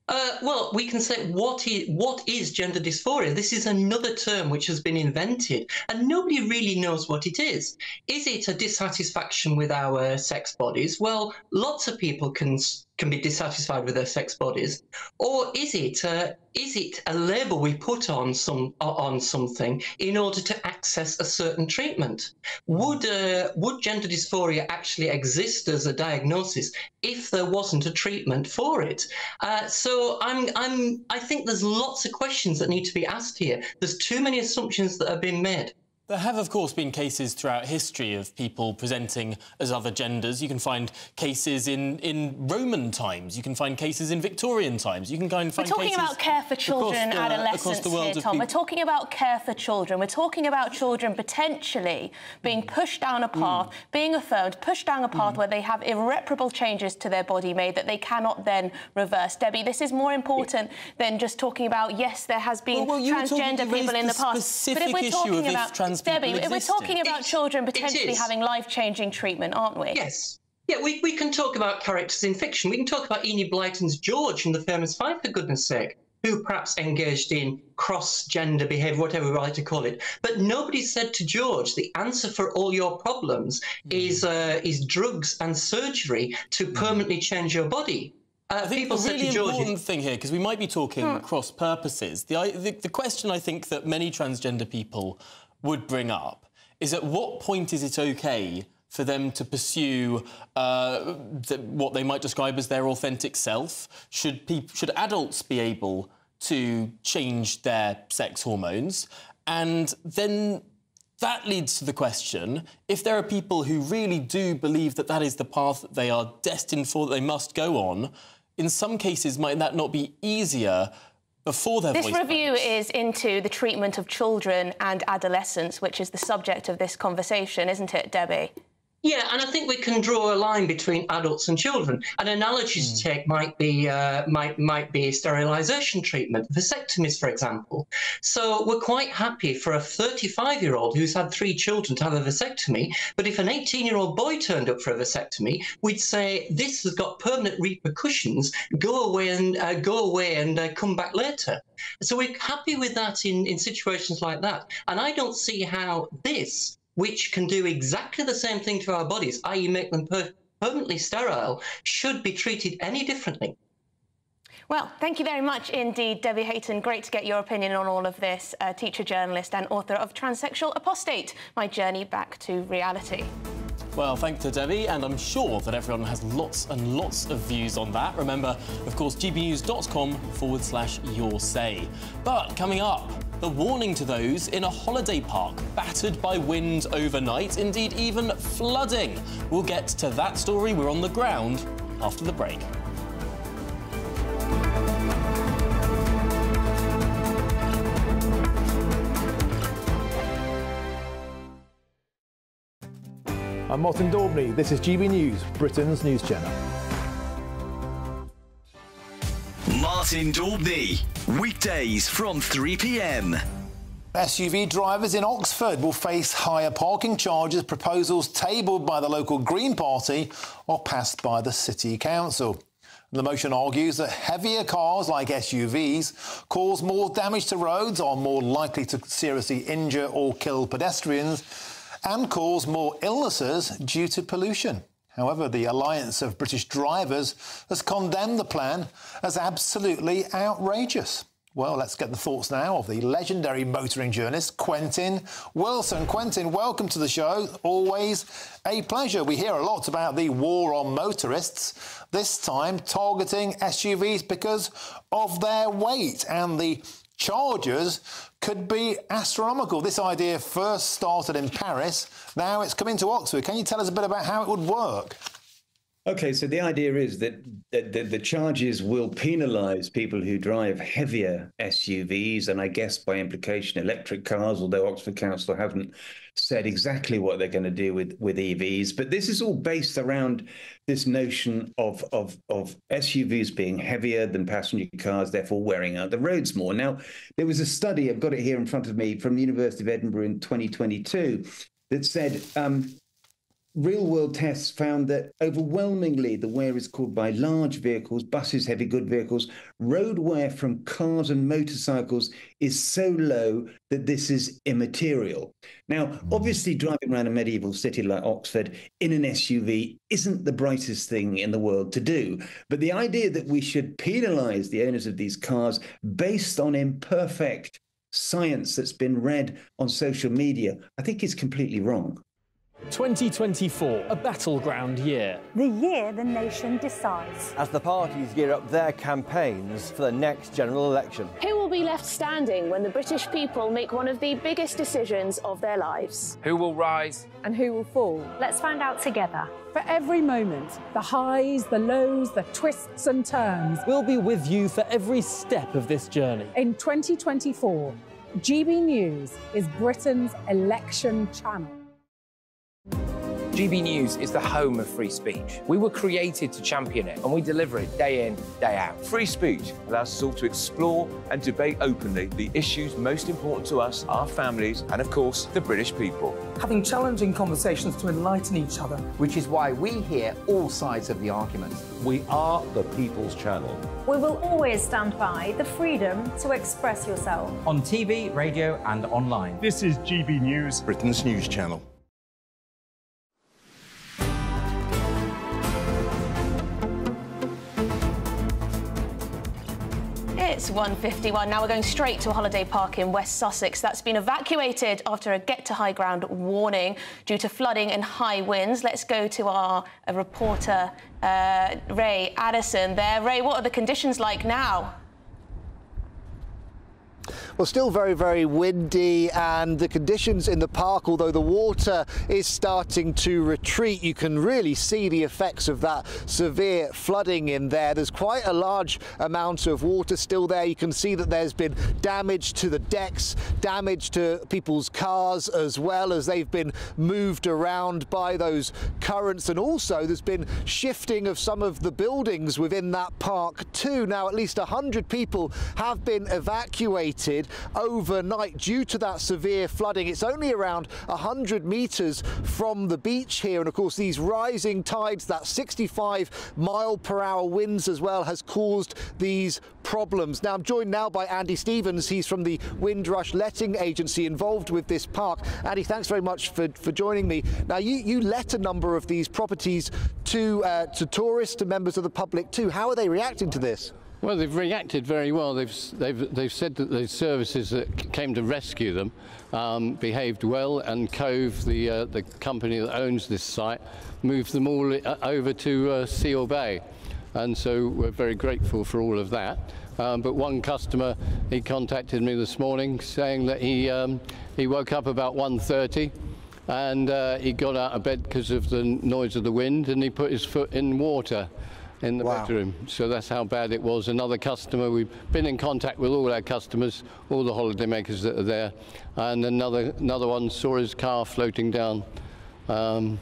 S68: Uh, well, we can say what is what is gender dysphoria? This is another term which has been invented, and nobody really knows what it is. Is it a dissatisfaction with our sex bodies? Well, lots of people can can be dissatisfied with their sex bodies, or is it uh, is it a label we put on some on something in order to access a certain treatment? Would uh, would gender dysphoria actually exist as a diagnosis if there wasn't a treatment for it? Uh, so I'm I'm I think there's lots of questions that need to be asked here. There's too many assumptions that have been made.
S16: There have, of course, been cases throughout history of people presenting as other genders. You can find cases in, in Roman times. You can find cases in Victorian times. You can kind of
S17: We're
S16: find
S17: talking
S16: cases
S17: about care for children,
S16: across the,
S17: adolescents here, Tom. We're talking about care for children. We're talking about children potentially being pushed down a path, hmm. being affirmed, pushed down a path hmm. where they have irreparable changes to their body made that they cannot then reverse. Debbie, this is more important than just talking about, yes, there has been
S16: Well, well, were talking-
S17: transgender people in
S16: the
S17: the past. But if we're talking about
S16: trans
S17: Debbie,
S16: people
S17: if we're talking about children potentially having life-changing treatment, aren't we?
S68: Yes. Yeah, we, we can talk about characters in fiction. We can talk about Enid Blyton's George from The Famous Five, for goodness sake, who perhaps engaged in cross-gender behaviour, whatever we like to call it. But nobody said to George, the answer for all your problems is uh, is drugs and surgery to permanently change your body. Uh,
S16: I think
S68: people
S16: the
S68: said
S16: really
S68: to George,
S16: important thing here, because we might be talking
S68: Hmm.
S16: cross purposes, the, the, the question I think that many transgender people would bring up is at what point is it okay for them to pursue uh, the, what they might describe as their authentic self? Should, should adults be able to change their sex hormones? And then that leads to the question if there are people who really do believe that that is the path that they are destined for, that they must go on, in some cases, might that not be easier before their
S17: This
S16: voice?
S17: review is into the treatment of children and adolescents, which is the subject of this conversation, isn't it, Debbie?
S68: Yeah, and I think we can draw a line between adults and children. An analogy to take might be uh, might might be sterilisation treatment, vasectomies, for example. So we're quite happy for a 35-year-old who's had three children to have a vasectomy. But if an 18-year-old boy turned up for a vasectomy, we'd say this has got permanent repercussions. Go away and uh, go away and uh, come back later. So we're happy with that in in situations like that. And I don't see how this which can do exactly the same thing to our bodies, i.e., make them per- permanently sterile, should be treated any differently.
S17: Well, thank you very much indeed, Debbie Hayton. Great to get your opinion on all of this. Uh, teacher, journalist, and author of Transsexual Apostate My Journey Back to Reality.
S16: Well, thanks to Debbie, and I'm sure that everyone has lots and lots of views on that. Remember, of course, gbnews.com forward slash your say. But coming up, the warning to those in a holiday park battered by wind overnight, indeed, even flooding. We'll get to that story. We're on the ground after the break.
S69: I'm Martin Daubney. This is GB News, Britain's news channel.
S70: Martin Daubney, weekdays from 3 p.m.
S36: SUV drivers in Oxford will face higher parking charges. Proposals tabled by the local Green Party or passed by the City Council. The motion argues that heavier cars like SUVs cause more damage to roads, are more likely to seriously injure or kill pedestrians, and cause more illnesses due to pollution. However, the Alliance of British Drivers has condemned the plan as absolutely outrageous. Well, let's get the thoughts now of the legendary motoring journalist Quentin Wilson. Quentin, welcome to the show. Always a pleasure. We hear a lot about the war on motorists, this time targeting SUVs because of their weight and the charges could be astronomical. This idea first started in Paris. Now it's coming to Oxford. Can you tell us a bit about how it would work?
S22: Okay, so the idea is that the, the, charges will penalize people who drive heavier SUVs, and I guess by implication, electric cars, although Oxford Council haven't said exactly what they're going to do with, with EVs. But this is all based around this notion of, of, of SUVs being heavier than passenger cars, therefore wearing out the roads more. Now, there was a study, I've got it here in front of me, from the University of Edinburgh in 2022 that said um, real world tests found that overwhelmingly the wear is caused by large vehicles, buses, heavy good vehicles. Road wear from cars and motorcycles is so low that this is immaterial. Now, hmm. obviously, driving around a medieval city like Oxford in an SUV isn't the brightest thing in the world to do. But the idea that we should penalize the owners of these cars based on imperfect science that's been read on social media, I think is completely wrong.
S4: 2024, a battleground year.
S2: The year the nation decides.
S71: As the parties gear up their campaigns for the next general election.
S17: Who will be left standing when the British people make one of the biggest decisions of their lives?
S72: Who will rise?
S2: And who will fall? Let's find out together.
S19: For every moment, the highs, the lows, the twists and turns.
S4: We'll be with you for every step of this journey.
S19: In 2024, GB News is Britain's election channel.
S6: GB News is the home of free speech. We were created to champion it, and we deliver it day in, day out.
S34: Free speech allows us all to explore and debate openly the issues most important to us, our families, and of course, the British people.
S19: Having challenging conversations to enlighten each other.
S73: Which is why we hear all sides of the argument.
S74: We are the People's Channel.
S2: We will always stand by the freedom to express yourself.
S73: On TV, radio, and online.
S35: This is GB News,
S74: Britain's news channel.
S17: It's 1.51. Now we're going straight to a holiday park in West Sussex that's been evacuated after a get to high ground warning due to flooding and high winds. Let's go to our reporter, uh, Ray Addison there. Ray, what are the conditions like now?
S36: Well, still very, very windy, and the conditions in the park, although the water is starting to retreat, you can really see the effects of that severe flooding in there. There's quite a large amount of water still there. You can see that there's been damage to the decks, damage to people's cars as well as they've been moved around by those currents. And also there's been shifting of some of the buildings within that park too. Now, at least 100 people have been evacuated overnight due to that severe flooding. It's only around 100 metres from the beach here. And of course, these rising tides, that 65 mile per hour winds as well, has caused these problems. Now, I'm joined now by Andy Stevens. He's from the Windrush Letting Agency involved with this park. Andy, thanks very much for, for joining me. Now, you, you let a number of these properties to, uh, to tourists, to members of the public too. How are they reacting to this?
S75: Well, they've reacted very well. They've, they've, they've said that the services that came to rescue them um, behaved well, and Cove, the, uh, the company that owns this site, moved them all uh, over to uh, Seal Bay. And so we're very grateful for all of that. Um, but one customer, he contacted me this morning saying that he, um, he woke up about 1.30 and uh, he got out of bed because of the noise of the wind and he put his foot in water in the wow. bedroom. So that's how bad it was. Another customer, we've been in contact with all our customers, all the holidaymakers that are there, and another another one saw his car floating down. Um,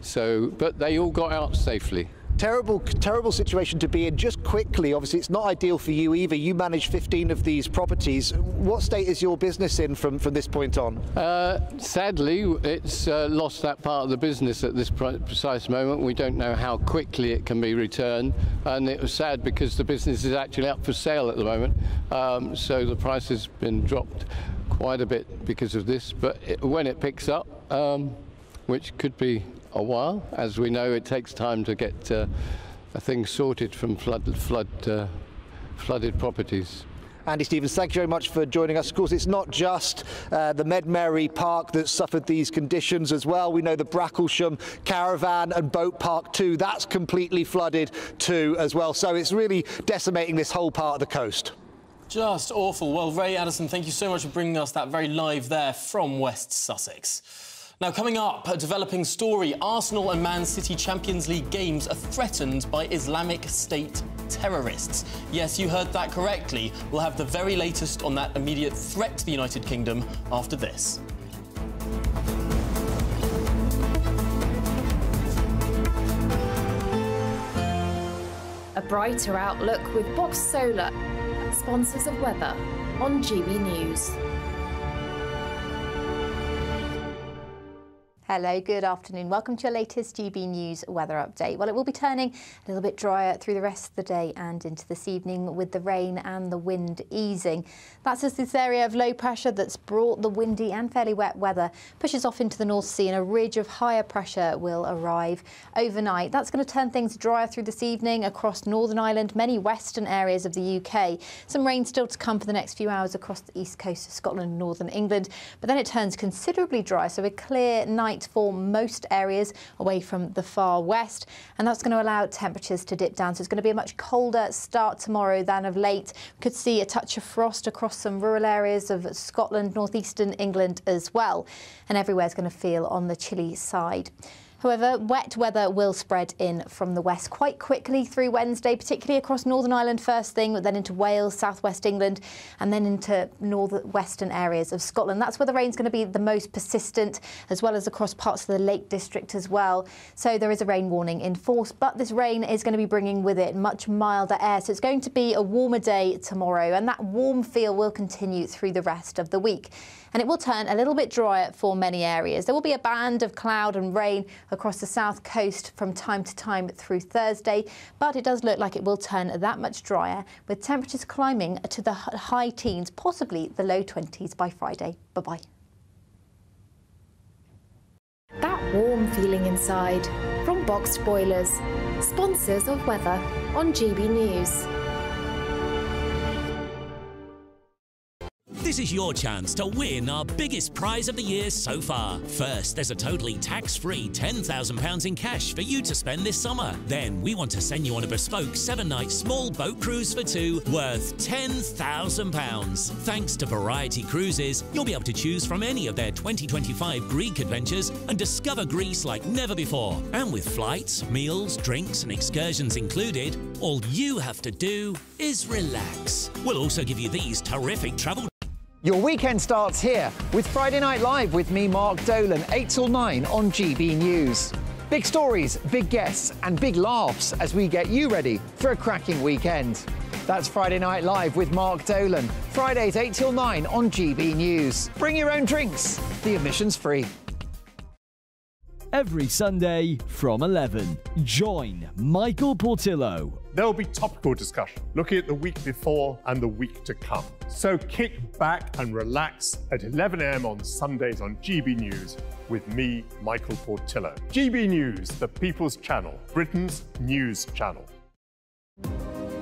S75: so, but they all got out safely
S36: terrible, terrible situation to be in. Just quickly, obviously, it's not ideal for you either. You manage 15 of these properties. What state is your business in from, from this point on?
S75: Uh, sadly, it's uh, lost that part of the business at this precise moment. We don't know how quickly it can be returned, and it was sad because the business is actually up for sale at the moment. Um, so the price has been dropped quite a bit because of this. But it, when it picks up, um, which could be a while. As we know, it takes time to get uh, things sorted from flood, flood, uh, flooded properties.
S36: Andy Stevens, thank you very much for joining us. Of course, it's not just uh, the Medmerry Park that suffered these conditions as well. We know the Bracklesham Caravan and Boat Park too, that's completely flooded too as well. So it's really decimating this whole part of the coast.
S16: Just awful. Well, Ray Addison, thank you so much for bringing us that very live there from West Sussex. Now, coming up, a developing story. Arsenal and Man City Champions League games are threatened by Islamic State terrorists. Yes, you heard that correctly. We'll have the very latest on that immediate threat to the United Kingdom after this.
S2: A brighter outlook with BOXT Solar, sponsors of weather on GB News.
S1: Hello, good afternoon. Welcome to your latest GB News weather update. Well, it will be turning a little bit drier through the rest of the day and into this evening with the rain and the wind easing. That's as this area of low pressure that's brought the windy and fairly wet weather pushes off into the North Sea and a ridge of higher pressure will arrive overnight. That's going to turn things drier through this evening across Northern Ireland, many western areas of the UK. Some rain still to come for the next few hours across the east coast of Scotland and northern England, but then it turns considerably dry, so a clear night for most areas away from the far west. And that's going to allow temperatures to dip down. So it's going to be a much colder start tomorrow than of late. We could see a touch of frost across some rural areas of Scotland, northeastern England as well. And everywhere is going to feel on the chilly side. However, wet weather will spread in from the west quite quickly through Wednesday, particularly across Northern Ireland first thing, then into Wales, southwest England, and then into northwestern areas of Scotland. That's where the rain's going to be the most persistent, as well as across parts of the Lake District as well. So there is a rain warning in force, but this rain is going to be bringing with it much milder air. So it's going to be a warmer day tomorrow, and that warm feel will continue through the rest of the week and it will turn a little bit drier for many areas. There will be a band of cloud and rain across the south coast from time to time through Thursday, but it does look like it will turn that much drier, with temperatures climbing to the high teens, possibly the low 20s by Friday. Bye bye.
S2: That warm feeling inside from BOXT Boilers, sponsors of weather on GB News.
S3: This is your chance to win our biggest prize of the year so far. First, there's a totally tax-free £10,000 in cash for you to spend this summer. Then, we want to send you on a bespoke seven-night small boat cruise for two worth £10,000. Thanks to Variety Cruises, you'll be able to choose from any of their 2025 Greek adventures and discover Greece like never before. And with flights, meals, drinks and excursions included, all you have to do is relax. We'll also give you these terrific travel
S36: your weekend starts here with Friday Night Live with me, Mark Dolan, 8 till 9 on GB News. Big stories, big guests, and big laughs as we get you ready for a cracking weekend. That's Friday Night Live with Mark Dolan, Fridays 8 till 9 on GB News. Bring your own drinks, the admission's free.
S34: Every Sunday from 11, join Michael Portillo
S35: there will be topical discussion looking at the week before and the week to come. So kick back and relax at 11 a.m. on Sundays on GB News with me, Michael Portillo. GB News, the People's Channel, Britain's news channel.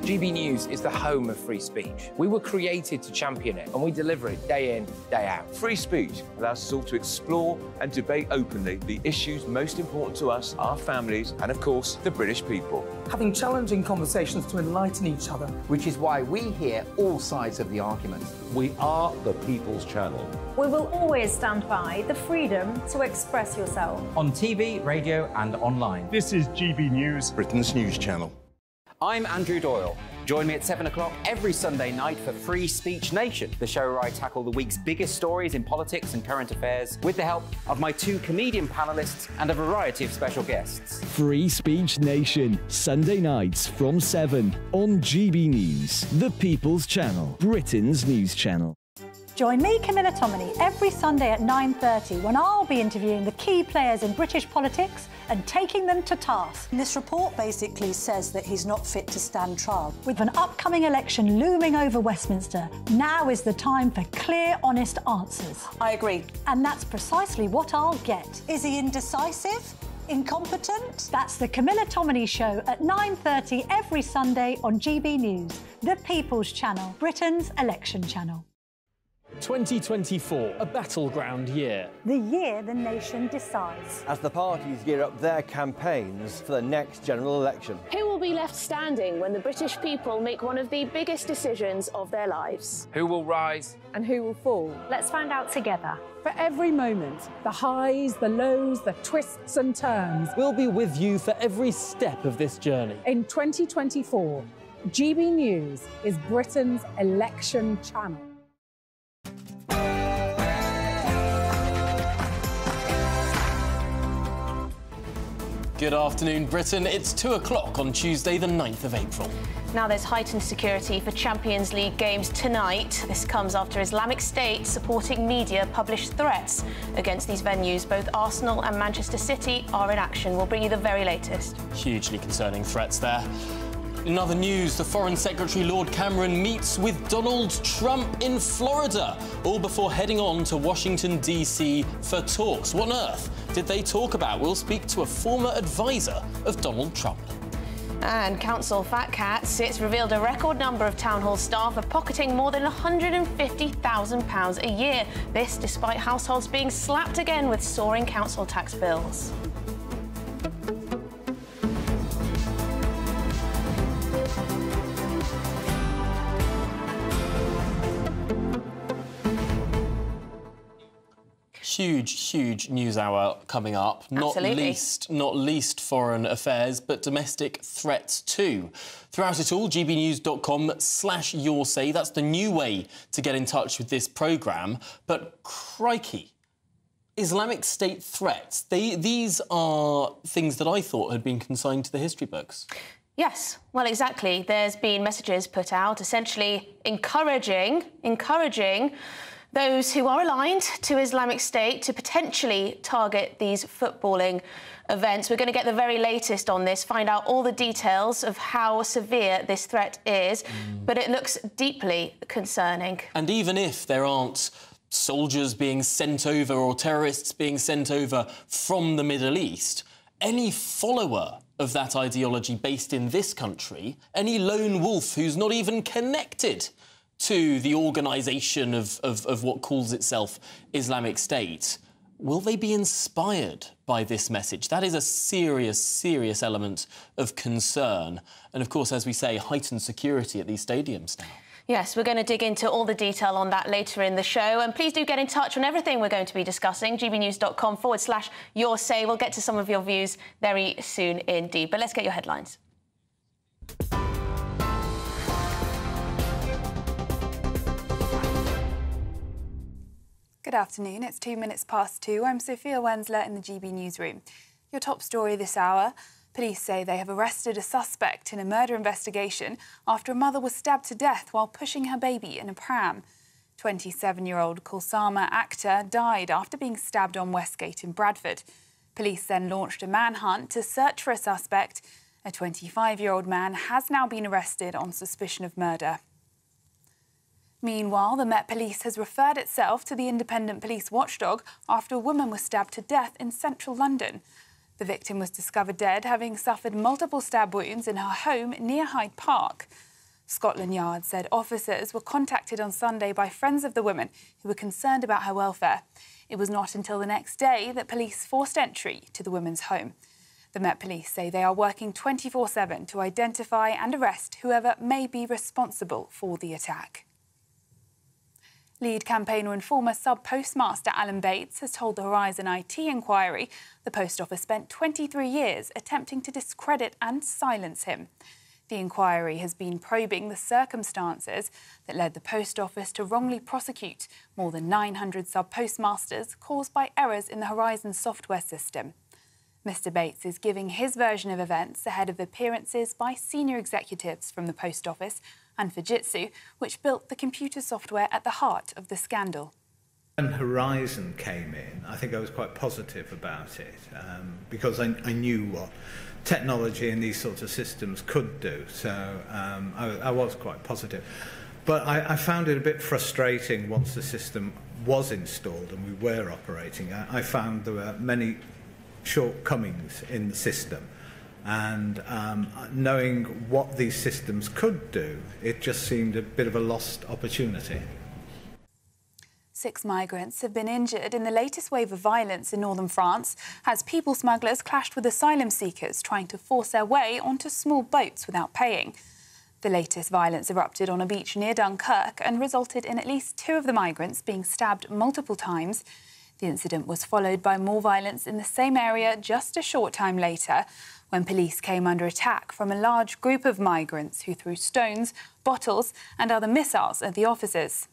S76: GB News is the home of free speech. We were created to champion it, and we deliver it day in, day out.
S77: Free speech allows us all to explore and debate openly the issues most important to us, our families, and of course, the British people.
S78: Having challenging conversations to enlighten each other.
S6: Which is why we hear all sides of the argument.
S79: We are the People's Channel.
S4: We will always stand by the freedom to express yourself.
S6: On TV, radio, and online.
S35: This is GB News,
S79: Britain's news channel.
S6: I'm Andrew Doyle. Join me at 7 o'clock every Sunday night for Free Speech Nation, the show where I tackle the week's biggest stories in politics and current affairs with the help of my two comedian panelists and a variety of special guests.
S34: Free Speech Nation, Sunday nights from 7 on GB News, the People's Channel, Britain's news channel.
S4: Join me, Camilla Tominey, every Sunday at 9.30 when I'll be interviewing the key players in British politics and taking them to task. This report basically says that he's not fit to stand trial. With an upcoming election looming over Westminster, now is the time for clear, honest answers. I agree. And that's precisely what I'll get. Is he indecisive? Incompetent? That's the Camilla Tominey Show at 9.30 every Sunday on GB News, the People's Channel, Britain's election channel.
S34: 2024, a battleground year.
S4: The year the nation decides.
S80: As the parties gear up their campaigns for the next general election.
S17: Who will be left standing when the British people make one of the biggest decisions of their lives?
S76: Who will rise?
S19: And who will fall?
S4: Let's find out together.
S19: For every moment, the highs, the lows, the twists and turns.
S34: We'll be with you for every step of this journey.
S19: In 2024, GB News is Britain's election channel.
S16: Good afternoon, Britain. It's 2 o'clock on Tuesday, the 9th of April.
S17: Now there's heightened security for Champions League games tonight. This comes after Islamic State supporting media published threats against these venues. Both Arsenal and Manchester City are in action. We'll bring you the very latest.
S16: Hugely concerning threats there. In other news, the Foreign Secretary Lord Cameron meets with Donald Trump in Florida, all before heading on to Washington, D.C. for talks. What on earth did they talk about? We'll speak to a former advisor of Donald Trump.
S17: And Council Fat Cats, it's revealed a record number of town hall staff are pocketing more than £150,000 a year. This despite households being slapped again with soaring council tax bills.
S16: Huge, huge news hour coming up. Not least, not least foreign affairs, but domestic threats too. Throughout it all, gbnews.com slash your say. That's the new way to get in touch with this programme. But crikey, Islamic State threats, they, these are things that I thought had been consigned to the history books.
S17: Yes, well, exactly. There's been messages put out essentially encouraging, encouraging those who are aligned to Islamic State to potentially target these footballing events. We're going to get the very latest on this, find out all the details of how severe this threat is, but it looks deeply concerning.
S16: And even if there aren't soldiers being sent over or terrorists being sent over from the Middle East, any follower of that ideology based in this country, any lone wolf who's not even connected to the organisation of, of, of what calls itself Islamic State, will they be inspired by this message? That is a serious, serious element of concern. And of course, as we say, heightened security at these stadiums now.
S17: Yes, we're going to dig into all the detail on that later in the show. And please do get in touch on everything we're going to be discussing. gbnews.com forward slash your say. We'll get to some of your views very soon indeed. But let's get your headlines.
S21: Good afternoon. It's two minutes past two. I'm Sophia Wenzler in the GB newsroom. Your top story this hour. Police say they have arrested a suspect in a murder investigation after a mother was stabbed to death while pushing her baby in a pram. 27-year-old Kulsuma Akter died after being stabbed on Westgate in Bradford. Police then launched a manhunt to search for a suspect. A 25-year-old man has now been arrested on suspicion of murder. Meanwhile, the Met Police has referred itself to the independent police watchdog after a woman was stabbed to death in central London. The victim was discovered dead, having suffered multiple stab wounds in her home near Hyde Park. Scotland Yard said officers were contacted on Sunday by friends of the woman who were concerned about her welfare. It was not until the next day that police forced entry to the woman's home. The Met Police say they are working 24 7 to identify and arrest whoever may be responsible for the attack. Lead campaigner and former sub postmaster Alan Bates has told the Horizon IT inquiry the Post Office spent 23 years attempting to discredit and silence him. The inquiry has been probing the circumstances that led the Post Office to wrongly prosecute more than 900 sub postmasters caused by errors in the Horizon software system. Mr. Bates is giving his version of events ahead of appearances by senior executives from the Post Office and Fujitsu, which built the computer software at the heart of the scandal.
S22: When Horizon came in, I think I was quite positive about it um, because I, I, knew what technology and these sorts of systems could do. So um, I, I, was quite positive. But I, I, found it a bit frustrating once the system was installed and we were operating. I, found there were many shortcomings in the system. And um, knowing what these systems could do, it just seemed a bit of a lost opportunity.
S21: Six migrants have been injured in the latest wave of violence in northern France as people smugglers clashed with asylum seekers trying to force their way onto small boats without paying. The latest violence erupted on a beach near Dunkirk and resulted in at least two of the migrants being stabbed multiple times. The incident was followed by more violence in the same area just a short time later when police came under attack from a large group of migrants who threw stones, bottles and other missiles at the officers.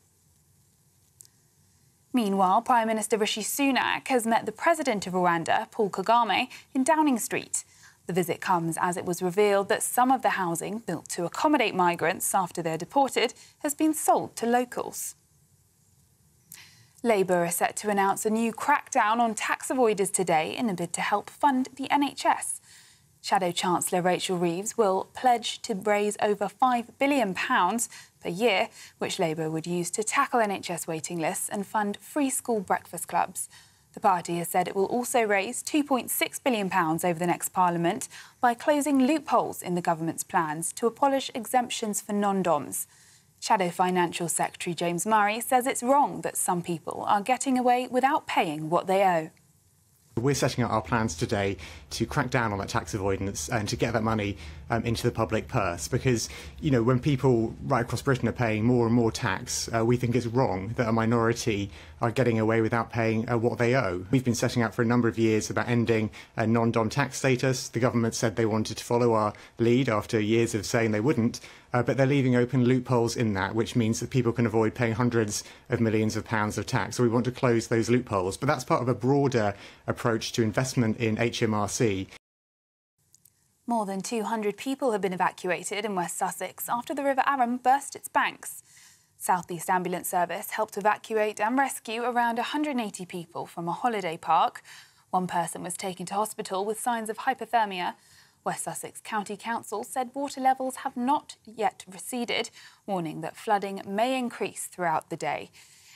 S21: Meanwhile, Prime Minister Rishi Sunak has met the president of Rwanda, Paul Kagame, in Downing Street. The visit comes as it was revealed that some of the housing built to accommodate migrants after they're deported has been sold to locals. Labour are set to announce a new crackdown on tax avoiders today in a bid to help fund the NHS. Shadow Chancellor Rachel Reeves will pledge to raise over £5 billion per year, which Labour would use to tackle NHS waiting lists and fund free school breakfast clubs. The party has said it will also raise £2.6 billion over the next Parliament by closing loopholes in the government's plans to abolish exemptions for non-DOMs. Shadow Financial Secretary James Murray says it's wrong that some people are getting away without paying what they owe.
S49: We're setting out our plans today to crack down on that tax avoidance and to get that money um, into the public purse because, you know, when people right across Britain are paying more and more tax, uh, we think it's wrong that a minority are getting away without paying uh, what they owe. We've been setting out for a number of years about ending uh, non-dom tax status. The government said they wanted to follow our lead after years of saying they wouldn't. Uh, but they're leaving open loopholes in that, which means that people can avoid paying hundreds of millions of pounds of tax. So we want to close those loopholes. But that's part of a broader approach to investment in HMRC.
S21: More than 200 people have been evacuated in West Sussex after the River Arun burst its banks. South East Ambulance Service helped evacuate and rescue around 180 people from a holiday park. One person was taken to hospital with signs of hypothermia. West Sussex County Council said water levels have not yet receded, warning that flooding may increase throughout the day.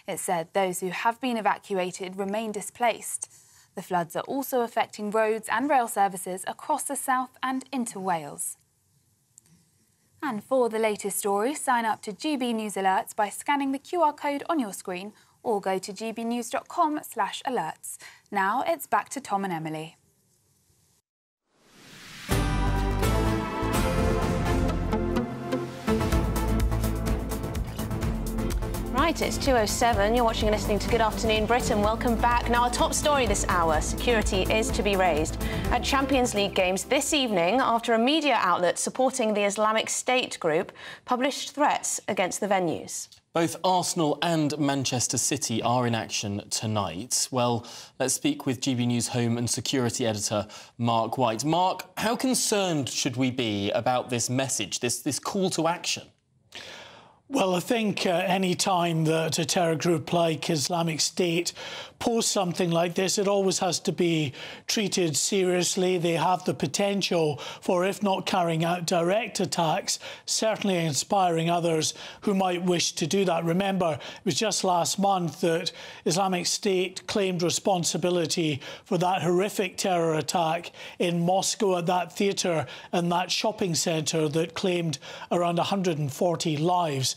S21: It said those who have been evacuated remain displaced. The floods are also affecting roads and rail services across the south and into Wales. And for the latest stories, sign up to GB News Alerts by scanning the QR code on your screen or go to gbnews.com slash alerts. Now it's back to Tom and Emily.
S17: Right, it's 2.07. You're watching and listening to Good Afternoon Britain. Welcome back. Now, our top story this hour, security is to be raised at Champions League games this evening after a media outlet supporting the Islamic State group published threats against the venues.
S16: Both Arsenal and Manchester City are in action tonight. Well, let's speak with GB News Home and Security Editor Mark White. Mark, how concerned should we be about this message, this, this call to action?
S50: Well, I think uh, any time that a terror group like Islamic State posts something like this, it always has to be treated seriously. They have the potential for, if not carrying out direct attacks, certainly inspiring others who might wish to do that. Remember, it was just last month that Islamic State claimed responsibility for that horrific terror attack in Moscow at that theatre and that shopping centre that claimed around 140 lives.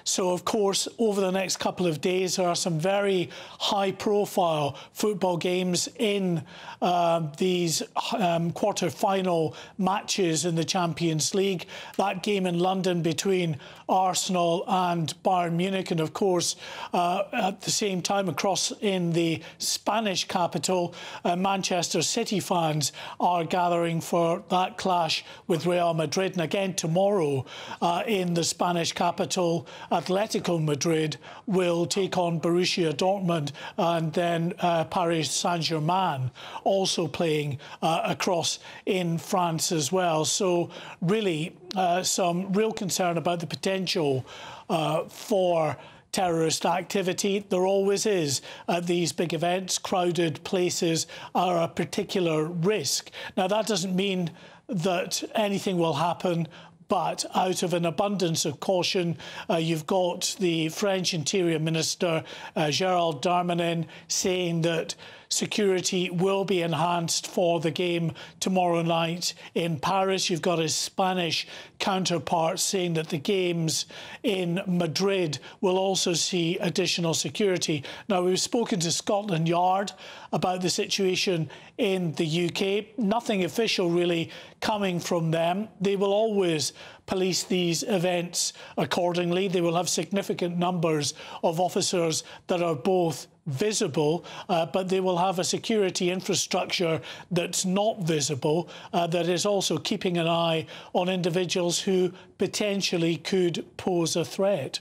S50: So, of course, over the next couple of days, there are some very high profile football games in uh, these um, quarter final matches in the Champions League. That game in London between Arsenal and Bayern Munich, and of course, uh, at the same time, across in the Spanish capital, uh, Manchester City fans are gathering for that clash with Real Madrid. And again, tomorrow uh, in the Spanish capital, Atletico Madrid will take on Borussia Dortmund and then uh, Paris Saint Germain also playing uh, across in France as well. So, really, uh, some real concern about the potential uh, for terrorist activity. There always is at these big events. Crowded places are a particular risk. Now, that doesn't mean that anything will happen but out of an abundance of caution, uh, you've got the French Interior Minister, uh, Gerald Darmanin, saying that security will be enhanced for the game tomorrow night in Paris. You've got his Spanish counterpart saying that the games in Madrid will also see additional security. Now, we've spoken to Scotland Yard about the situation in the UK. Nothing official really coming from them. They will always police these events accordingly. They will have significant numbers of officers that are both visible, uh, but they will have a security infrastructure that's not visible, uh, that is also keeping an eye on individuals who potentially could pose a threat.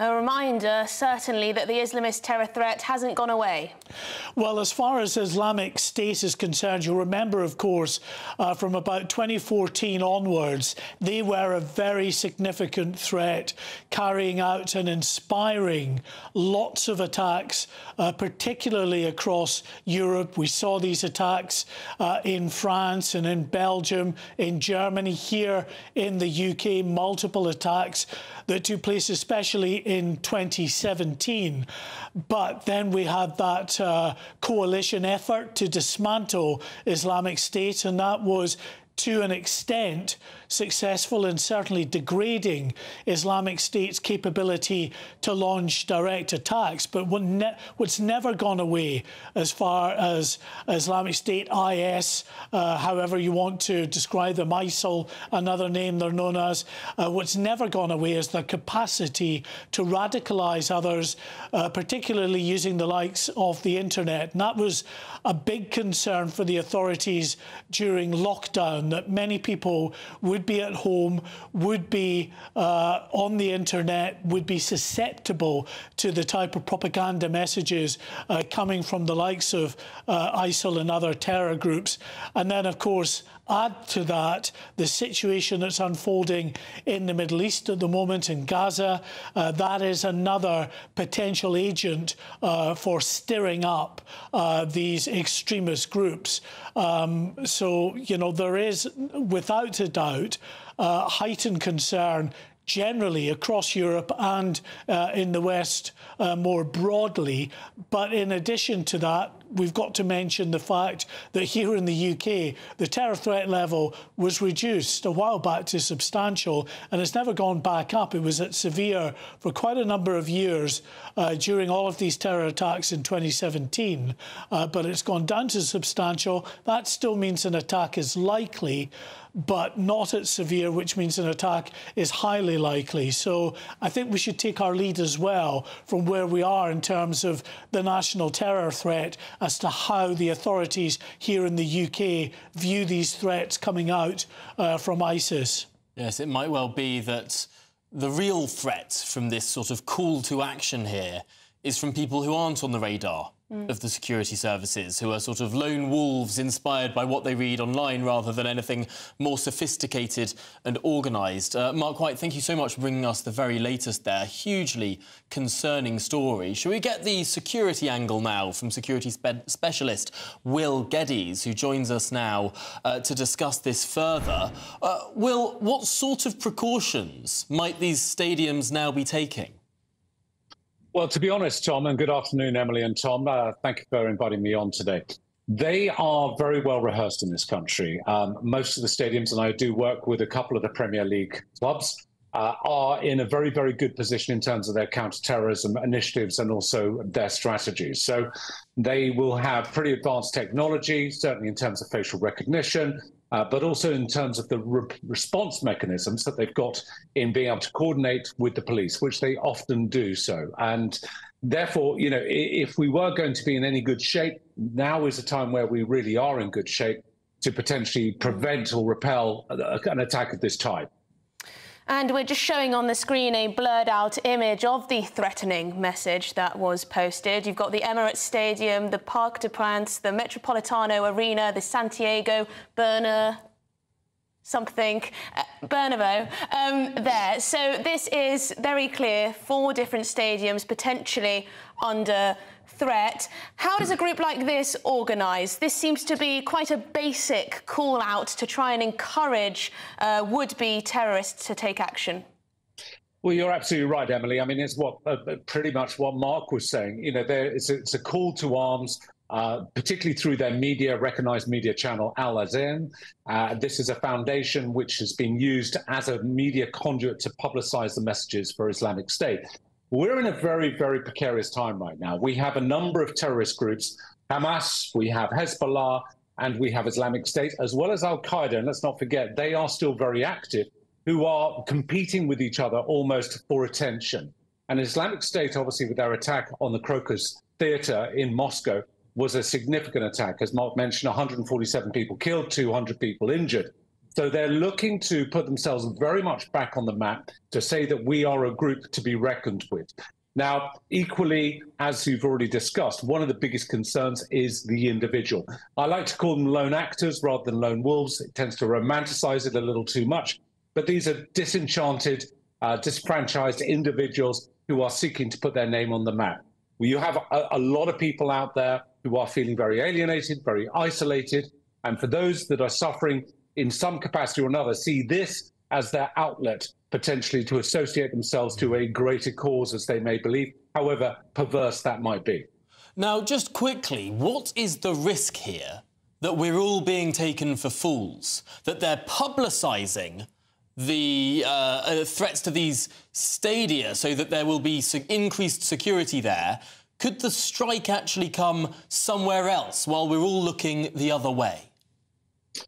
S17: A reminder, certainly, that the Islamist terror threat hasn't gone away.
S50: Well, as far as Islamic State is concerned, you'll remember, of course, uh, from about 2014 onwards, they were a very significant threat, carrying out and inspiring lots of attacks, uh, particularly across Europe. We saw these attacks uh, in France and in Belgium, in Germany, here in the UK, multiple attacks that took place, especially in 2017. But then we had that uh, coalition effort to dismantle Islamic State, and that was to an extent successful in certainly degrading Islamic State's capability to launch direct attacks. But what ne what's never gone away as far as Islamic State, IS, uh, however you want to describe them, ISIL, another name they're known as, uh, what's never gone away is their capacity to radicalise others, uh, particularly using the likes of the internet. And that was a big concern for the authorities during lockdown, that many people would would be at home, would be uh, on the internet, would be susceptible to the type of propaganda messages uh, coming from the likes of uh, ISIL and other terror groups. And then, of course, add to that the situation that's unfolding in the Middle East at the moment in Gaza. Uh, that is another potential agent uh, for stirring up uh, these extremist groups. Um, so, you know, there is, without a doubt, uh, heightened concern generally across Europe and uh, in the West uh, more broadly. But in addition to that, we've got to mention the fact that here in the UK, the terror threat level was reduced a while back to substantial and it's never gone back up. It was at severe for quite a number of years uh, during all of these terror attacks in 2017, uh, but it's gone down to substantial. That still means an attack is likely but not at severe, which means an attack is highly likely. So I think we should take our lead as well from where we are in terms of the national terror threat as to how the authorities here in the UK view these threats coming out uh, from ISIS.
S16: Yes, it might well be that the real threat from this sort of call to action here is from people who aren't on the radar mm. of the security services, who are sort of lone wolves inspired by what they read online rather than anything more sophisticated and organised. Uh, Mark White, thank you so much for bringing us the very latest there. Hugely concerning story. Shall we get the security angle now from security spe specialist Will Geddes, who joins us now uh, to discuss this further? Uh, Will, what sort of precautions might these stadiums now be taking?
S81: Well, to be honest, Tom, and good afternoon, Emily and Tom. Uh, thank you for inviting me on today. They are very well rehearsed in this country. Um, most of the stadiums, and I do work with a couple of the Premier League clubs, uh, are in a very, very good position in terms of their counterterrorism initiatives and also their strategies. So they will have pretty advanced technology, certainly in terms of facial recognition, uh, but also in terms of the re response mechanisms that they've got in being able to coordinate with the police, which they often do so. And therefore, you know, if we were going to be in any good shape, now is a time where we really are in good shape to potentially prevent or repel an attack of this type.
S17: And we're just showing on the screen a blurred out image of the threatening message that was posted. You've got the Emirates Stadium, the Parc des Princes, the Metropolitano Arena, the Santiago Burner something, uh, Bernabeu, um, there. So this is very clear, four different stadiums potentially under threat. How does a group like this organise? This seems to be quite a basic call out to try and encourage uh, would-be terrorists to take action.
S81: Well, you're absolutely right, Emily. I mean, it's what uh pretty much what Mark was saying. You know, there, it's, a, it's a call to arms. Uh, particularly through their media, recognized media channel, Al Azaim. Uh, this is a foundation which has been used as a media conduit to publicize the messages for Islamic State. We're in a very, very precarious time right now. We have a number of terrorist groups Hamas, we have Hezbollah, and we have Islamic State, as well as Al Qaeda. And let's not forget, they are still very active, who are competing with each other almost for attention. And Islamic State, obviously, with their attack on the Crocus Theatre in Moscow, was a significant attack. As Mark mentioned, 147 people killed, 200 people injured. So they're looking to put themselves very much back on the map to say that we are a group to be reckoned with. Now, equally, as you've already discussed, one of the biggest concerns is the individual. I like to call them lone actors rather than lone wolves. It tends to romanticize it a little too much. But these are disenchanted, uh, disfranchised individuals who are seeking to put their name on the map. You have a, a lot of people out there who are feeling very alienated, very isolated. And for those that are suffering in some capacity or another, see this as their outlet potentially to associate themselves to a greater cause as they may believe, however perverse that might be.
S16: Now, just quickly, what is the risk here that we're all being taken for fools? That they're publicising the uh, uh, threats to these stadia so that there will be increased security there? Could the strike actually come somewhere else while we're all looking the other way?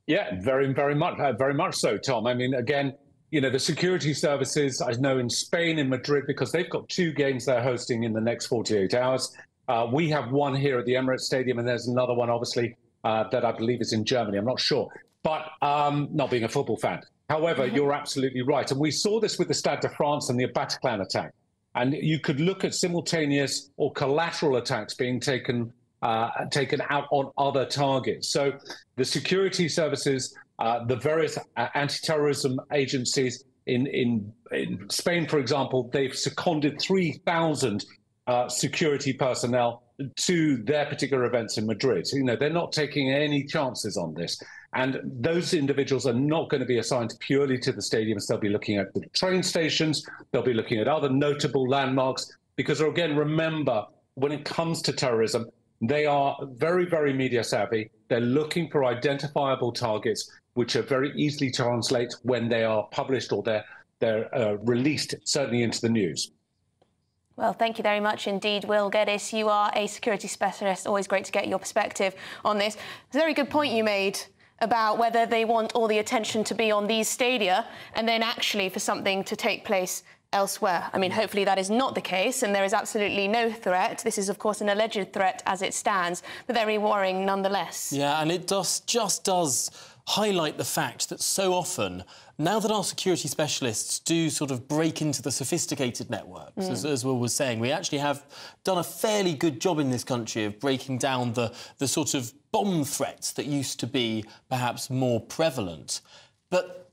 S81: Yeah, very, very much, uh, very much so, Tom. I mean, again, you know, the security services, I know in Spain, in Madrid, because they've got two games they're hosting in the next 48 hours. Uh, we have one here at the Emirates Stadium, and there's another one, obviously, uh, that I believe is in Germany. I'm not sure. But um, not being a football fan. However, mm-hmm. you're absolutely right. And we saw this with the Stade de France and the Bataclan attack. And you could look at simultaneous or collateral attacks being taken uh, taken out on other targets. So the security services, uh, the various uh, anti-terrorism agencies in, in, in Spain, for example, they've seconded 3,000 uh, security personnel to their particular events in Madrid. So, you know, they're not taking any chances on this. And those individuals are not going to be assigned purely to the stadiums. They'll be looking at the train stations. They'll be looking at other notable landmarks. Because, again, remember, when it comes to terrorism, they are very, very media savvy. They're looking for identifiable targets, which are very easily translate when they are published or they're they're uh, released, certainly into the news.
S17: Well, thank you very much indeed, Will Geddes. You are a security specialist. Always great to get your perspective on this. It's a very good point you made about whether they want all the attention to be on these stadia and then actually for something to take place elsewhere. I mean, hopefully that is not the case and there is absolutely no threat. This is, of course, an alleged threat as it stands, but very worrying nonetheless.
S16: Yeah, and it does, just does highlight the fact that so often, now that our security specialists do sort of break into the sophisticated networks, mm. as, as Will was saying, we actually have done a fairly good job in this country of breaking down the, the sort of bomb threats that used to be perhaps more prevalent. But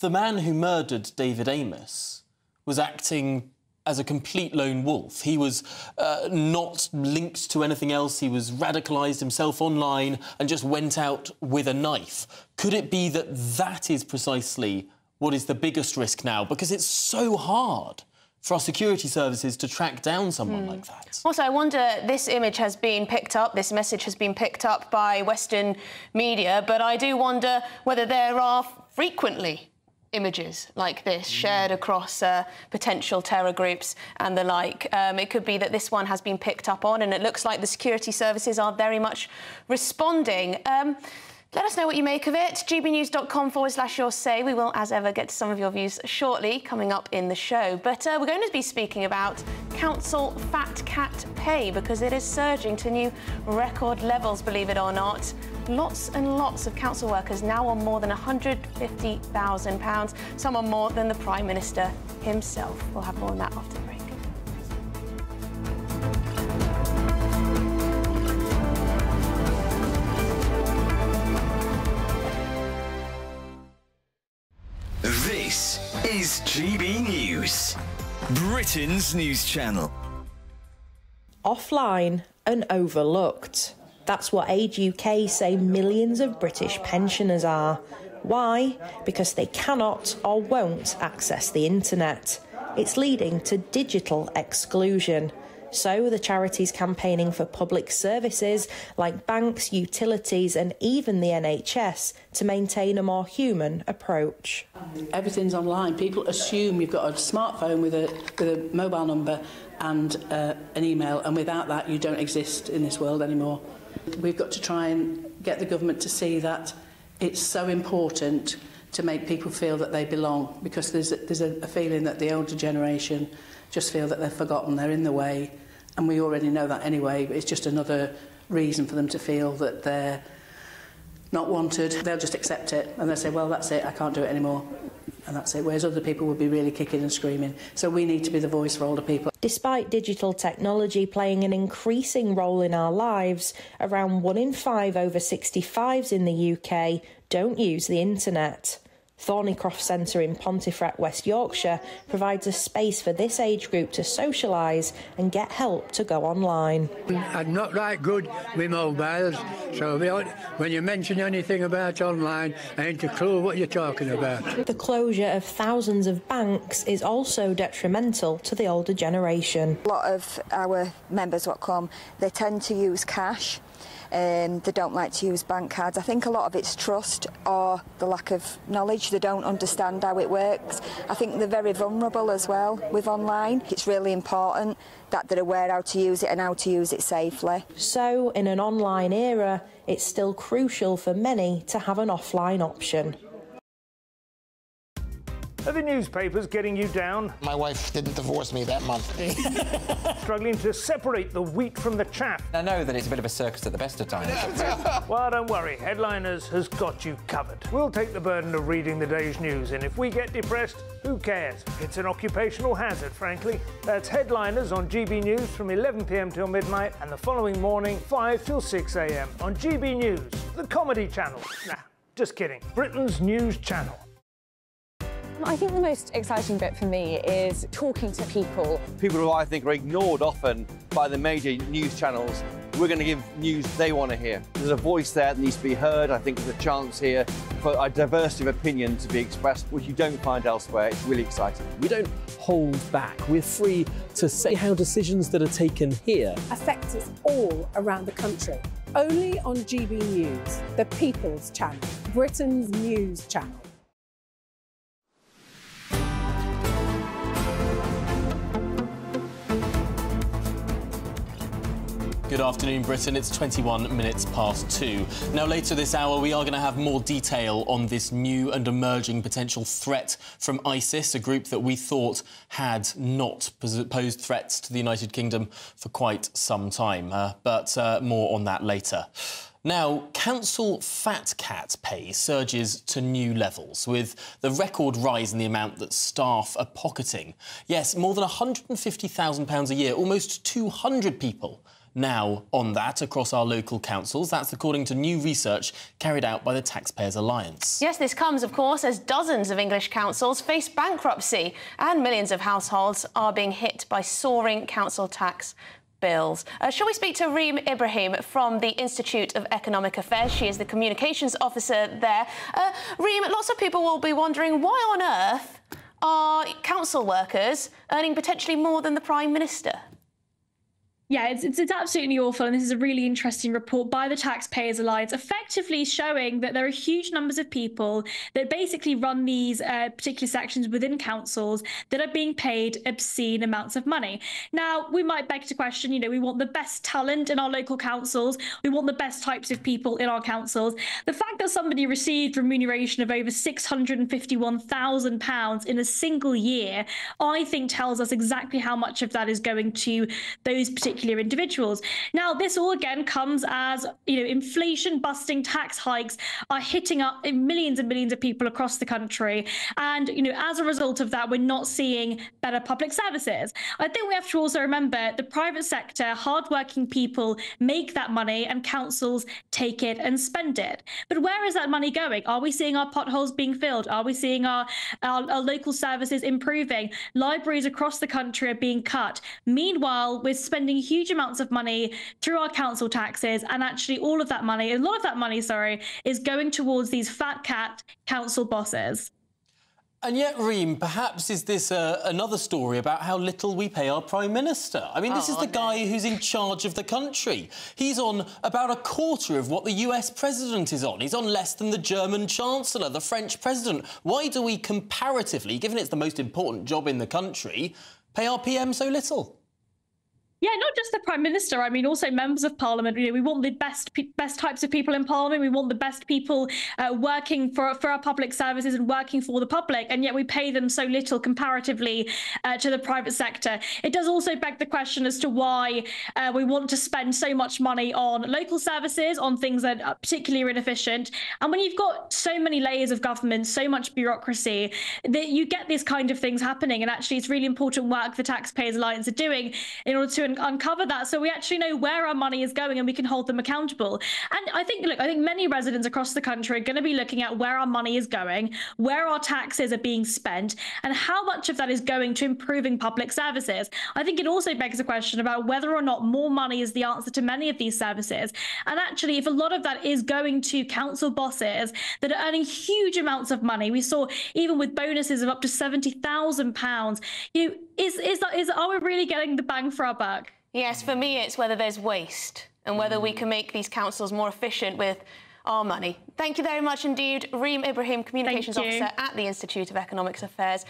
S16: the man who murdered David Amess was acting as a complete lone wolf. He was uh, not linked to anything else. He was radicalised himself online and just went out with a knife. Could it be that that is precisely what is the biggest risk now? Because it's so hard for our security services to track down someone mm. like that.
S17: Also, I wonder, this image has been picked up, this message has been picked up by Western media, but I do wonder whether there are frequently images like this shared across uh, potential terror groups and the like. Um, it could be that this one has been picked up on and it looks like the security services are very much responding. Um, let us know what you make of it. gbnews.com forward slash your say. We will, as ever, get to some of your views shortly coming up in the show. But uh, we're going to be speaking about council fat cat pay because it is surging to new record levels, believe it or not. Lots and lots of council workers now on more than £150,000, some on more than the Prime Minister himself. We'll have more on that after the break.
S34: Is GB News, Britain's news channel.
S82: Offline and overlooked. That's what Age UK say millions of British pensioners are. Why? Because they cannot or won't access the internet. It's leading to digital exclusion. So, the charities campaigning for public services like banks, utilities, and even the NHS to maintain a more human approach.
S83: Everything's online. People assume you've got a smartphone with a, with a mobile number and uh, an email, and without that, you don't exist in this world anymore. We've got to try and get the government to see that it's so important to make people feel that they belong because there's a, there's a, a feeling that the older generation just feel that they're forgotten, they're in the way, and we already know that anyway, but it's just another reason for them to feel that they're not wanted. They'll just accept it and they'll say, well, that's it, I can't do it anymore. And that's it. Whereas other people would be really kicking and screaming. So we need to be the voice for older people.
S82: Despite digital technology playing an increasing role in our lives, around one in five over 65s in the UK don't use the internet. Thornycroft Centre in Pontefract, West Yorkshire provides a space for this age group to socialise and get help to go online.
S84: I'm not that good with mobiles, so when you mention anything about online, I ain't a clue what you're talking about.
S82: The closure of thousands of banks is also detrimental to the older generation.
S85: A lot of our members what come, they tend to use cash um, they don't like to use bank cards. I think a lot of it's trust or the lack of knowledge. They don't understand how it works. I think they're very vulnerable as well with online. It's really important that they're aware how to use it and how to use it safely.
S82: So, in an online era, it's still crucial for many to have an offline option.
S86: Are the newspapers getting you down?
S87: My wife didn't divorce me that month.
S86: Struggling to separate the wheat from the chaff.
S88: I know that it's a bit of a circus at the best of times.
S86: well, don't worry. Headliners has got you covered. We'll take the burden of reading the day's news, and if we get depressed, who cares? It's an occupational hazard, frankly. That's Headliners on GB News from 11pm till midnight, and the following morning, 5 till 6am on GB News, the comedy channel. Nah, just kidding. Britain's news channel.
S89: I think the most exciting bit for me is talking to people.
S90: People who I think are ignored often by the major news channels. We're going to give news they want to hear. There's a voice there that needs to be heard. I think there's a chance here for a diversity of opinion to be expressed, which you don't find elsewhere. It's really exciting.
S91: We don't hold back. We're free to say how decisions that are taken here
S92: affect us all around the country. Only on GB News, the People's Channel, Britain's news channel.
S16: Good afternoon, Britain. It's 21 minutes past two. Now, later this hour, we are going to have more detail on this new and emerging potential threat from ISIS, a group that we thought had not posed threats to the United Kingdom for quite some time. Uh, but uh, more on that later. Now, council fat cat pay surges to new levels, with the record rise in the amount that staff are pocketing. Yes, more than £150,000 a year, almost 200 people now on that across our local councils. That's according to new research carried out by the Taxpayers Alliance.
S17: Yes, this comes, of course, as dozens of English councils face bankruptcy and millions of households are being hit by soaring council tax bills. Uh, shall we speak to Reem Ibrahim from the Institute of Economic Affairs? She is the communications officer there. Uh, Reem, lots of people will be wondering why on earth are council workers earning potentially more than the Prime Minister?
S93: Yeah, it's, it's, it's absolutely awful. And this is a really interesting report by the Taxpayers Alliance, effectively showing that there are huge numbers of people that basically run these uh, particular sections within councils that are being paid obscene amounts of money. Now, we might beg to question, you know, we want the best talent in our local councils, we want the best types of people in our councils. The fact that somebody received remuneration of over £651,000 in a single year, I think tells us exactly how much of that is going to those particular particular individuals. Now, this all again comes as you know, inflation busting tax hikes are hitting up millions and millions of people across the country, and you know, as a result of that, we're not seeing better public services. I think we have to also remember the private sector, hardworking people make that money, and councils take it and spend it. But where is that money going? Are we seeing our potholes being filled? Are we seeing our, our, our local services improving? Libraries across the country are being cut. Meanwhile, we're spending huge amounts of money through our council taxes, and actually all of that money, a lot of that money, sorry, is going towards these fat cat council bosses.
S16: And yet, Reem, perhaps is this uh, another story about how little we pay our Prime Minister? I mean, this oh, is the no. guy who's in charge of the country. He's on about a quarter of what the US President is on. He's on less than the German Chancellor, the French President. Why do we comparatively, given it's the most important job in the country, pay our PM so little?
S93: Yeah, not just the prime minister. I mean, also members of parliament. You know, we want the best best types of people in parliament. We want the best people uh, working for for our public services and working for the public, and yet we pay them so little comparatively uh, to the private sector. It does also beg the question as to why uh, we want to spend so much money on local services, on things that are particularly inefficient. And when you've got so many layers of government, so much bureaucracy, that you get these kind of things happening. And actually, it's really important work the Taxpayers Alliance are doing in order to uncover that so we actually know where our money is going and we can hold them accountable. And I think, look, I think many residents across the country are going to be looking at where our money is going, where our taxes are being spent, and how much of that is going to improving public services. I think it also begs a question about whether or not more money is the answer to many of these services. And actually, if a lot of that is going to council bosses that are earning huge amounts of money, we saw even with bonuses of up to seventy thousand pounds. You know, is is that is are we really getting the bang for our buck?
S17: Yes, for me, it's whether there's waste and whether we can make these councils more efficient with our money. Thank you very much indeed, Reem Ibrahim, Communications Officer at the Institute of Economics Affairs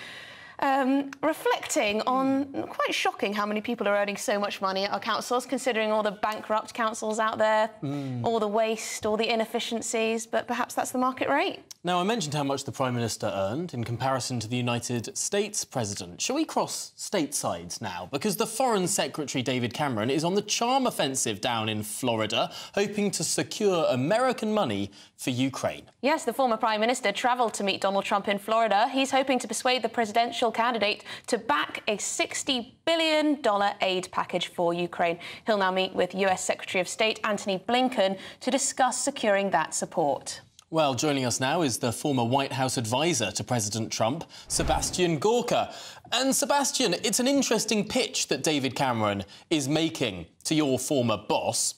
S17: um, reflecting on quite shocking how many people are earning so much money at our councils, considering all the bankrupt councils out there, mm. all the waste, all the inefficiencies, but perhaps that's the market rate.
S16: Now, I mentioned how much the Prime Minister earned in comparison to the United States President. Shall we cross statesides now? Because the Foreign Secretary, David Cameron, is on the charm offensive down in Florida, hoping to secure American money for Ukraine.
S17: Yes, the former Prime Minister travelled to meet Donald Trump in Florida. He's hoping to persuade the presidential candidate to back a $60 billion aid package for Ukraine. He'll now meet with US Secretary of State Antony Blinken to discuss securing that support.
S16: Well, joining us now is the former White House advisor to President Trump, Sebastian Gorka. And Sebastian, it's an interesting pitch that David Cameron is making to your former boss,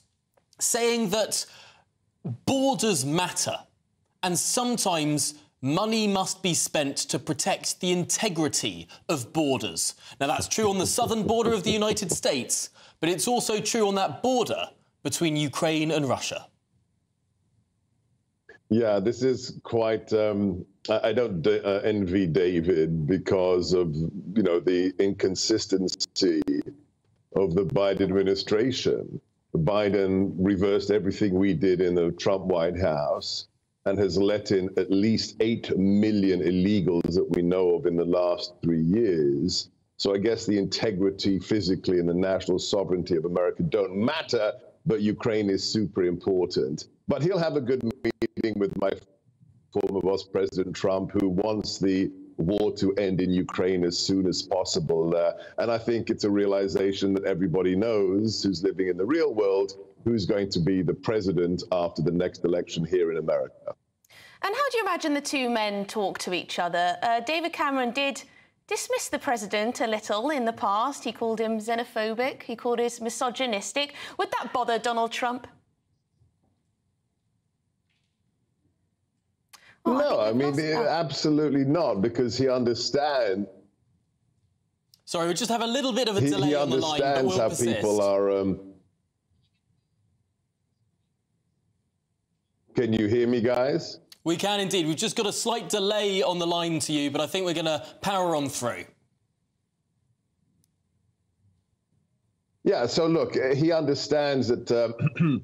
S16: saying that borders matter and sometimes money must be spent to protect the integrity of borders. Now, that's true on the southern border of the United States, but it's also true on that border between Ukraine and Russia.
S94: Yeah, this is quite. Um, I don't uh, envy David because of you know the inconsistency of the Biden administration. Biden reversed everything we did in the Trump White House and has let in at least 8 million illegals that we know of in the last three years. So I guess the integrity physically and the national sovereignty of America don't matter, but Ukraine is super important. but he'll have a good meeting with my former boss, President Trump, who wants the war to end in Ukraine as soon as possible. Uh, and I think it's a realization that everybody knows who's living in the real world who's going to be the president after the next election here in America.
S17: And how do you imagine the two men talk to each other? Uh, David Cameron did dismiss the president a little in the past. He called him xenophobic, he called him misogynistic. Would that bother Donald Trump?
S94: Oh, no, I, I mean, absolutely not, because he understands.
S16: Sorry, we just have a little bit of a delay
S94: he, he
S16: on the line, but we'll
S94: how
S16: persist.
S94: people are. Um... Can you hear me, guys?
S16: We can indeed. We've just got a slight delay on the line to you, but I think we're going to power on through.
S94: Yeah, so look, he understands that. Uh,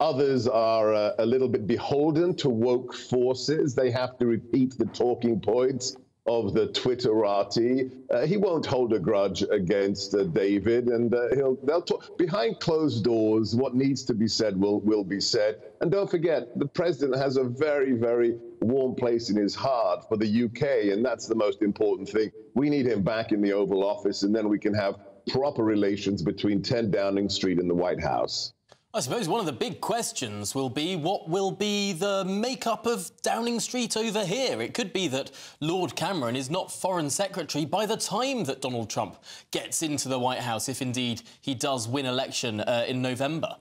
S94: Others are uh, a little bit beholden to woke forces. They have to repeat the talking points of the Twitterati. Uh, he won't hold a grudge against uh, David, and uh, he'll they'll talk behind closed doors. What needs to be said will will be said. And don't forget, the president has a very very warm place in his heart for the UK, and that's the most important thing. We need him back in the Oval Office, and then we can have proper relations between 10 Downing Street and the White House.
S16: I suppose one of the big questions will be what will be the makeup of Downing Street over here? It could be that Lord Cameron is not Foreign Secretary by the time that Donald Trump gets into the White House, if indeed he does win election uh, in November.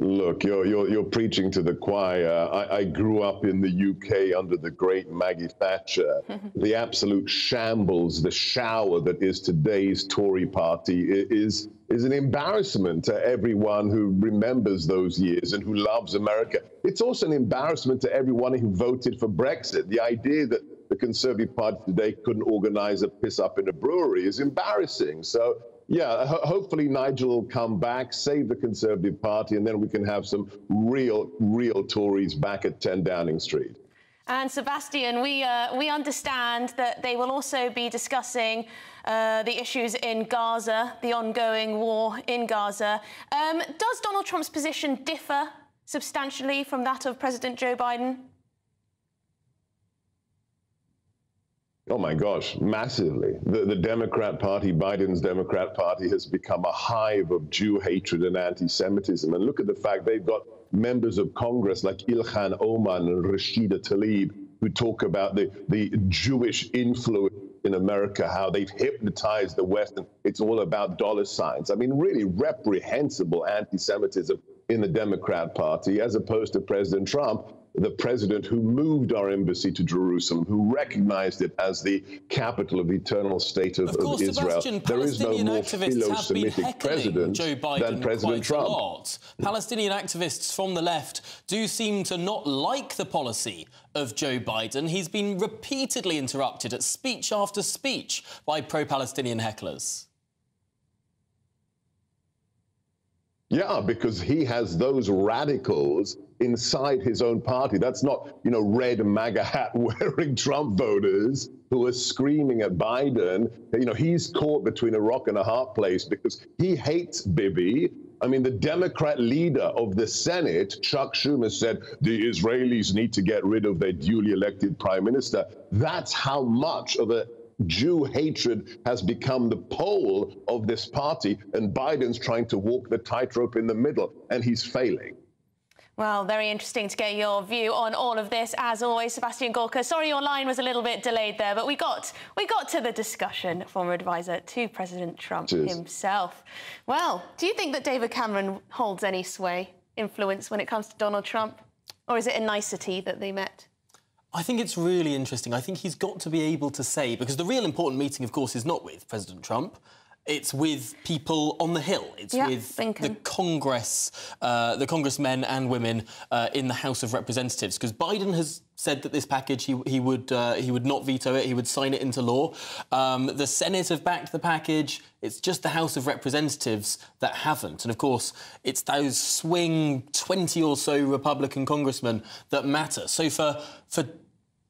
S94: Look, you're, you're, you're preaching to the choir. I, I, grew up in the UK under the great Maggie Thatcher. the absolute shambles, the shower that is today's Tory party is, is an embarrassment to everyone who remembers those years and who loves America. It's also an embarrassment to everyone who voted for Brexit. The idea that the Conservative Party today couldn't organize a piss up in a brewery is embarrassing. So yeah, ho hopefully Nigel will come back, save the Conservative Party, and then we can have some real, real Tories back at 10 Downing Street.
S17: And Sebastian, we uh, we understand that they will also be discussing uh, the issues in Gaza, the ongoing war in Gaza. Um, does Donald Trump's position differ substantially from that of President Joe Biden?
S94: Oh my gosh, massively. The, the Democrat Party, Biden's Democrat Party, has become a hive of Jew hatred and anti Semitism. And look at the fact they've got members of Congress like Ilhan Omar and Rashida Tlaib who talk about the, the Jewish influence in America, how they've hypnotized the West, and it's all about dollar signs. I mean, really reprehensible anti Semitism in the Democrat Party, as opposed to President Trump, the president who moved our embassy to Jerusalem, who recognized it as the capital of the eternal state of,
S16: of, course,
S94: of Israel.
S16: there is no more philo-Semitic president
S94: Joe Biden than President Trump.
S16: Palestinian activists from the left do seem to not like the policy of Joe Biden. He's been repeatedly interrupted at speech after speech by pro-Palestinian hecklers.
S94: Yeah, because he has those radicals inside his own party. That's not, you know, red MAGA hat wearing Trump voters who are screaming at Biden. You know, he's caught between a rock and a hard place because he hates Bibi. I mean, the Democrat leader of the Senate, Chuck Schumer, said the Israelis need to get rid of their duly elected prime minister. That's how much of a Jew hatred has become the pole of this party, and Biden's trying to walk the tightrope in the middle, and he's failing.
S17: Well, very interesting to get your view on all of this. As always, Sebastian Gorka. Sorry, your line was a little bit delayed there, but we got we got to the discussion. Former advisor to President Trump Cheers. himself. Well, do you think that David Cameron holds any sway, influence when it comes to Donald Trump, or is it a nicety that they met?
S16: I think it's really interesting. I think he's got to be able to say, because the real important meeting, of course, is not with President Trump. It's with people on the Hill. It's
S17: yeah,
S16: with
S17: Blinken.
S16: the Congress, uh, the congressmen and women uh, in the House of Representatives. Because Biden has said that this package he, he would uh, he would not veto it. He would sign it into law. Um, the Senate have backed the package. It's just the House of Representatives that haven't. And of course, it's those swing 20 or so Republican congressmen that matter. So for for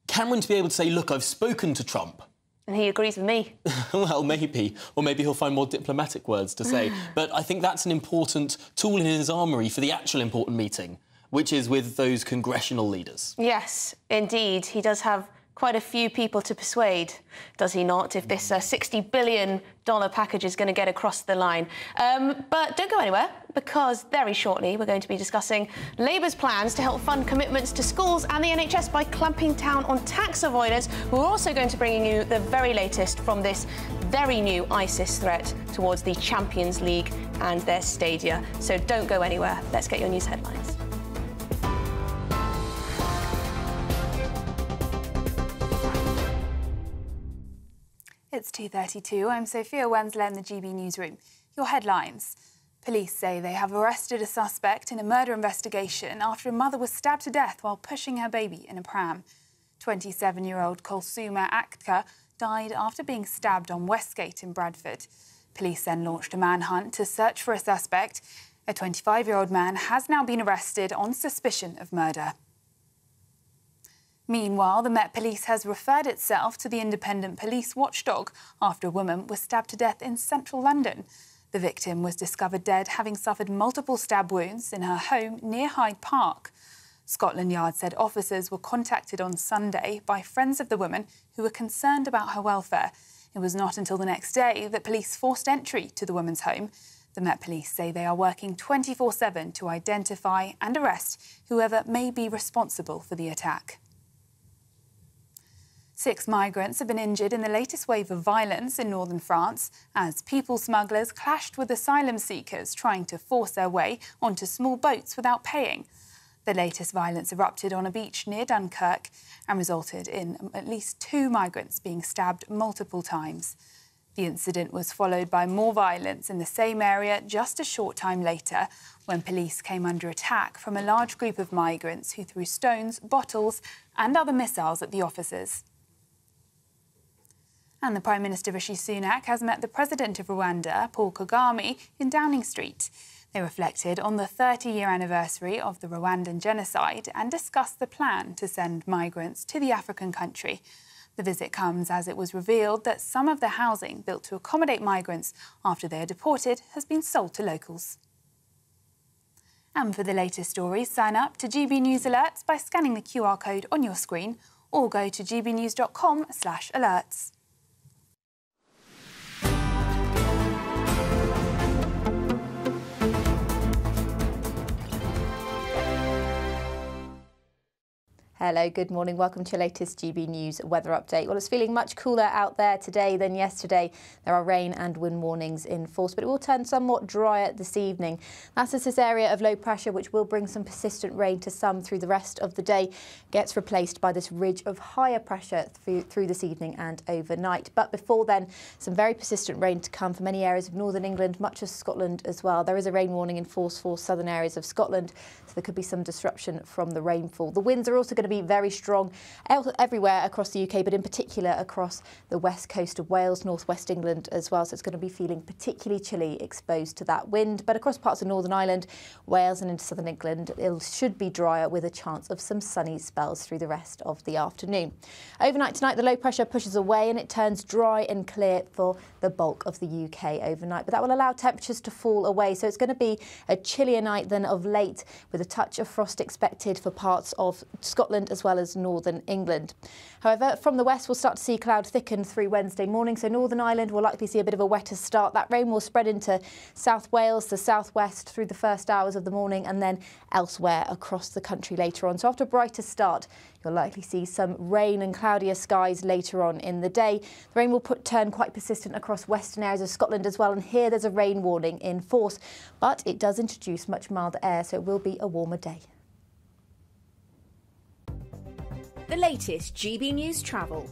S16: Cameron to be able to say, look, I've spoken to Trump,
S17: And he agrees with me.
S16: well, maybe. Or maybe he'll find more diplomatic words to say. but I think that's an important tool in his armoury for the actual important meeting, which is with those congressional leaders.
S17: Yes, indeed. He does have quite a few people to persuade, does he not, if this uh, $60 billion package is going to get across the line. Um, but don't go anywhere, because very shortly we're going to be discussing Labour's plans to help fund commitments to schools and the NHS by clamping down on tax avoidance. We're also going to bring you the very latest from this very new ISIS threat towards the Champions League and their stadia. So don't go anywhere. Let's get your news headlines.
S21: It's 2.32. I'm Sophia Wenzler in the GB Newsroom. Your headlines. Police say they have arrested a suspect in a murder investigation after a mother was stabbed to death while pushing her baby in a pram. 27-year-old Kulsuma Akter died after being stabbed on Westgate in Bradford. Police then launched a manhunt to search for a suspect. A 25-year-old man has now been arrested on suspicion of murder. Meanwhile, the Met Police has referred itself to the independent police watchdog after a woman was stabbed to death in central London. The victim was discovered dead, having suffered multiple stab wounds in her home near Hyde Park. Scotland Yard said officers were contacted on Sunday by friends of the woman who were concerned about her welfare. It was not until the next day that police forced entry to the woman's home. The Met Police say they are working 24 7 to identify and arrest whoever may be responsible for the attack. Six migrants have been injured in the latest wave of violence in northern France as people smugglers clashed with asylum seekers trying to force their way onto small boats without paying. The latest violence erupted on a beach near Dunkirk and resulted in at least two migrants being stabbed multiple times. The incident was followed by more violence in the same area just a short time later when police came under attack from a large group of migrants who threw stones, bottles, and other missiles at the officers. And the Prime Minister Rishi Sunak has met the President of Rwanda, Paul Kagame, in Downing Street. They reflected on the 30 year anniversary of the Rwandan genocide and discussed the plan to send migrants to the African country. The visit comes as it was revealed that some of the housing built to accommodate migrants after they are deported has been sold to locals. And for the latest stories, sign up to GB News Alerts by scanning the QR code on your screen or go to gbnews.com/alerts.
S1: Hello, good morning. Welcome to your latest GB News weather update. Well, it's feeling much cooler out there today than yesterday. There are rain and wind warnings in force, but it will turn somewhat drier this evening. That's as this area of low pressure, which will bring some persistent rain to some through the rest of the day, gets replaced by this ridge of higher pressure through, through this evening and overnight. But before then, some very persistent rain to come for many areas of northern England, much of Scotland as well. There is a rain warning in force for southern areas of Scotland, so there could be some disruption from the rainfall. The winds are also going to be very strong everywhere across the UK, but in particular across the west coast of Wales, northwest England as well. So it's going to be feeling particularly chilly exposed to that wind. But across parts of Northern Ireland, Wales and into southern England, it should be drier with a chance of some sunny spells through the rest of the afternoon. Overnight tonight, the low pressure pushes away and it turns dry and clear for the bulk of the UK overnight. But that will allow temperatures to fall away. So it's going to be a chillier night than of late with a touch of frost expected for parts of Scotland as well as northern England. However, from the west, we'll start to see cloud thicken through Wednesday morning, so Northern Ireland will likely see a bit of a wetter start. That rain will spread into South Wales, the southwest through the first hours of the morning, and then elsewhere across the country later on. So after a brighter start, You'll likely see some rain and cloudier skies later on in the day. The rain will put, turn quite persistent across western areas of Scotland as well, and here there's a rain warning in force, but it does introduce much milder air, so it will be a warmer day.
S95: The latest GB News travel.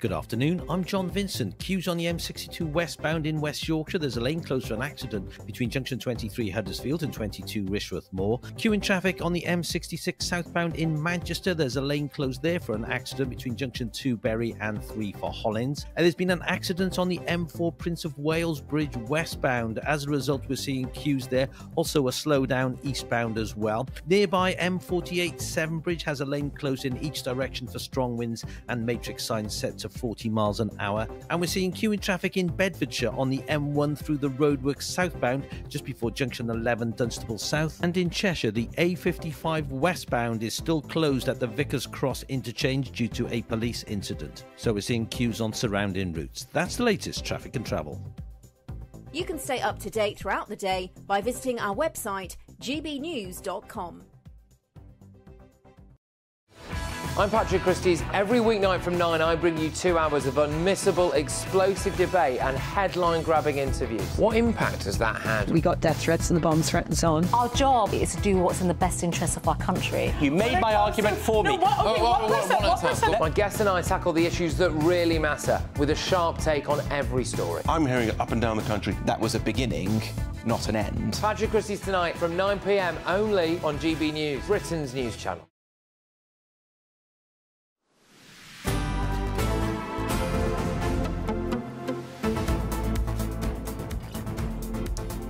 S96: Good afternoon, I'm John Vincent. Queues on the M62 westbound in West Yorkshire. There's a lane closed for an accident between junction 23 Huddersfield and 22 Rishworth Moor. Queuing traffic on the M66 southbound in Manchester. There's a lane closed there for an accident between junction 2 Bury and 3 for Hollins. And there's been an accident on the M4 Prince of Wales Bridge westbound. As a result, we're seeing queues there. Also a slowdown eastbound as well. Nearby M48 Severn Bridge has a lane closed in each direction for strong winds and matrix signs set to 40 miles an hour. And we're seeing queuing traffic in Bedfordshire on the M1 through the roadworks southbound just before junction 11 Dunstable South. And in Cheshire, the A55 westbound is still closed at the Vicars Cross interchange due to a police incident. So we're seeing queues on surrounding routes. That's the latest traffic and travel.
S97: You can stay up to date throughout the day by visiting our website gbnews.com.
S98: I'm Patrick Christys. Every weeknight from 9, I bring you two hours of unmissable, explosive debate and headline grabbing interviews. What impact has that had?
S99: We got death threats and the bomb threat and so on.
S100: Our job is to do what's in the best interest of our country.
S16: You made my argument for me.
S100: No, what, okay, what person, what
S16: at a
S98: My guests and I tackle the issues that really matter with a sharp take on every story.
S101: I'm hearing it up and down the country. That was a beginning, not an end.
S98: Patrick Christys tonight from 9 pm only on GB News, Britain's news channel.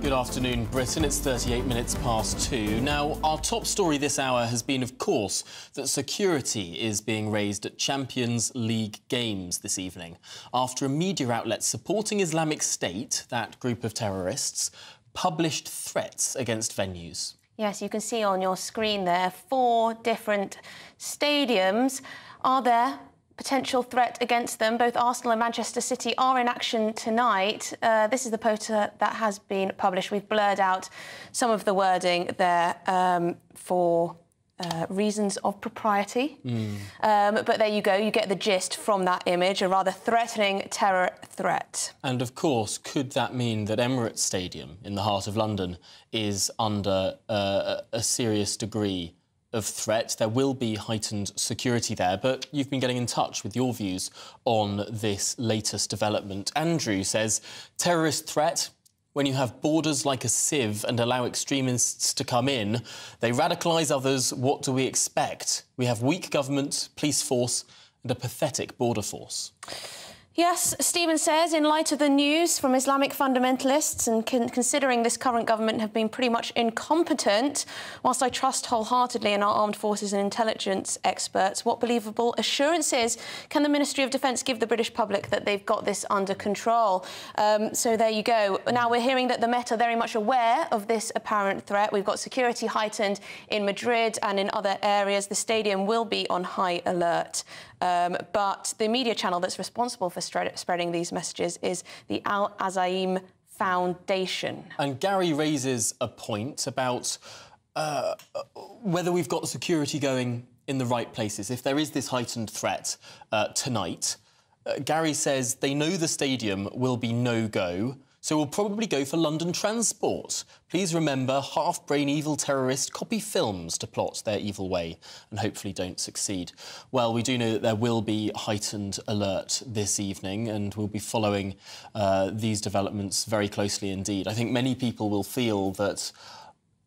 S16: Good afternoon, Britain. It's 38 minutes past two. Now, our top story this hour has been, of course, that security is being raised at Champions League games this evening after a media outlet supporting Islamic State, that group of terrorists, published threats against venues.
S17: Yes, you can see on your screen there four different stadiums. Are there potential threat against them? Both Arsenal and Manchester City are in action tonight. Uh, this is the poster that has been published. We've blurred out some of the wording there um, for uh, reasons of propriety. Um, but there you go, you get the gist from that image, a rather threatening terror threat.
S16: And of course, could that mean that Emirates Stadium in the heart of London is under uh, a serious degree of threat? There will be heightened security there, but you've been getting in touch with your views on this latest development. Andrew says terrorist threat. When you have borders like a sieve and allow extremists to come in, they radicalise others. What do we expect? We have weak government, police force, and a pathetic border force.
S17: Yes, Stephen says, in light of the news from Islamic fundamentalists and con- considering this current government have been pretty much incompetent, whilst I trust wholeheartedly in our armed forces and intelligence experts, what believable assurances can the Ministry of Defence give the British public that they've got this under control? Um, so there you go. Now we're hearing that the Met are very much aware of this apparent threat. We've got security heightened in Madrid and in other areas. The stadium will be on high alert. Um, but the media channel that's responsible for spreading these messages is the Al Azaim Foundation.
S16: And Gary raises a point about uh, whether we've got security going in the right places. If there is this heightened threat uh, tonight, uh, Gary says they know the stadium will be no go. So we'll probably go for London Transport. Please remember, half-brain evil terrorists copy films to plot their evil way and hopefully don't succeed. Well, we do know that there will be heightened alert this evening and we'll be following uh, these developments very closely indeed. I think many people will feel that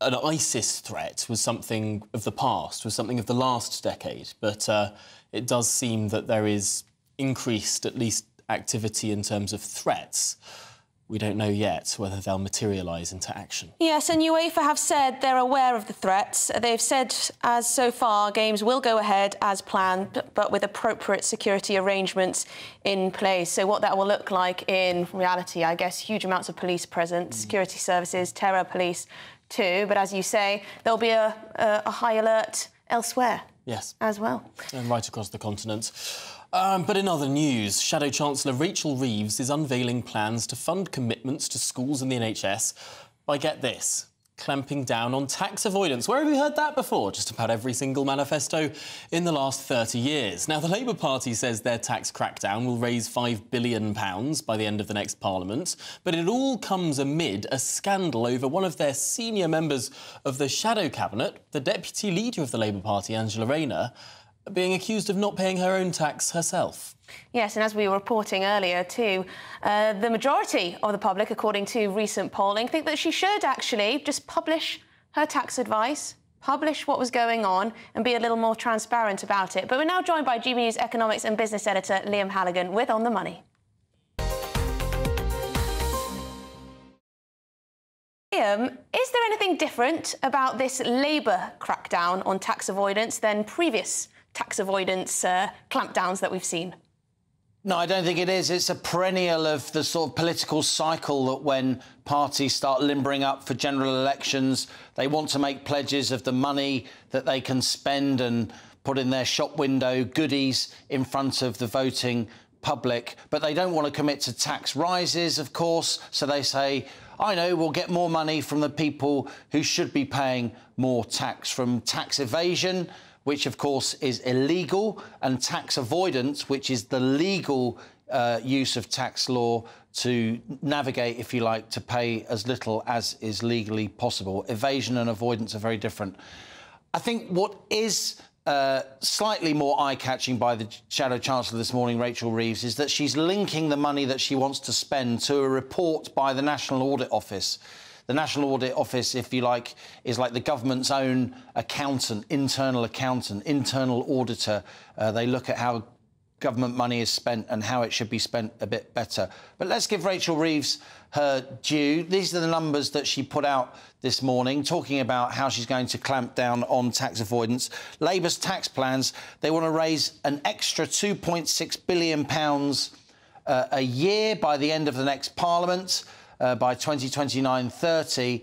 S16: an ISIS threat was something of the past, was something of the last decade, but uh, it does seem that there is increased, at least, activity in terms of threats. We don't know yet whether they'll materialise into action.
S17: Yes, and UEFA have said they're aware of the threats. They've said, as so far, games will go ahead as planned, but with appropriate security arrangements in place. So, what that will look like in reality, I guess, huge amounts of police presence, mm. security services, terror police too. But as you say, there'll be a, a, a high alert elsewhere
S16: Yes.
S17: as well.
S16: and right across the continent. Um, but in other news, Shadow Chancellor Rachel Reeves is unveiling plans to fund commitments to schools and the NHS by, get this, clamping down on tax avoidance. Where have we heard that before? Just about every single manifesto in the last 30 years. Now, the Labour Party says their tax crackdown will raise £5 billion by the end of the next Parliament, but it all comes amid a scandal over one of their senior members of the Shadow Cabinet, the Deputy Leader of the Labour Party, Angela Rayner, being accused of not paying her own tax herself.
S17: Yes, and as we were reporting earlier too, uh, the majority of the public, according to recent polling, think that she should actually just publish her tax advice, publish what was going on, and be a little more transparent about it. But we're now joined by GB News economics and business editor Liam Halligan with On the Money. Liam, is there anything different about this Labour crackdown on tax avoidance than previous tax avoidance uh, clampdowns that we've seen?
S36: No, I don't think it is. It's a perennial of the sort of political cycle that when parties start limbering up for general elections, they want to make pledges of the money that they can spend and put in their shop window goodies in front of the voting public. But they don't want to commit to tax rises, of course. So they say, I know we'll get more money from the people who should be paying more tax, from tax evasion which of course is illegal, and tax avoidance, which is the legal uh, use of tax law to navigate, if you like, to pay as little as is legally possible. Evasion and avoidance are very different. I think what is uh, slightly more eye-catching by the Shadow Chancellor this morning, Rachel Reeves, is that she's linking the money that she wants to spend to a report by the National Audit Office. The National Audit Office, if you like, is like the government's own accountant, internal accountant, internal auditor. Uh, they look at how government money is spent and how it should be spent a bit better. But let's give Rachel Reeves her due. These are the numbers that she put out this morning, talking about how she's going to clamp down on tax avoidance. Labour's tax plans, they want to raise an extra £2.6 billion uh, a year by the end of the next Parliament uh, by 2029-30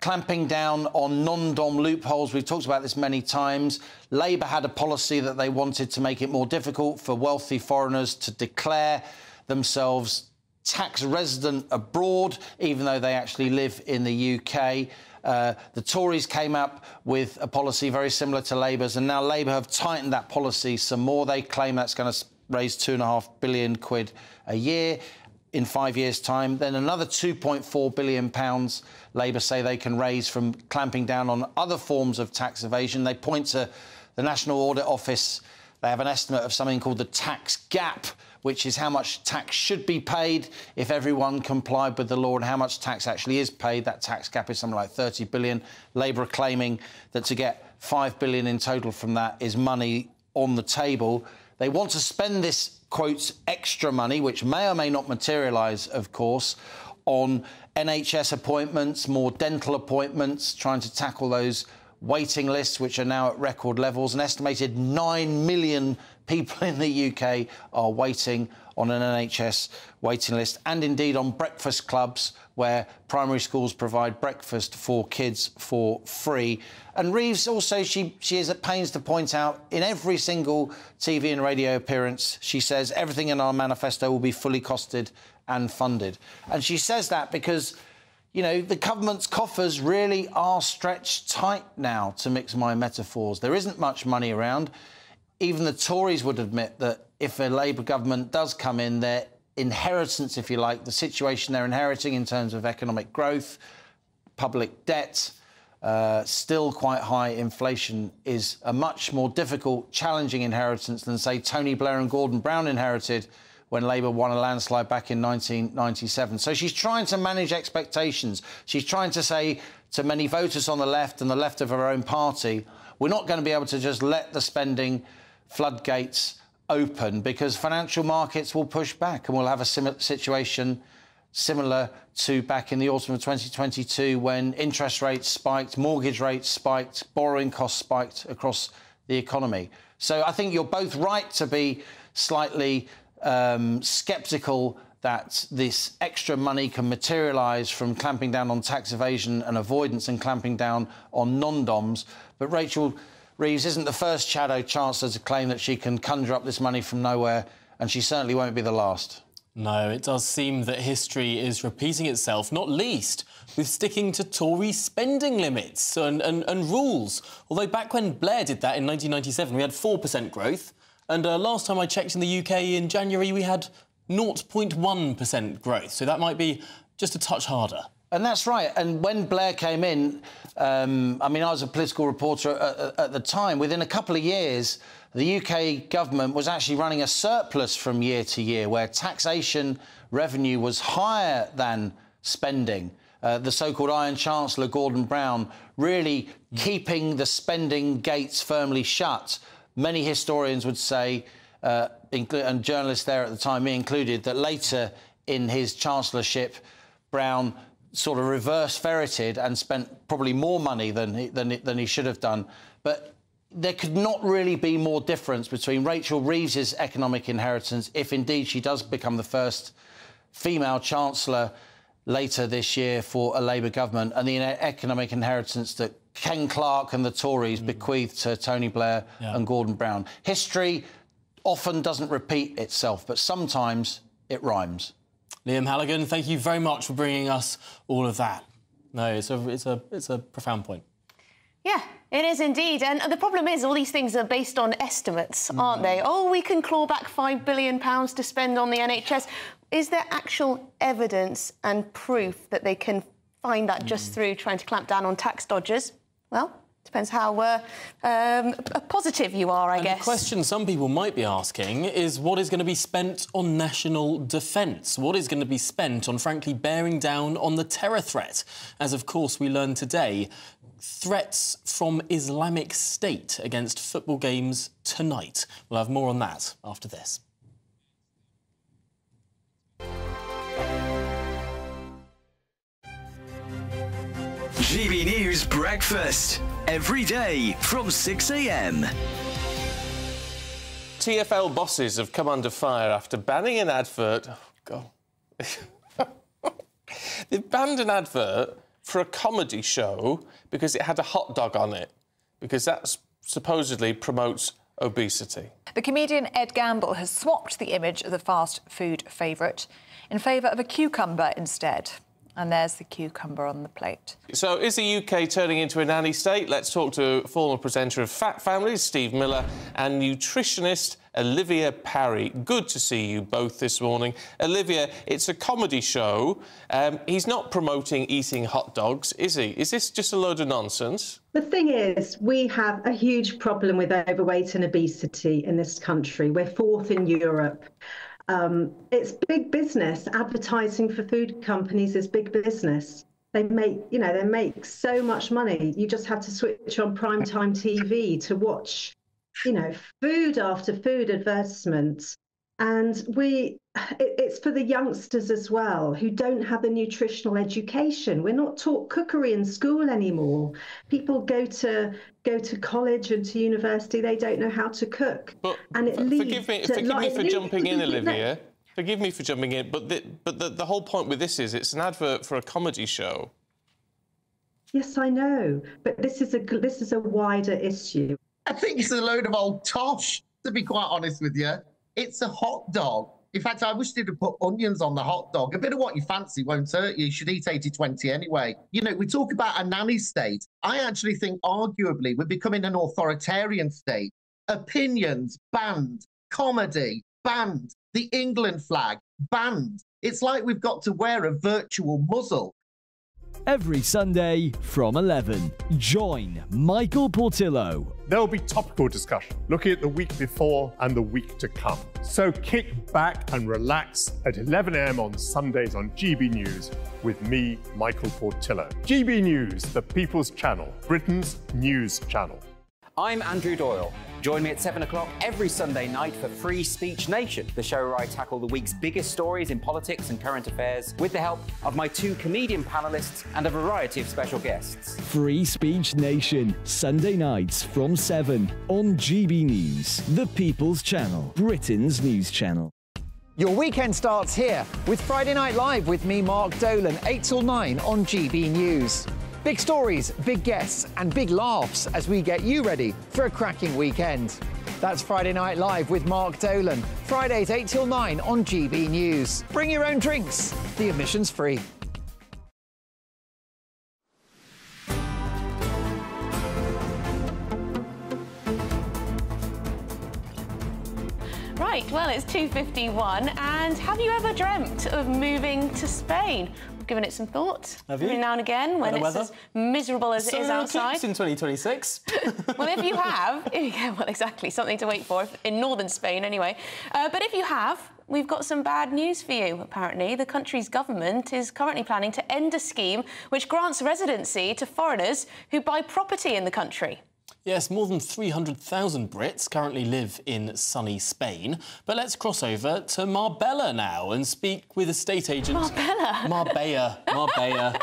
S36: clamping down on non-dom loopholes. We've talked about this many times. Labour had a policy that they wanted to make it more difficult for wealthy foreigners to declare themselves tax resident abroad, even though they actually live in the UK. Uh, the Tories came up with a policy very similar to Labour's, and now Labour have tightened that policy some more. They claim that's going to raise two and a half billion quid a year in five years' time. Then another 2.4 billion pounds Labour say they can raise from clamping down on other forms of tax evasion. They point to the National Audit Office. They have an estimate of something called the tax gap, which is how much tax should be paid if everyone complied with the law and how much tax actually is paid. That tax gap is something like 30 billion. Labour are claiming that to get 5 billion in total from that is money on the table. They want to spend this quote, extra money, which may or may not materialise, of course, on NHS appointments, more dental appointments, trying to tackle those waiting lists, which are now at record levels. An estimated 9 million people in the UK are waiting on an NHS waiting list, and indeed on breakfast clubs where primary schools provide breakfast for kids for free. And Reeves also, she, she is at pains to point out in every single TV and radio appearance, she says everything in our manifesto will be fully costed and funded. And she says that because you know, the government's coffers really are stretched tight now, to mix my metaphors. There isn't much money around. Even the Tories would admit that if a Labour government does come in, their inheritance, if you like, the situation they're inheriting in terms of economic growth, public debt, uh, still quite high inflation is a much more difficult, challenging inheritance than, say, Tony Blair and Gordon Brown inherited when Labour won a landslide back in 1997. So she's trying to manage expectations. She's trying to say to many voters on the left and the left of her own party, we're not going to be able to just let the spending floodgates open because financial markets will push back and we'll have a sim situation similar to back in the autumn of 2022 when interest rates spiked, mortgage rates spiked, borrowing costs spiked across the economy. So I think you're both right to be slightly um, sceptical that this extra money can materialise from clamping down on tax evasion and avoidance and clamping down on non-DOMs. But Rachel Reeves isn't the first shadow chancellor to claim that she can conjure up this money from nowhere, and she certainly won't be the last.
S16: No, it does seem that history is repeating itself, not least with sticking to Tory spending limits and, and, and rules. Although back when Blair did that in 1997, we had 4% growth. And uh, last time I checked in the UK in January, we had 0.1% growth. So that might be just a touch harder.
S36: And that's right. And when Blair came in, um, I mean, I was a political reporter at, at, the time. Within a couple of years, the UK government was actually running a surplus from year to year, where taxation revenue was higher than spending. Uh, the so-called Iron Chancellor Gordon Brown really keeping the spending gates firmly shut. Many historians would say, uh, and journalists there at the time, me included, that later in his chancellorship, Brown sort of reverse ferreted and spent probably more money than he, than, than he should have done. But there could not really be more difference between Rachel Reeves's economic inheritance, if indeed she does become the first female chancellor later this year for a Labour government, and the economic inheritance that Ken Clarke and the Tories mm. bequeathed to Tony Blair yeah. and Gordon Brown. History often doesn't repeat itself, but sometimes it rhymes.
S16: Liam Halligan, thank you very much for bringing us all of that. No, it's a, it's a, it's a profound point.
S17: Yeah, it is indeed. And the problem is all these things are based on estimates, aren't they? Mm-hmm. Oh, we can claw back £5 billion to spend on the NHS. Is there actual evidence and proof that they can find that mm. just through trying to clamp down on tax dodgers? Well, depends how uh, um, positive you are, I
S16: and
S17: guess.
S16: The question some people might be asking is what is going to be spent on national defence? What is going to be spent on, frankly, bearing down on the terror threat? As, of course, we learned today, threats from Islamic State against football games tonight. We'll have more on that after this.
S102: GB News Breakfast. Every day from 6am.
S103: TFL bosses have come under fire after banning an advert. Oh, God. They've banned an advert for a comedy show because it had a hot dog on it, because that supposedly promotes obesity.
S104: The comedian Ed Gamble has swapped the image of the fast food favourite in favour of a cucumber instead. And there's the cucumber on the plate.
S103: So, is the UK turning into a nanny state? Let's talk to former presenter of Fat Families, Steve Miller, and nutritionist Olivia Parry. Good to see you both this morning. Olivia, it's a comedy show. Um, he's not promoting eating hot dogs, is he? Is this just a load of nonsense?
S105: The thing is, we have a huge problem with overweight and obesity in this country. We're fourth in Europe. Um, it's big business. Advertising for food companies is big business. They make, you know, they make so much money. You just have to switch on primetime TV to watch, you know, food after food advertisements and we it's for the youngsters as well who don't have the nutritional education. We're not taught cookery in school anymore. People go to go to college and to university they don't know how to cook.
S103: But and it leads forgive me, to, forgive like, me for jumping in olivia forgive me for jumping in but the, but the, the whole point with this is it's an advert for a comedy show.
S105: Yes i know but this is a this is a wider issue.
S106: I think it's a load of old tosh to be quite honest with you it's a hot dog. In fact, I wish they'd have put onions on the hot dog. A bit of what you fancy won't hurt you. You should eat 80 20 anyway. You know, we talk about a nanny state. I actually think, arguably, we're becoming an authoritarian state. Opinions banned, comedy banned, the England flag banned. It's like we've got to wear a virtual muzzle
S107: every Sunday from 11. Join Michael Portillo.
S108: There will be topical discussion looking at the week before and the week to come. So kick back and relax at 11am on Sundays on GB News with me, Michael Portillo. GB News, the People's Channel, Britain's news channel.
S88: I'm Andrew Doyle. Join me at 7 o'clock every Sunday night for Free Speech Nation, the show where I tackle the week's biggest stories in politics and current affairs with the help of my two comedian panelists and a variety of special guests.
S107: Free Speech Nation, Sunday nights from 7 on GB News, the People's Channel, Britain's news channel.
S95: Your weekend starts here with Friday Night Live with me, Mark Dolan, 8 till 9 on GB News. Big stories, big guests, and big laughs as we get you ready for a cracking weekend. That's Friday Night Live with Mark Dolan. Fridays 8 till 9 on GB News. Bring your own drinks. The admission's free.
S17: Right, well, it's 2.51, and have you ever dreamt of moving to Spain? Given it some thought.
S16: Have you?
S17: Every now and again, when it's as miserable as
S16: so
S17: it is outside.
S16: in 2026.
S17: well, if you have, yeah, well, exactly, something to wait for in northern Spain, anyway. Uh, but if you have, we've got some bad news for you, apparently. The country's government is currently planning to end a scheme which grants residency to foreigners who buy property in the country.
S16: Yes, more than 300,000 Brits currently live in sunny Spain. But let's cross over to Marbella now and speak with estate agent...
S17: Marbella?
S16: Marbella. Marbella.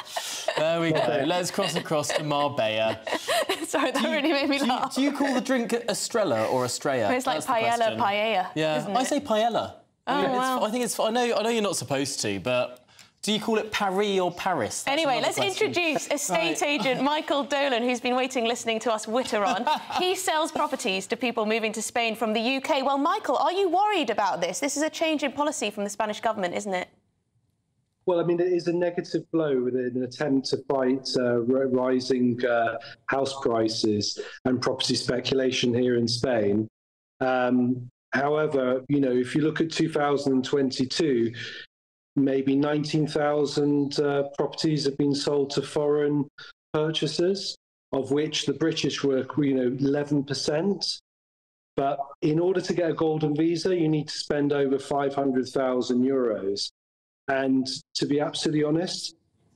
S16: there we go. Let's cross across to Marbella.
S17: Sorry, that really made me
S16: do you,
S17: laugh.
S16: do you call the drink Estrella or Estrella?
S17: It's like
S16: That's
S17: paella, paella.
S16: Yeah,
S17: isn't
S16: I say paella.
S17: Oh,
S16: it's-
S17: wow.
S16: I think it's. I know. I know you're not supposed to, but do you call it Paris or Paris? That's
S17: Anyway, let's
S16: question.
S17: introduce estate
S16: Right.
S17: agent Michael Dolan, who's been waiting listening to us witter on. he sells properties to people moving to Spain from the UK. Well, Michael, are you worried about this? This is a change in policy from the Spanish government, isn't it?
S109: Well, I mean, it is a negative blow with an attempt to fight uh, ri- rising uh, house prices and property speculation here in Spain. Um, however, you know, if you look at 2022, maybe 19,000 uh, properties have been sold to foreign purchasers, of which the British were, you know, 11%. But in order to get a golden visa, you need to spend over 500,000 euros. And to be absolutely honest,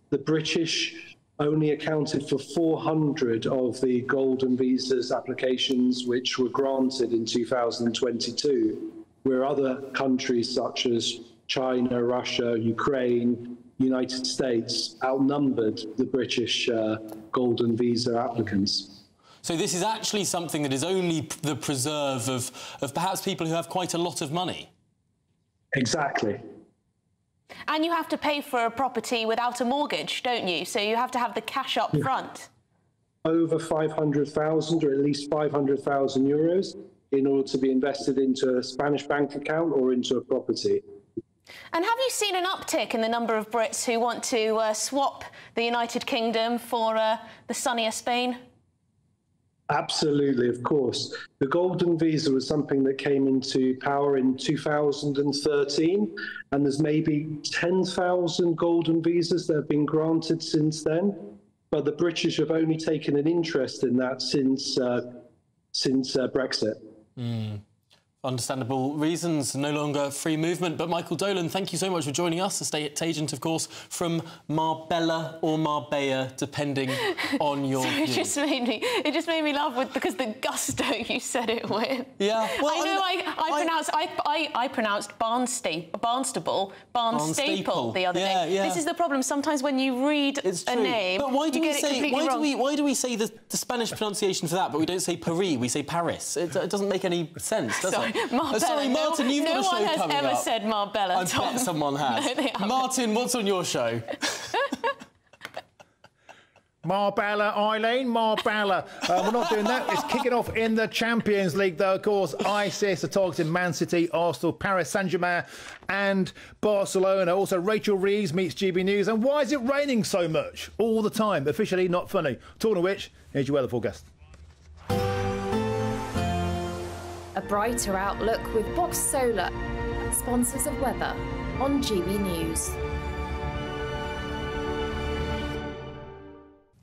S109: the British only accounted for 400 of the golden visas applications which were granted in 2022, where other countries such as China, Russia, Ukraine, United States outnumbered the British uh, golden visa applicants.
S16: So this is actually something that is only the preserve of, of perhaps people who have quite a lot of money.
S109: Exactly.
S17: And you have to pay for a property without a mortgage, don't you? So you have to have the cash up front.
S109: Over 500,000 or at least 500,000 euros in order to be invested into a Spanish bank account or into a property.
S17: And have you seen an uptick in the number of Brits who want to uh, swap the United Kingdom for uh, the sunnier Spain?
S109: Absolutely, of course. The Golden Visa was something that came into power in 2013, and there's maybe 10,000 Golden Visas that have been granted since then. But the British have only taken an interest in that since uh, since uh, Brexit.
S16: Mm. Understandable reasons, no longer free movement. But Michael Dolan, thank you so much for joining us, estate agent, of course, from Marbella or Marbella, depending on your
S17: So it
S16: view.
S17: just made me it just made me laugh with because the gusto you said it with.
S16: Yeah, well,
S17: I know
S16: I
S17: I, I, pronounced I, I, I pronounced Barnsta- Barnstable Barnstaple the other
S16: Yeah,
S17: day.
S16: yeah.
S17: This is the problem. Sometimes when you read a name,
S16: But why do
S17: you
S16: we say why do we why do we say the, the Spanish pronunciation for that, but we don't say Paris? We say Paris. It, it doesn't make any sense, does
S17: Sorry,
S16: it?
S17: Marbella.
S16: Uh, sorry,
S17: No-
S16: Martin, you've
S17: no
S16: got a show
S17: one has ever
S16: up.
S17: said Marbella,
S16: I
S17: Tom.
S16: bet someone has.
S17: No.
S16: Martin, what's on your show?
S110: Marbella, Eileen, Marbella. Uh, we're not doing that. It's kicking off in the Champions League, though, of course. ISIS are targeting Man City, Arsenal, Paris Saint Germain, and Barcelona. Also, Rachel Reeves meets GB News. And why is it raining so much all the time? Officially not funny. Talking of which, here's your weather forecast.
S111: A brighter outlook with BOXT Solar, sponsors of weather on GB News.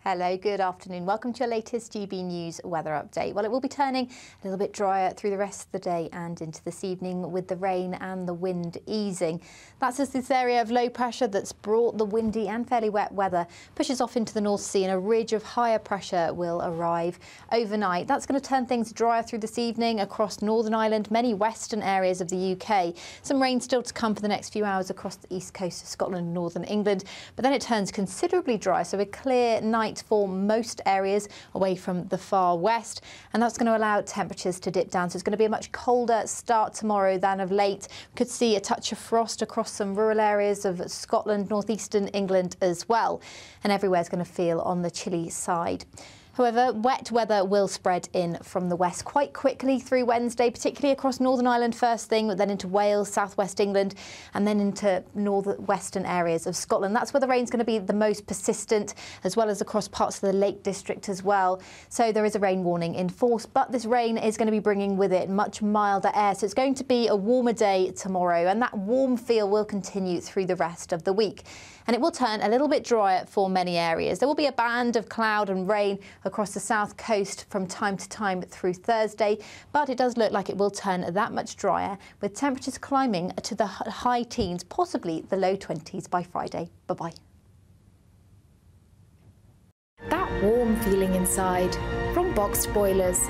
S1: Hello, good afternoon. Welcome to your latest GB News weather update. Well, it will be turning a little bit drier through the rest of the day and into this evening with the rain and the wind easing. That's as this area of low pressure that's brought the windy and fairly wet weather pushes off into the North Sea and a ridge of higher pressure will arrive overnight. That's going to turn things drier through this evening across Northern Ireland, many western areas of the UK. Some rain still to come for the next few hours across the east coast of Scotland and northern England, but then it turns considerably dry, so a clear night for most areas away from the far west, and that's going to allow temperatures to dip down. So it's going to be a much colder start tomorrow than of late. We could see a touch of frost across some rural areas of Scotland, northeastern England as well, and everywhere's going to feel on the chilly side. However, wet weather will spread in from the west quite quickly through Wednesday, particularly across Northern Ireland first thing, then into Wales, southwest England, and then into northwestern areas of Scotland. That's where the rain's going to be the most persistent, as well as across parts of the Lake District as well. So there is a rain warning in force, but this rain is going to be bringing with it much milder air. So it's going to be a warmer day tomorrow, and that warm feel will continue through the rest of the week and it will turn a little bit drier for many areas. There will be a band of cloud and rain across the south coast from time to time through Thursday, but it does look like it will turn that much drier, with temperatures climbing to the high teens, possibly the low 20s by Friday. Bye bye.
S111: That warm feeling inside from BOXT Boilers,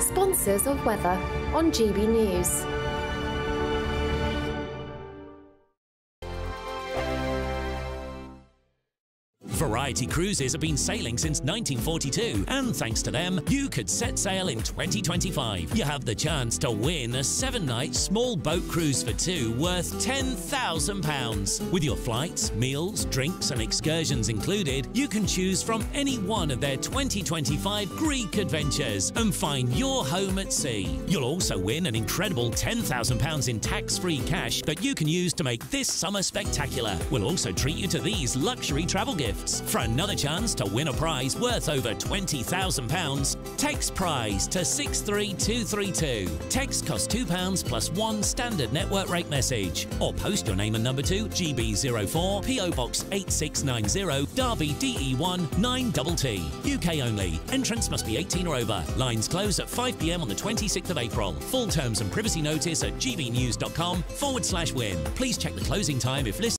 S111: sponsors of weather on GB News.
S3: Variety Cruises have been sailing since 1942, and thanks to them, you could set sail in 2025. You have the chance to win a seven night small boat cruise for two worth £10,000. With your flights, meals, drinks, and excursions included, you can choose from any one of their 2025 Greek adventures and find your home at sea. You'll also win an incredible £10,000 in tax free cash that you can use to make this summer spectacular. We'll also treat you to these luxury travel gifts. For another chance to win a prize worth over £20,000, text prize to 63232. Text costs £2 plus one standard network rate message. Or post your name and number to GB04 PO Box 8690 Derby DE1 9TT. UK only. Entrance must be 18 or over. Lines close at 5pm on the 26th of April. Full terms and privacy notice at gbnews.com forward slash win. Please check the closing time if listening